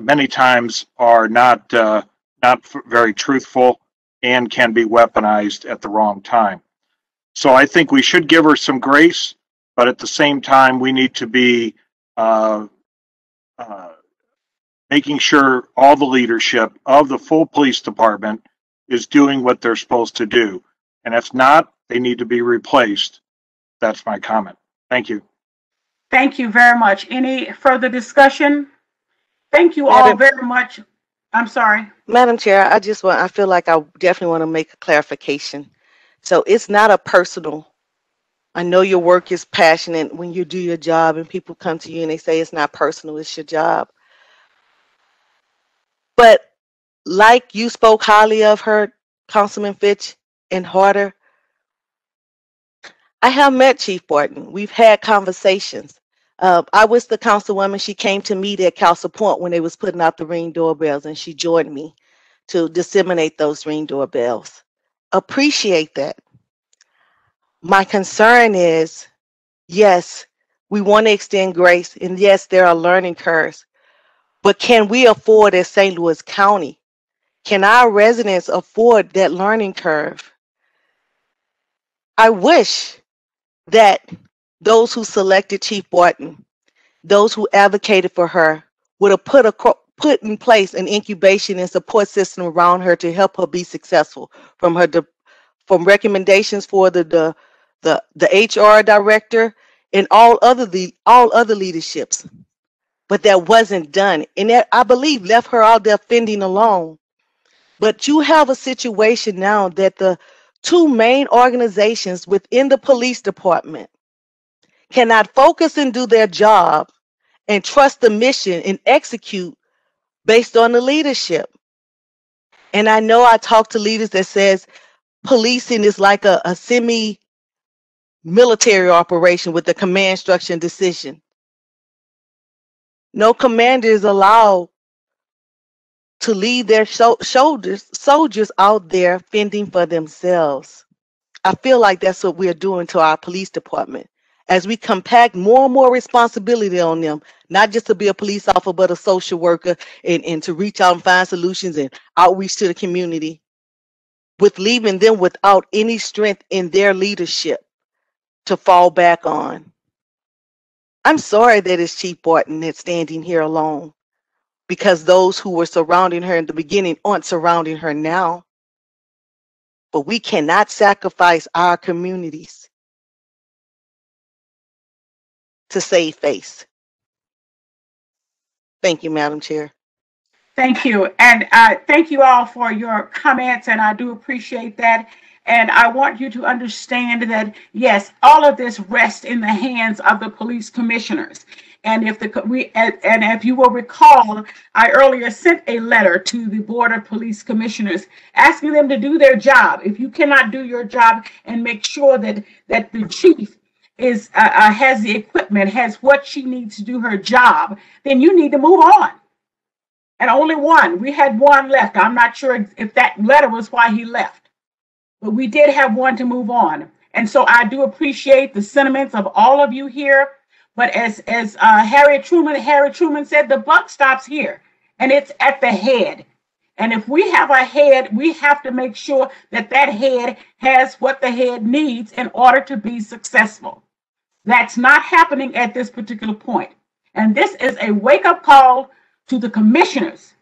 many times are not uh, not very truthful and can be weaponized at the wrong time. So I think we should give her some grace, but at the same time, we need to be uh, uh, making sure all the leadership of the full police department is doing what they're supposed to do. And if not, they need to be replaced. That's my comment. Thank you. Thank you very much. Any further discussion? Thank you all very much. I'm sorry. Madam Chair, I just want, I feel like I definitely want to make a clarification. So it's not a personal I know your work is passionate when you do your job and people come to you and they say it's not personal, it's your job. But like you spoke highly of her, Councilman Fitch and Harder, I have met Chief Barton. We've had conversations. Uh, I was the councilwoman. She came to meet at Council Point when they was putting out the ring doorbells, and she joined me to disseminate those ring doorbells. Appreciate that. My concern is, yes, we want to extend grace, and yes, there are learning curves, but can we afford as St. Louis County? Can our residents afford that learning curve? I wish that those who selected Chief Barton, those who advocated for her, would have put a put in place an incubation and support system around her to help her be successful. From her from recommendations for the the the, the HR director and all other the all other leaderships, but that wasn't done, and that I believe left her out there fending alone. But you have a situation now that the two main organizations within the police department cannot focus and do their job and trust the mission and execute based on the leadership. And I know I talk to leaders that says policing is like a, a semi military operation with the command structure and decision. No commander is allowed to lead their sho- shoulders soldiers out there fending for themselves. I feel like that's what we're doing to our police department as we compact more and more responsibility on them, not just to be a police officer, but a social worker and, and to reach out and find solutions and outreach to the community, with leaving them without any strength in their leadership to fall back on. I'm sorry that it's Chief Barton that's standing here alone because those who were surrounding her in the beginning aren't surrounding her now. But we cannot sacrifice our communities to save face. Thank you, Madam Chair. Thank you. And uh, thank you all for your comments, and I do appreciate that. And I want you to understand that, yes, all of this rests in the hands of the police commissioners. And if the we and, if you will recall, I earlier sent a letter to the Board of Police Commissioners asking them to do their job. If you cannot do your job and make sure that that the chief is uh, uh, has the equipment, has what she needs to do her job, then you need to move on. And only one. We had one left. I'm not sure if that letter was why he left, but we did have one to move on. And so I do appreciate the sentiments of all of you here. But as as uh, Harriet Truman, Harry Truman said, the buck stops here, and it's at the head. And if we have a head, we have to make sure that that head has what the head needs in order to be successful. That's not happening at this particular point. And this is a wake up call to the commissioners.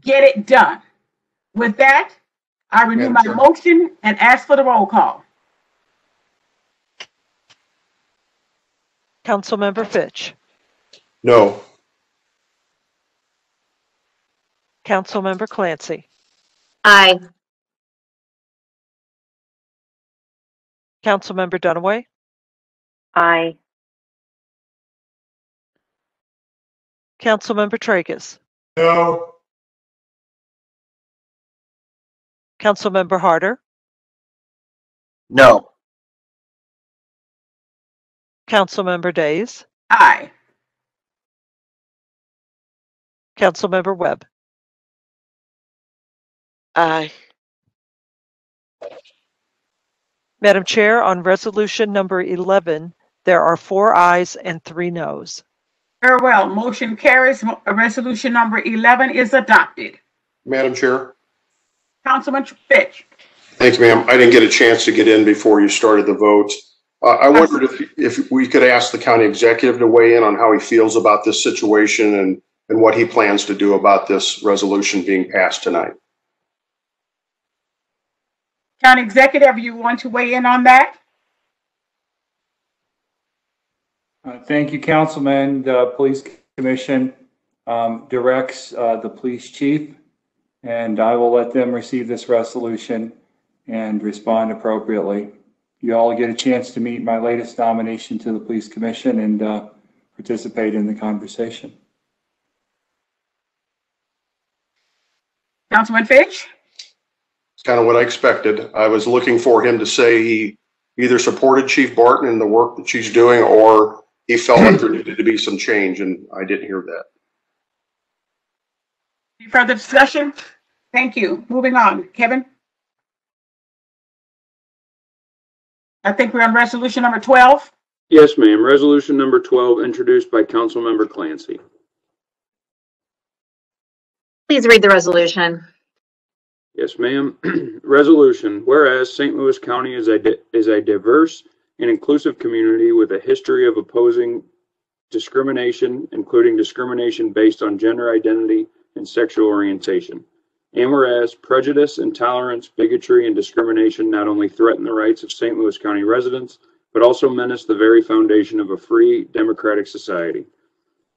Get it done. With that, I renew Madam my Chair. motion and ask for the roll call. Councilmember Fitch, No. Councilmember Clancy, Aye. Councilmember Dunaway, Aye. Councilmember Trakas, No. Councilmember Harder, No. Councilmember Days, Aye. Councilmember Webb. Aye. Madam Chair, on resolution number 11, there are four ayes and three noes. Very well. Motion carries. Mo- Resolution number 11 is adopted. Madam Chair? Councilman Fitch. Thank you, ma'am. I didn't get a chance to get in before you started the vote. Uh, I wondered if, if we could ask the county executive to weigh in on how he feels about this situation and, and what he plans to do about this resolution being passed tonight. County Executive, you want to weigh in on that? Uh, Thank you, Councilman. The Police Commission um, directs uh, the police chief, and I will let them receive this resolution and respond appropriately. you all get a chance to meet my latest nomination to the Police Commission and uh, participate in the conversation. Councilman Fitch? It's kind of what I expected. I was looking for him to say he either supported Chief Barton in the work that she's doing or he felt like there needed to be some change, and I didn't hear that. Any further discussion? Thank you. Moving on. Kevin? I think we're on resolution number 12. Yes, ma'am. Resolution number 12, introduced by Councilmember Clancy. Please read the resolution. Yes, ma'am. Resolution, whereas St. Louis County is a, is a diverse and inclusive community with a history of opposing discrimination, including discrimination based on gender identity and sexual orientation. And whereas prejudice, intolerance, bigotry, and discrimination not only threaten the rights of St. Louis County residents, but also menace the very foundation of a free, democratic society.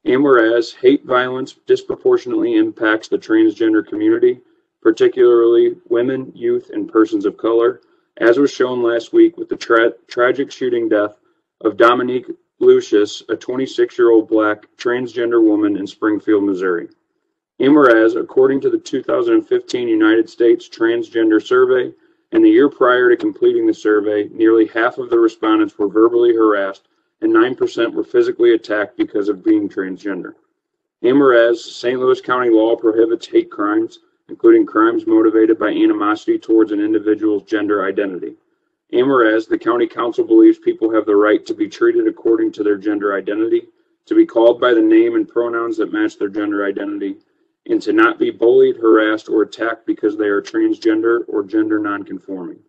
And whereas hate violence disproportionately impacts the transgender community, particularly women, youth, and persons of color, as was shown last week with the tra- tragic shooting death of Dominique Lucious, a 26 year old black transgender woman in Springfield, Missouri. Whereas, according to the 2015 United States Transgender Survey, and the year prior to completing the survey, nearly half of the respondents were verbally harassed and 9% were physically attacked because of being transgender. Whereas St. Louis County law prohibits hate crimes, including crimes motivated by animosity towards an individual's gender identity. Whereas the county council believes people have the right to be treated according to their gender identity, to be called by the name and pronouns that match their gender identity, and to not be bullied, harassed, or attacked because they are transgender or gender nonconforming.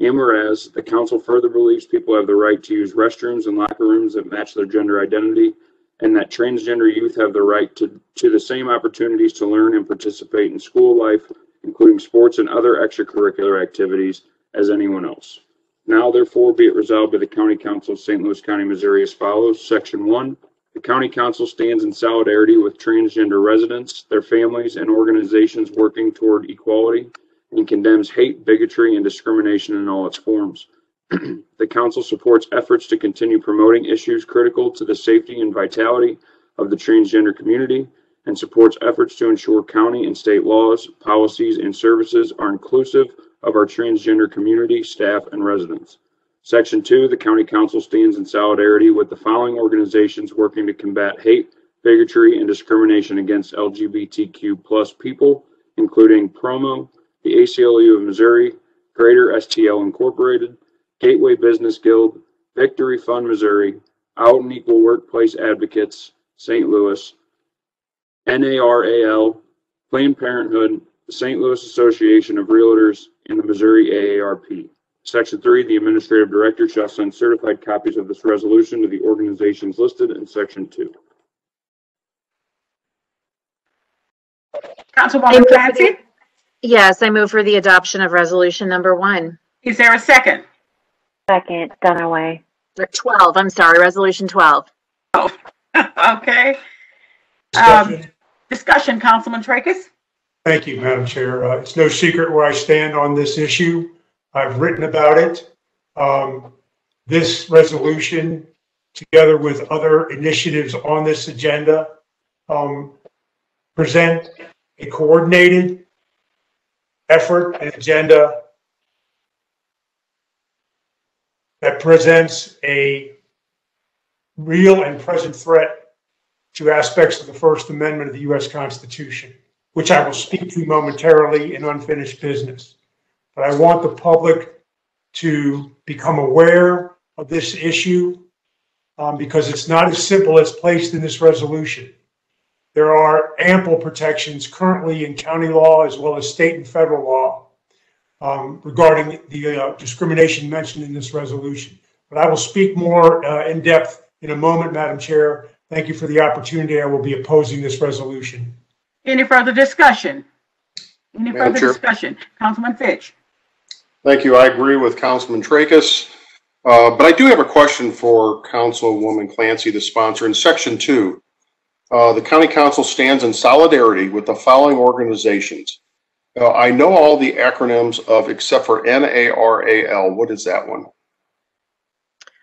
And whereas the council further believes people have the right to use restrooms and locker rooms that match their gender identity, and that transgender youth have the right to, to the same opportunities to learn and participate in school life, including sports and other extracurricular activities, as anyone else. Now, therefore, be it resolved by the County Council of St. Louis County, Missouri as follows. Section 1. The County Council stands in solidarity with transgender residents, their families, and organizations working toward equality and condemns hate, bigotry, and discrimination in all its forms. the Council supports efforts to continue promoting issues critical to the safety and vitality of the transgender community and supports efforts to ensure county and state laws, policies, and services are inclusive of our transgender community, staff, and residents. Section 2, the County Council stands in solidarity with the following organizations working to combat hate, bigotry, and discrimination against LGBTQ plus people, including PROMO, the ACLU of Missouri, Greater STL Incorporated, Gateway Business Guild, Victory Fund Missouri, Out and Equal Workplace Advocates, St. Louis, NARAL, Planned Parenthood, the St. Louis Association of Realtors, and the Missouri AARP. Section 3, the Administrative Director shall send certified copies of this resolution to the organizations listed in Section 2. Councilwoman Clancy? Yes, I move for the adoption of resolution number one. Is there a second? Second, Dunaway. Or 12, I'm sorry, resolution 12. Okay. Um, Discussion? discussion, Councilman Trakas? Thank you, Madam Chair. Uh, It's no secret where I stand on this issue. I've written about it. Um, This resolution, together with other initiatives on this agenda, um, present a coordinated effort and agenda that presents a real and present threat to aspects of the First Amendment of the U.S. Constitution, which I will speak to momentarily in unfinished business. But I want the public to become aware of this issue um, because it's not as simple as placed in this resolution. There are ample protections currently in county law as well as state and federal law um, regarding the uh, discrimination mentioned in this resolution. But I will speak more uh, in depth in a moment, Madam Chair. Thank you for the opportunity. I will be opposing this resolution. Any further discussion? Any Madam further Chair. discussion? Councilman Fitch? Thank you. I agree with Councilman Trakas. Uh, but I do have a question for Councilwoman Clancy, the sponsor. In section two, uh, the county council stands in solidarity with the following organizations. Uh, I know all the acronyms of except for NARAL. What is that one?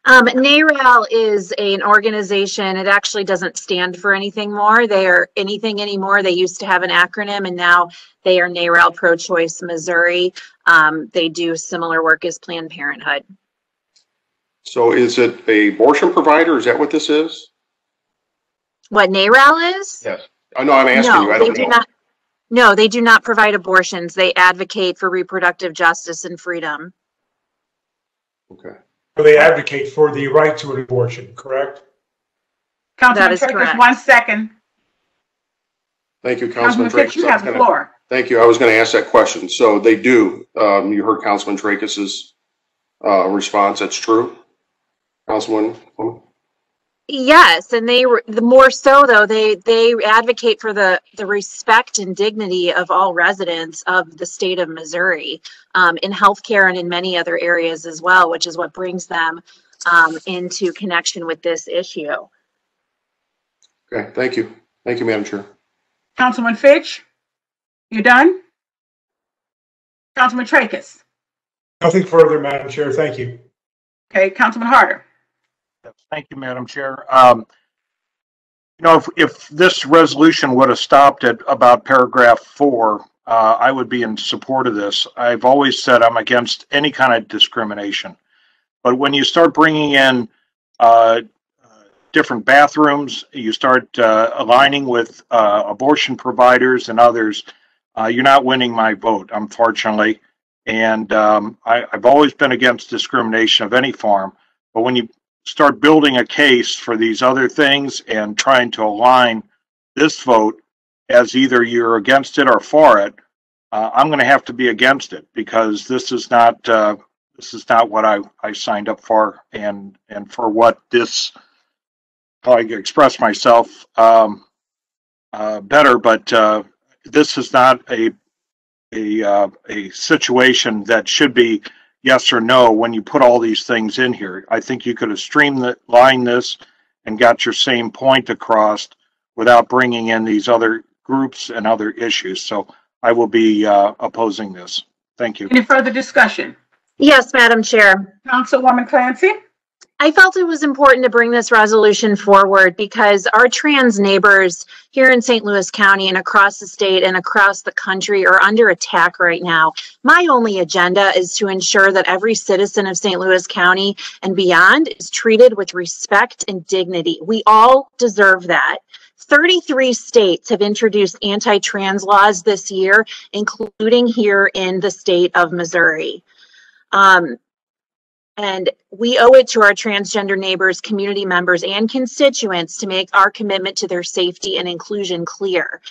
Um, NARAL is an organization, it actually doesn't stand for anything more. They are anything anymore. They used to have an acronym and now they are NARAL Pro Choice Missouri. Um, they do similar work as Planned Parenthood. So is it a abortion provider? Is that what this is? What NARAL is? Yes. I know, I'm asking you. No, I they don't do know. not. No, they do not provide abortions. They advocate for reproductive justice and freedom. Okay. They advocate for the right to an abortion, correct? Councilman is Trakas, correct. one second. Thank you, Councilman Councilman Fitch, Trakas. you I was have the gonna- floor. Thank you. I was going to ask that question. So they do. Um, you heard Councilman Trakas's uh, response. That's true. Councilman, Yes, and they were the more so though they they advocate for the the respect and dignity of all residents of the state of Missouri um, in healthcare and in many other areas as well, which is what brings them um, into connection with this issue. okay, thank you. Thank you, Madam Chair. Councilman Fitch, you done? Councilman Trakas. Nothing further, Madam Chair. Thank you. Okay, Councilman Harder. Thank you, Madam Chair. Um, You know, if, if this resolution would have stopped at about paragraph four, uh, I would be in support of this. I've always said I'm against any kind of discrimination. But when you start bringing in uh, different bathrooms, you start uh, aligning with uh, abortion providers and others, uh, you're not winning my vote, unfortunately. And um, I, I've always been against discrimination of any form. But when you start building a case for these other things and trying to align this vote as either you're against it or for it, uh, I'm going to have to be against it because this is not uh, this is not what I, I signed up for and and for what this how I express myself um, uh, better. But uh, this is not a a uh, a situation that should be yes or no when you put all these things in here. I think you could have streamlined this and got your same point across without bringing in these other groups and other issues. So I will be uh, opposing this. Thank you. Any further discussion? Yes, Madam Chair. Councilwoman Clancy? I felt it was important to bring this resolution forward because our trans neighbors here in St. Louis County and across the state and across the country are under attack right now. My only agenda is to ensure that every citizen of St. Louis County and beyond is treated with respect and dignity. We all deserve that. 33 states have introduced anti-trans laws this year, including here in the state of Missouri. Um, and we owe it to our transgender neighbors, community members, and constituents to make our commitment to their safety and inclusion clear.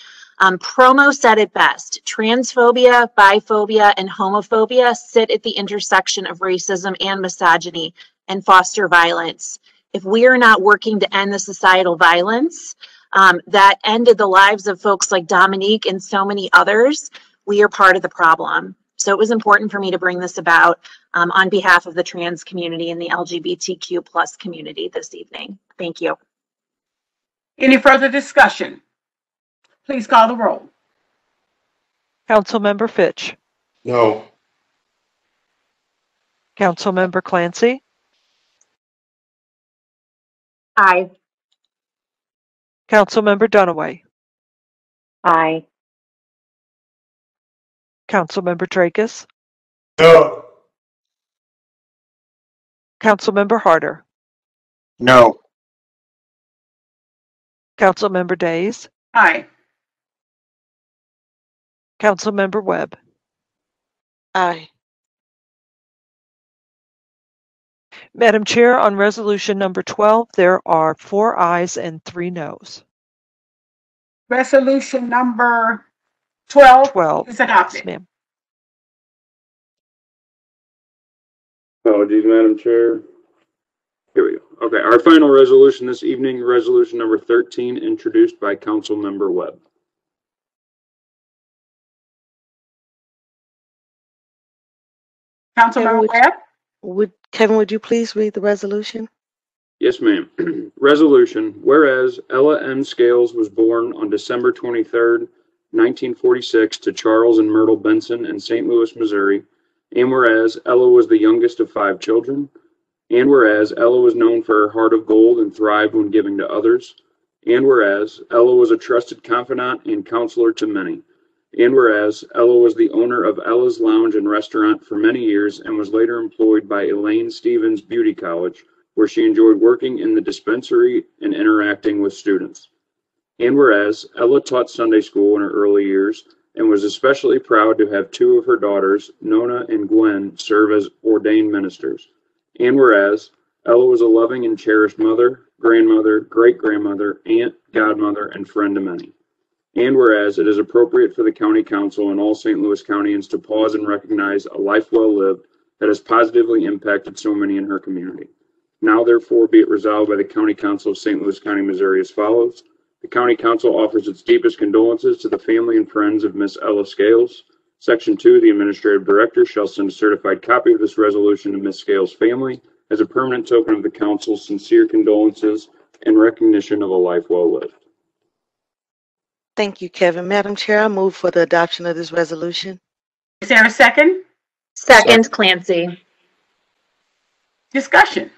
Um, promo said it best transphobia, biphobia, and homophobia sit at the intersection of racism and misogyny and foster violence. If we are not working to end the societal violence um, that ended the lives of folks like Dominique and so many others, we are part of the problem. So it was important for me to bring this about um, on behalf of the trans community and the LGBTQ plus community this evening. Thank you. Any further discussion? Please call the roll. Councilmember Fitch. No. Councilmember Clancy. Aye. Councilmember Dunaway. Aye. Councilmember Trakas. No. Councilmember Harder. No. Councilmember Days. Aye. Councilmember Webb. Aye. Madam Chair, on resolution number 12, there are four ayes and three noes. Resolution number 12 12. is adopted. Yes, ma'am. Apologies, Madam Chair. Here we go. Okay, our final resolution this evening, resolution number thirteen, introduced by Council Member Webb. Councilmember would- Webb? Would, Kevin, would you please read the resolution? Yes, ma'am. Resolution, whereas Ella M. Scales was born on December twenty-third, nineteen forty-six to Charles and Myrtle Benson in St. Louis, Missouri, and whereas Ella was the youngest of five children, And whereas Ella was known for her heart of gold and thrived when giving to others. And whereas Ella was a trusted confidant and counselor to many. And whereas Ella was the owner of Ella's Lounge and Restaurant for many years and was later employed by Elaine Stevens Beauty College, where she enjoyed working in the dispensary and interacting with students. And whereas Ella taught Sunday school in her early years and was especially proud to have two of her daughters, Nona and Gwen, serve as ordained ministers. And whereas Ella was a loving and cherished mother, grandmother, great grandmother, aunt, godmother, and friend to many. And whereas it is appropriate for the county council and all St. Louis Countyans to pause and recognize a life well lived that has positively impacted so many in her community. Now therefore be it resolved by the County Council of St. Louis County, Missouri as follows. The County Council offers its deepest condolences to the family and friends of Miss Ella Scales. Section two, the Administrative Director shall send a certified copy of this resolution to Miss Scales' family as a permanent token of the council's sincere condolences and recognition of a life well lived. Thank you, Kevin. Madam Chair, I move for the adoption of this resolution. Is there a second? Second, Clancy. Discussion.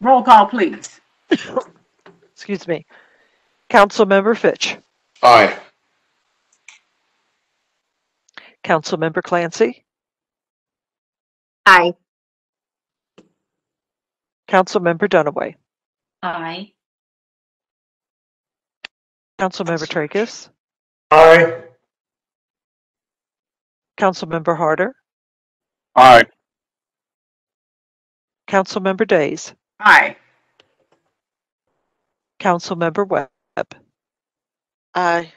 Roll call, please. Excuse me. Councilmember Fitch. Aye. Councilmember Clancy. Aye. Councilmember Dunaway. Aye. Councilmember Trakas. Aye. Councilmember Harder. Aye. Councilmember Days. Aye. Councilmember Webb. Aye.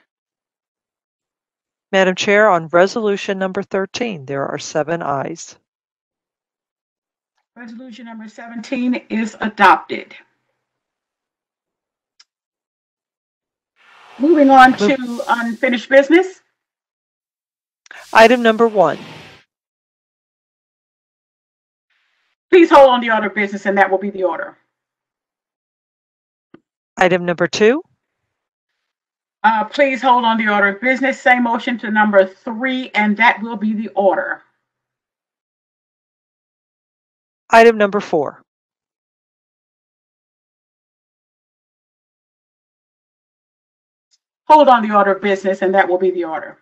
Madam Chair, on resolution number 13, there are seven ayes. Resolution number 17 is adopted. Moving on to unfinished business. Item number one. Please hold on the order of business, and that will be the order. Item number two. Uh, please hold on the order of business. Same motion to number three, and that will be the order. Item number four. Hold on the order of business, and that will be the order.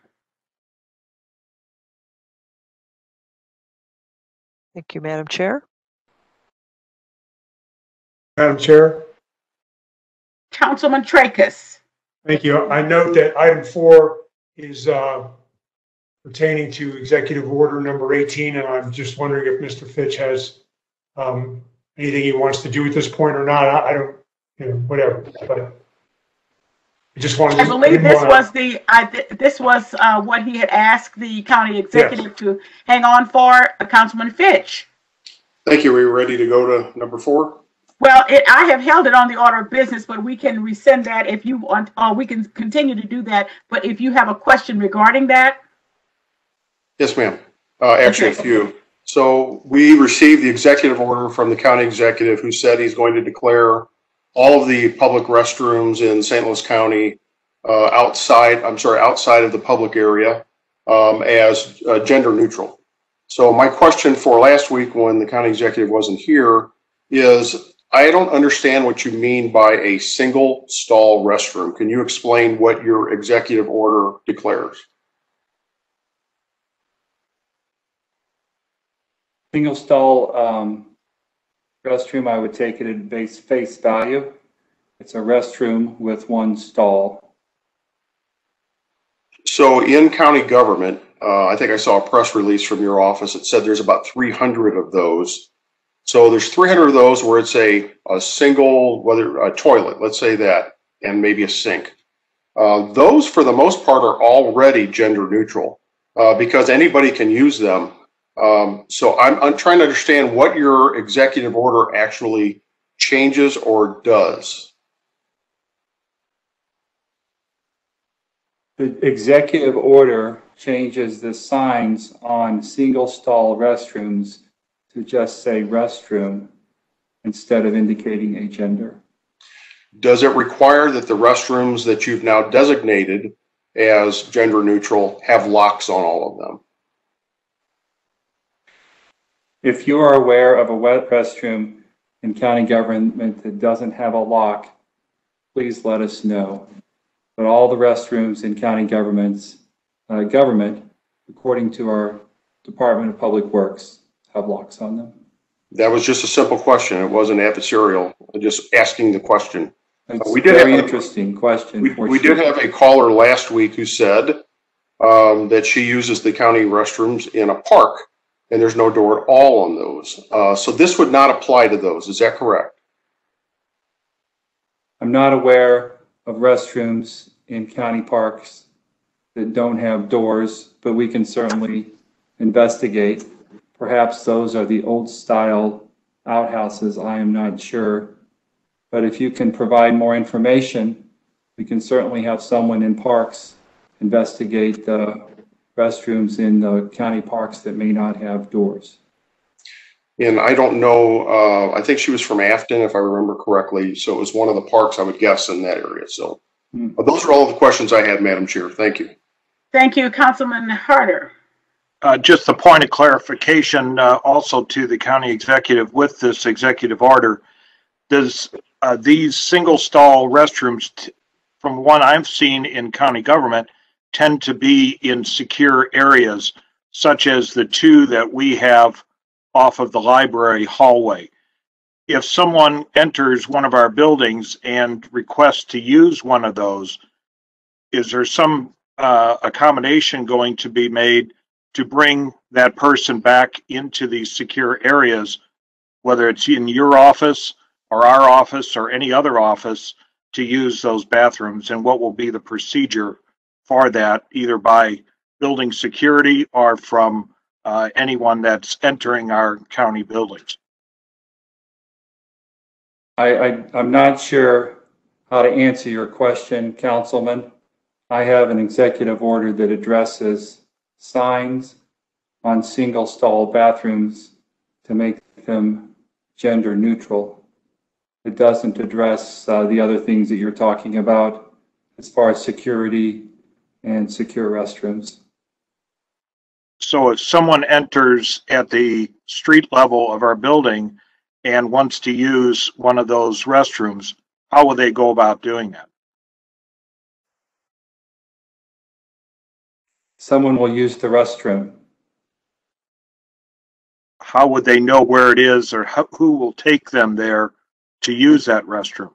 Thank you, Madam Chair. Madam Chair, Councilman Trakas. Thank you. I note that item four is uh, pertaining to executive order number 18, and I'm just wondering if Mr. Fitch has um, anything he wants to do at this point or not. I I don't, you know, whatever, but I just wanted. To, I to- believe didn't this wanna- was the, I, th- this was uh, what he had asked the county executive to hang on for, uh, Councilman Fitch. Thank you. Are you ready to go to number four? Well, it, I have held it on the order of business, but we can rescind that if you want, or we can continue to do that. But if you have a question regarding that, Yes, ma'am. Uh, actually, a few. So we received the executive order from the county executive who said he's going to declare all of the public restrooms in St. Louis County uh, outside, I'm sorry, outside of the public area um, as uh, gender neutral. So my question for last week when the county executive wasn't here is I don't understand what you mean by a single stall restroom. Can you explain what your executive order declares? Single stall um, restroom, I would take it at base face value. It's a restroom with one stall. So in county government, uh, I think I saw a press release from your office that said there's about 300 of those. So there's 300 of those where it's a, a single, whether a toilet, let's say that, and maybe a sink. Uh, those, for the most part, are already gender neutral uh, because anybody can use them. Um, so I'm, I'm trying to understand what your executive order actually changes or does. The executive order changes the signs on single stall restrooms to just say restroom instead of indicating a gender. Does it require that the restrooms that you've now designated as gender neutral have locks on all of them? If you are aware of a wet restroom in county government that doesn't have a lock, please let us know. But all the restrooms in county governments, uh, government, according to our Department of Public Works, have locks on them. That was just a simple question. It wasn't adversarial, just asking the question. It's We a did very have- interesting question. We, for we did sure. have a caller last week who said um, that she uses the county restrooms in a park and there's no door at all on those. Uh, so this would not apply to those. Is that correct? I'm not aware of restrooms in county parks that don't have doors, but we can certainly investigate. Perhaps those are the old style outhouses, I am not sure. But if you can provide more information, we can certainly have someone in parks investigate the restrooms in the county parks that may not have doors. And I don't know, uh, I think she was from Afton, if I remember correctly. So it was one of the parks, I would guess, in that area. So Hmm. uh, those are all the questions I had, Madam Chair. Thank you. Thank you, Councilman Harder. Uh, just a point of clarification, uh, also to the county executive with this executive order. Does, uh, these single stall restrooms, from what I've seen in county government, tend to be in secure areas, such as the two that we have off of the library hallway. If someone enters one of our buildings and requests to use one of those, is there some, uh, accommodation going to be made to bring that person back into these secure areas, whether it's in your office or our office or any other office, to use those bathrooms? And what will be the procedure for that, either by building security or from uh, anyone that's entering our county buildings? I, I, I'm not sure how to answer your question, Councilman. I have an executive order that addresses signs on single stall bathrooms to make them gender neutral. It doesn't address uh, the other things that you're talking about as far as security and secure restrooms. So if someone enters at the street level of our building and wants to use one of those restrooms, how will they go about doing that? Someone will use the restroom. How would they know where it is or how, who will take them there to use that restroom?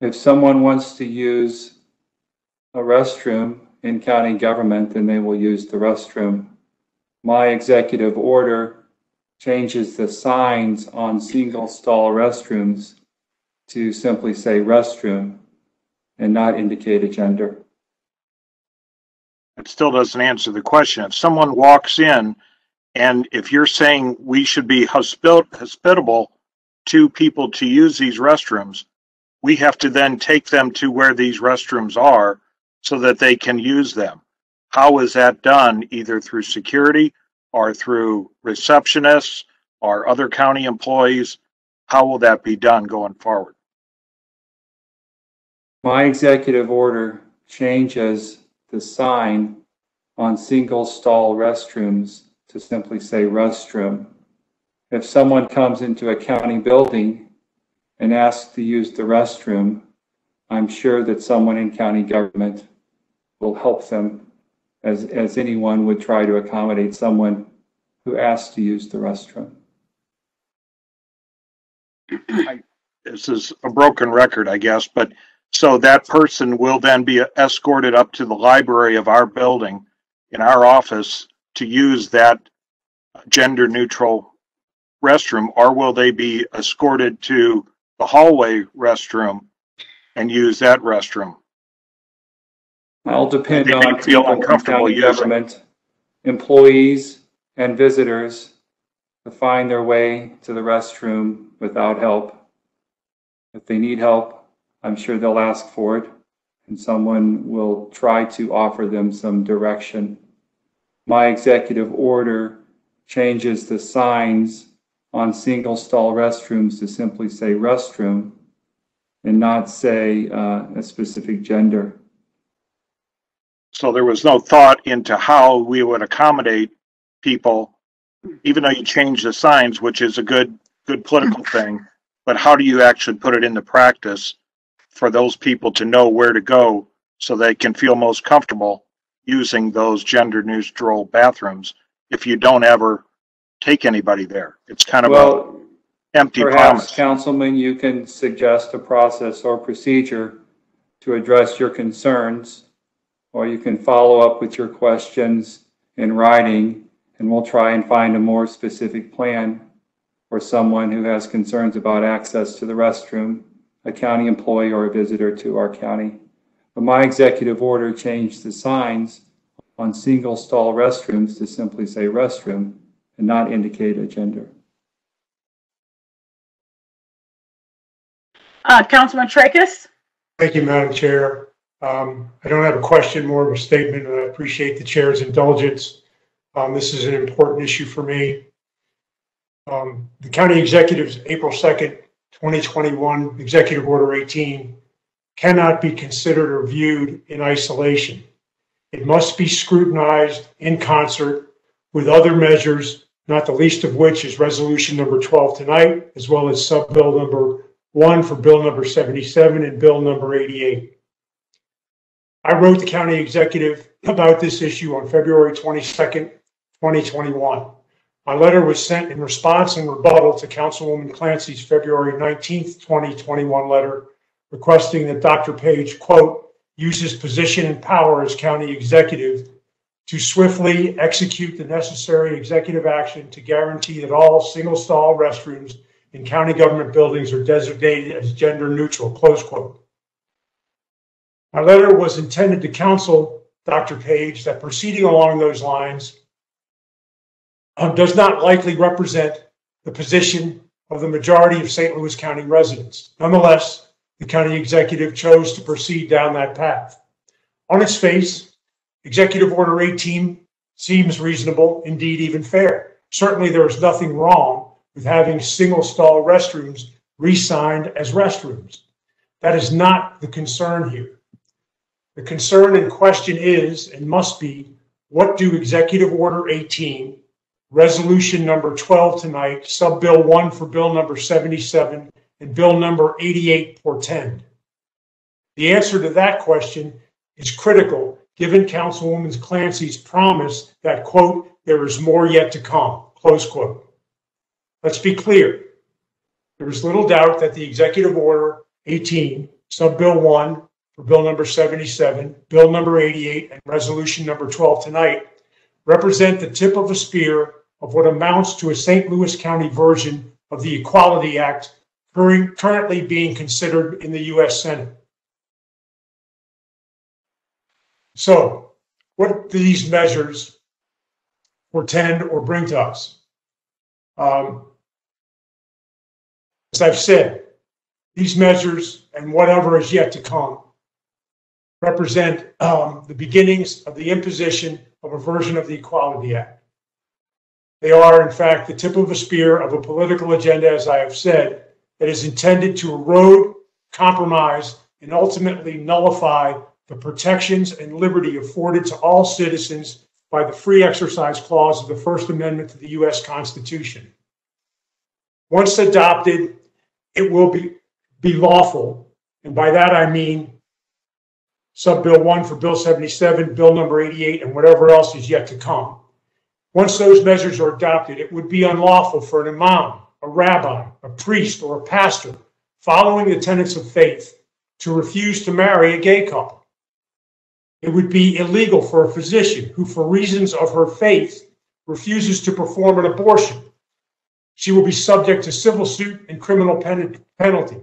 If someone wants to use a restroom in county government, then they will use the restroom. My executive order changes the signs on single stall restrooms to simply say restroom and not indicate a gender. It still doesn't answer the question. If someone walks in and if you're saying we should be hospit- hospitable to people to use these restrooms, we have to then take them to where these restrooms are so that they can use them. How is that done? Either through security or through receptionists or other county employees? How will that be done going forward? My executive order changes the sign on single stall restrooms to simply say restroom. If someone comes into a county building and asks to use the restroom, I'm sure that someone in county government will help them as, as anyone would try to accommodate someone who asks to use the restroom. This is a broken record, I guess, but so that person will then be escorted up to the library of our building in our office to use that gender neutral restroom, or will they be escorted to the hallway restroom and use that restroom? I'll depend They on feel uncomfortable using. government, employees and visitors to find their way to the restroom without help. If they need help, I'm sure they'll ask for it and someone will try to offer them some direction. My executive order changes the signs on single stall restrooms to simply say restroom and not say uh, a specific gender. So there was no thought into how we would accommodate people, even though you change the signs, which is a good, good political thing, but how do you actually put it into practice for those people to know where to go so they can feel most comfortable using those gender neutral bathrooms if you don't ever take anybody there? It's kind of a Well, empty perhaps, promise. Councilman, you can suggest a process or procedure to address your concerns, or you can follow up with your questions in writing, and we'll try and find a more specific plan for someone who has concerns about access to the restroom, a county employee or a visitor to our county. But my executive order changed the signs on single stall restrooms to simply say restroom and not indicate a gender. Uh, Councilman Trakas? Thank you, Madam Chair. Um, I don't have a question, more of a statement, and I appreciate the chair's indulgence. Um, this is an important issue for me. Um, the county executive's April 2nd, 2021 Executive Order 18 cannot be considered or viewed in isolation. It must be scrutinized in concert with other measures, not the least of which is resolution number 12 tonight, as well as sub-bill number one for bill number 77 and bill number 88. I wrote the county executive about this issue on February 22nd, 2021. My letter was sent in response and rebuttal to Councilwoman Clancy's February 19th, 2021 letter requesting that Dr. Page, quote, use his position and power as county executive to swiftly execute the necessary executive action to guarantee that all single stall restrooms in county government buildings are designated as gender neutral, close quote. My letter was intended to counsel Dr. Page that proceeding along those lines um, does not likely represent the position of the majority of St. Louis County residents. Nonetheless, the county executive chose to proceed down that path. On its face, Executive Order 18 seems reasonable, indeed even fair. Certainly, there is nothing wrong with having single stall restrooms re-signed as restrooms. That is not the concern here. The concern in question is and must be what do Executive Order 18, Resolution number 12 tonight, Sub Bill 1 for Bill number 77, and Bill number 88 portend? The answer to that question is critical given Councilwoman Clancy's promise that, quote, there is more yet to come, close quote. Let's be clear. There is little doubt that the Executive Order 18, Sub Bill 1 for Bill number 77, Bill number 88, and Resolution number 12 tonight represent the tip of a spear of what amounts to a St. Louis County version of the Equality Act currently being considered in the U.S. Senate. So, what do these measures portend or bring to us? Um, as I've said, these measures and whatever is yet to come represent um, the beginnings of the imposition of a version of the Equality Act. They are, in fact, the tip of a spear of a political agenda, as I have said, that is intended to erode, compromise, and ultimately nullify the protections and liberty afforded to all citizens by the Free Exercise Clause of the First Amendment to the U.S. Constitution. Once adopted, it will be, be lawful, and by that I mean Sub Bill 1 for Bill 77, Bill number 88, and whatever else is yet to come. Once those measures are adopted, it would be unlawful for an imam, a rabbi, a priest, or a pastor following the tenets of faith to refuse to marry a gay couple. It would be illegal for a physician who, for reasons of her faith, refuses to perform an abortion. She will be subject to civil suit and criminal pen- penalty.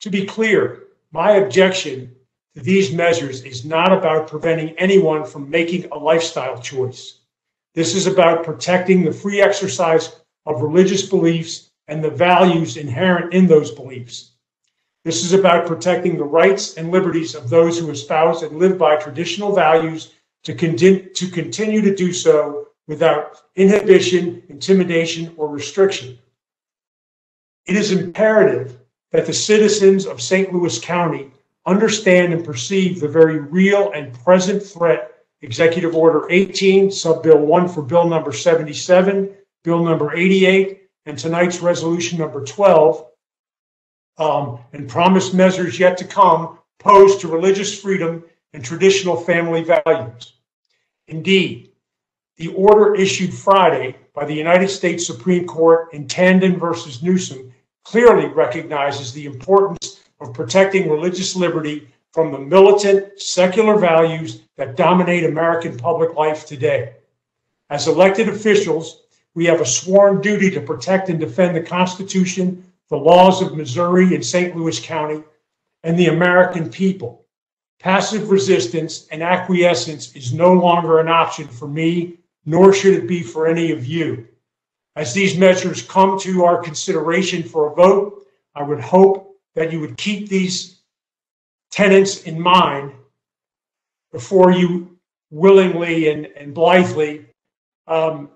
To be clear, my objection to these measures is not about preventing anyone from making a lifestyle choice. This is about protecting the free exercise of religious beliefs and the values inherent in those beliefs. This is about protecting the rights and liberties of those who espouse and live by traditional values to, continue to continue to do so without inhibition, intimidation, or restriction. It is imperative that the citizens of St. Louis County understand and perceive the very real and present threat Executive Order 18, Sub-Bill 1 for Bill Number 77, Bill Number 88, and tonight's Resolution Number 12, um, and promised measures yet to come posed to religious freedom and traditional family values. Indeed, the order issued Friday by the United States Supreme Court in Tandon versus Newsom clearly recognizes the importance of protecting religious liberty from the militant secular values that dominate American public life today. As elected officials, we have a sworn duty to protect and defend the Constitution, the laws of Missouri and St. Louis County, and the American people. Passive resistance and acquiescence is no longer an option for me, nor should it be for any of you. As these measures come to our consideration for a vote, I would hope that you would keep these tenets in mind before you willingly and, and blithely um,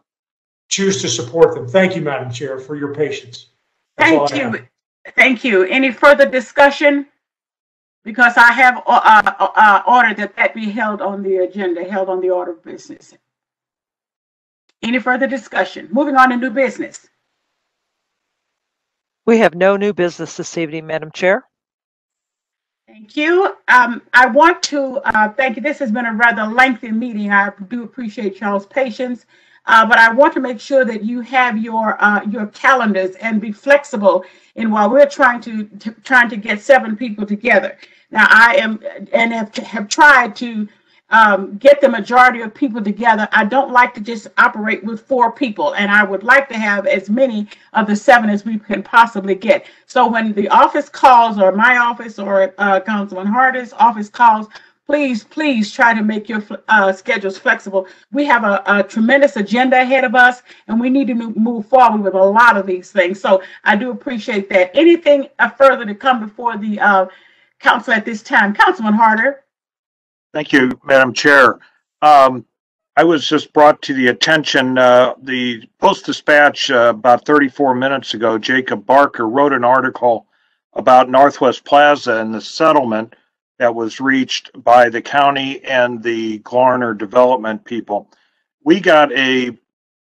choose to support them. Thank you, Madam Chair, for your patience. That's Thank I have. you. Thank you. Any further discussion? Because I have uh, uh, uh, ordered that that be held on the agenda, held on the order of business. Any further discussion? Moving on to new business. We have no new business this evening, Madam Chair. Thank you. Um, I want to uh, thank you. This has been a rather lengthy meeting. I do appreciate y'all's patience, uh, but I want to make sure that you have your uh, your calendars and be flexible in while we're trying to, to trying to get seven people together. Now I am and have have tried to um, get the majority of people together. I don't like to just operate with four people, and I would like to have as many of the seven as we can possibly get. So when the office calls, or my office, or uh, Councilman Harder's office calls, please, please try to make your uh, schedules flexible. We have a, a tremendous agenda ahead of us, and we need to move forward with a lot of these things. So I do appreciate that. Anything uh, further to come before the uh, council at this time? Councilman Harder? Thank you, Madam Chair. Um, I was just brought to the attention, uh, the Post Dispatch, uh, about 34 minutes ago, Jacob Barker wrote an article about Northwest Plaza and the settlement that was reached by the county and the Glarner Development people. We got a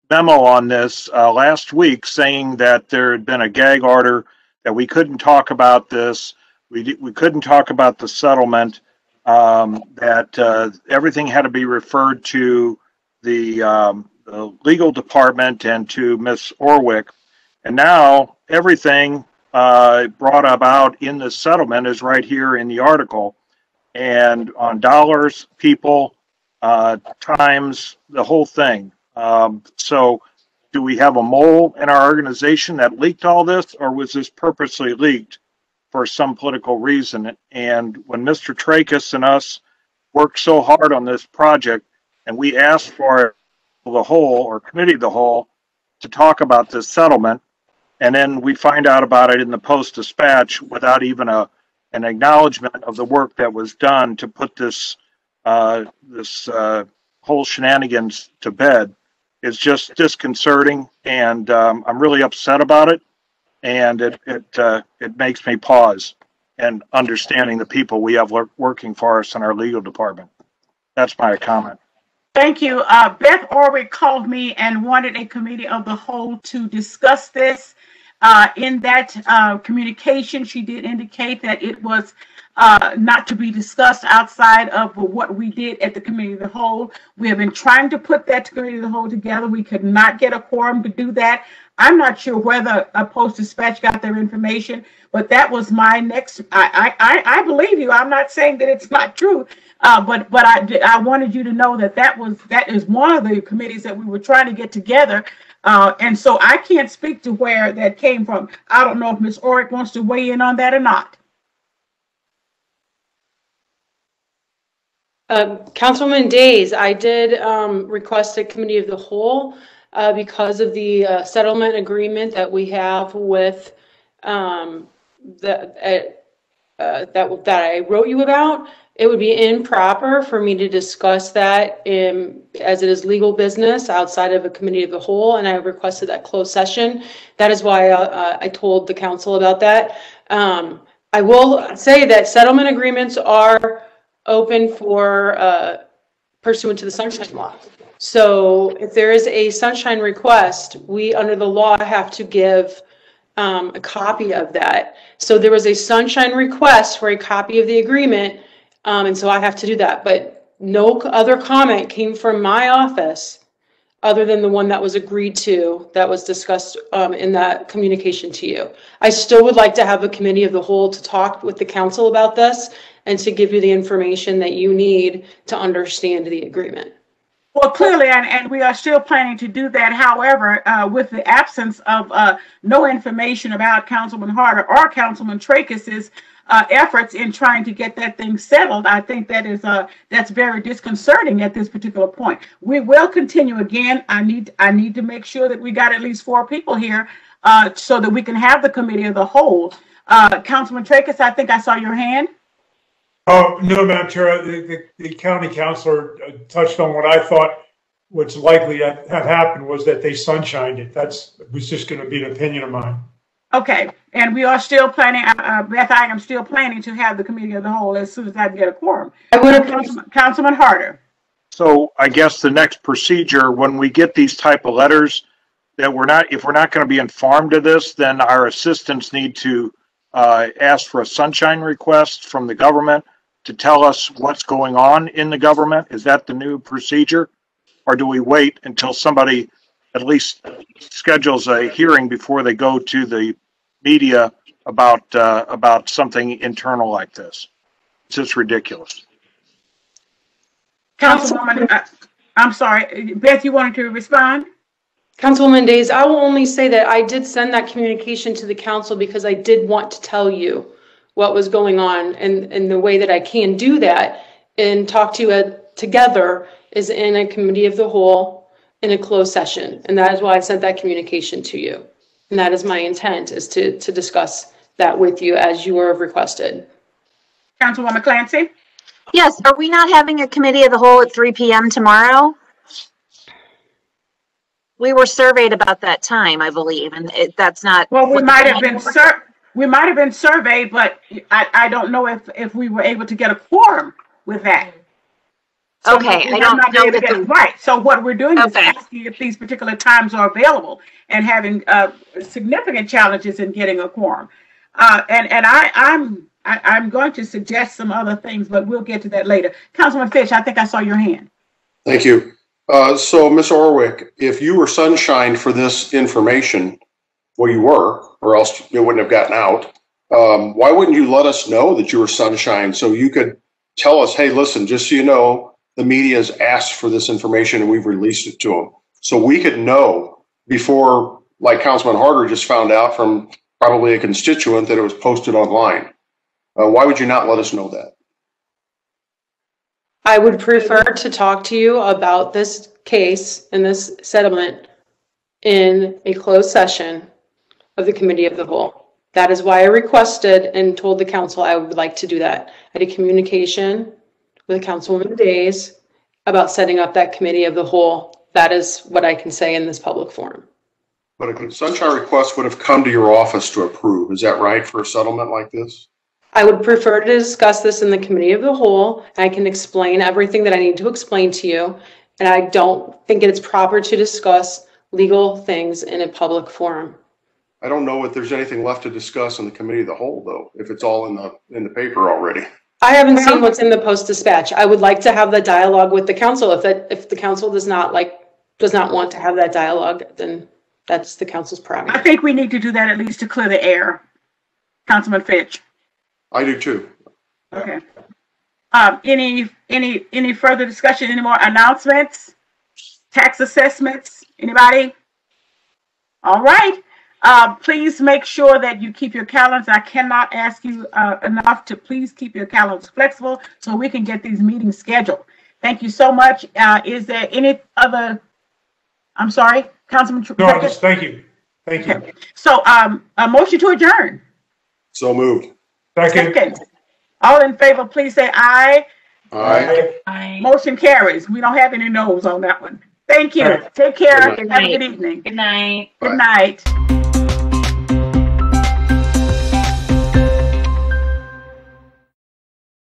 memo on this, uh, last week saying that there had been a gag order, that we couldn't talk about this. We, we couldn't talk about the settlement um, that uh, everything had to be referred to the, um, the legal department and to Miss Orwick. And now everything uh, brought about in the settlement is right here in the article. And on dollars, people, uh, times, the whole thing. Um, so do we have a mole in our organization that leaked all this, or was this purposely leaked? For some political reason. And when Mr. Trakas and us worked so hard on this project, and we asked for the whole or committee the whole to talk about this settlement, and then we find out about it in the Post Dispatch without even a an acknowledgement of the work that was done to put this uh, this uh, whole shenanigans to bed is just disconcerting, and um, I'm really upset about it and it it uh, it makes me pause and understanding the people we have wor- working for us in our legal department. That's my comment. Thank you. Uh, Beth Orwick called me and wanted a committee of the whole to discuss this. Uh, in that uh, communication, she did indicate that it was uh, not to be discussed outside of what we did at the committee of the whole. We have been trying to put that committee of the whole together. We could not get a quorum to do that. I'm not sure whether a Post Dispatch got their information, but that was my next. I I, I believe you. I'm not saying that it's not true, uh, but but I I wanted you to know that that was that is one of the committees that we were trying to get together. Uh, and so I can't speak to where that came from. I don't know if Ms. Orwick wants to weigh in on that or not. Um, Councilwoman Days, I did um, request a committee of the whole uh, because of the uh, settlement agreement that we have with um, the, uh, uh, that, that I wrote you about. It would be improper for me to discuss that in, as it is legal business outside of a committee of the whole, and I requested that closed session. That is why uh, I told the council about that. Um, I will say that settlement agreements are open for uh, pursuant to the sunshine law. So if there is a sunshine request, we, under the law, have to give um, a copy of that. So there was a sunshine request for a copy of the agreement, um, and so I have to do that. But no other comment came from my office other than the one that was agreed to, that was discussed um, in that communication to you. I still would like to have a committee of the whole to talk with the council about this and to give you the information that you need to understand the agreement. Well, clearly, and, and we are still planning to do that. However, uh, with the absence of uh, no information about Councilman Harder or Councilman Trakas's uh, efforts in trying to get that thing settled, I think that is uh, that's very disconcerting at this particular point. We will continue again. I need I need to make sure that we got at least four people here uh, so that we can have the committee of the whole. Uh, Councilman Trakas, I think I saw your hand. Oh, no, Madam Chair, the, the, the county councilor uh, touched on what I thought what's likely to have happened was that they sunshined it. That's, was just going to be an opinion of mine. Okay, and we are still planning, uh, uh, Beth, I am still planning to have the committee of the whole as soon as I get a quorum. I would have- Councilman, Councilman Harder. So I guess the next procedure, when we get these type of letters, that we're not, if we're not going to be informed of this, then our assistants need to uh, ask for a sunshine request from the government to tell us what's going on in the government. Is that the new procedure? Or do we wait until somebody at least schedules a hearing before they go to the media about, uh, about something internal like this? It's just ridiculous. Councilwoman, uh, I'm sorry, Beth, you wanted to respond? Councilwoman Days, I will only say that I did send that communication to the council because I did want to tell you what was going on and, and the way that I can do that and talk to you uh, together is in a committee of the whole in a closed session. And that is why I sent that communication to you. And that is my intent is to, to discuss that with you as you were requested. Councilwoman Clancy? Yes, are we not having a committee of the whole at three PM tomorrow? We were surveyed about that time, I believe, and it, that's not. Well, we might have been sur, we might have been surveyed, but I, I don't know if, if we were able to get a quorum with that. So Okay, I have don't not know able to that the- Right, so what we're doing is asking if these particular times are available and having, uh, significant challenges in getting a quorum. Uh, and, and I, I'm, I, I'm going to suggest some other things, but we'll get to that later. Councilman Fitch, I think I saw your hand. Thank you. Uh, so, Ms. Orwick, if you were sunshined for this information, well, you were, or else it wouldn't have gotten out. Um, why wouldn't you let us know that you were sunshine so you could tell us, hey, listen, just so you know, the media has asked for this information and we've released it to them. So we could know before, like Councilman Harder just found out from probably a constituent that it was posted online. Uh, why would you not let us know that? I would prefer to talk to you about this case and this settlement in a closed session of the committee of the whole. That is why I requested and told the council I would like to do that. I did communication with Councilwoman Days about setting up that committee of the whole. That is what I can say in this public forum. But a sunshine request would have come to your office to approve. Is that right for a settlement like this? I would prefer to discuss this in the committee of the whole. I can explain everything that I need to explain to you. And I don't think it's proper to discuss legal things in a public forum. I don't know if there's anything left to discuss in the committee of the whole, though, if it's all in the, in the paper already. I haven't seen what's in the post dispatch. I would like to have the dialogue with the council. If that, if the council does not like, does not want to have that dialogue, then that's the council's prerogative. I prerogative. think we need to do that at least to clear the air. Councilman Fitch. I do too. Okay. Um, any, any, any further discussion, any more announcements? Tax assessments, anybody? All right, uh, please make sure that you keep your calendars. I cannot ask you, uh, enough to please keep your calendars flexible so we can get these meetings scheduled. Thank you so much. Uh, is there any other, I'm sorry, Councilman? Tr- No, just thank you. Thank you. So, um, a motion to adjourn. So moved. Second. Second. All in favor, please say aye. Aye. Motion carries. We don't have any no's on that one. Thank you. All right. Take care. Good Have a night. good evening. Good night. Good night.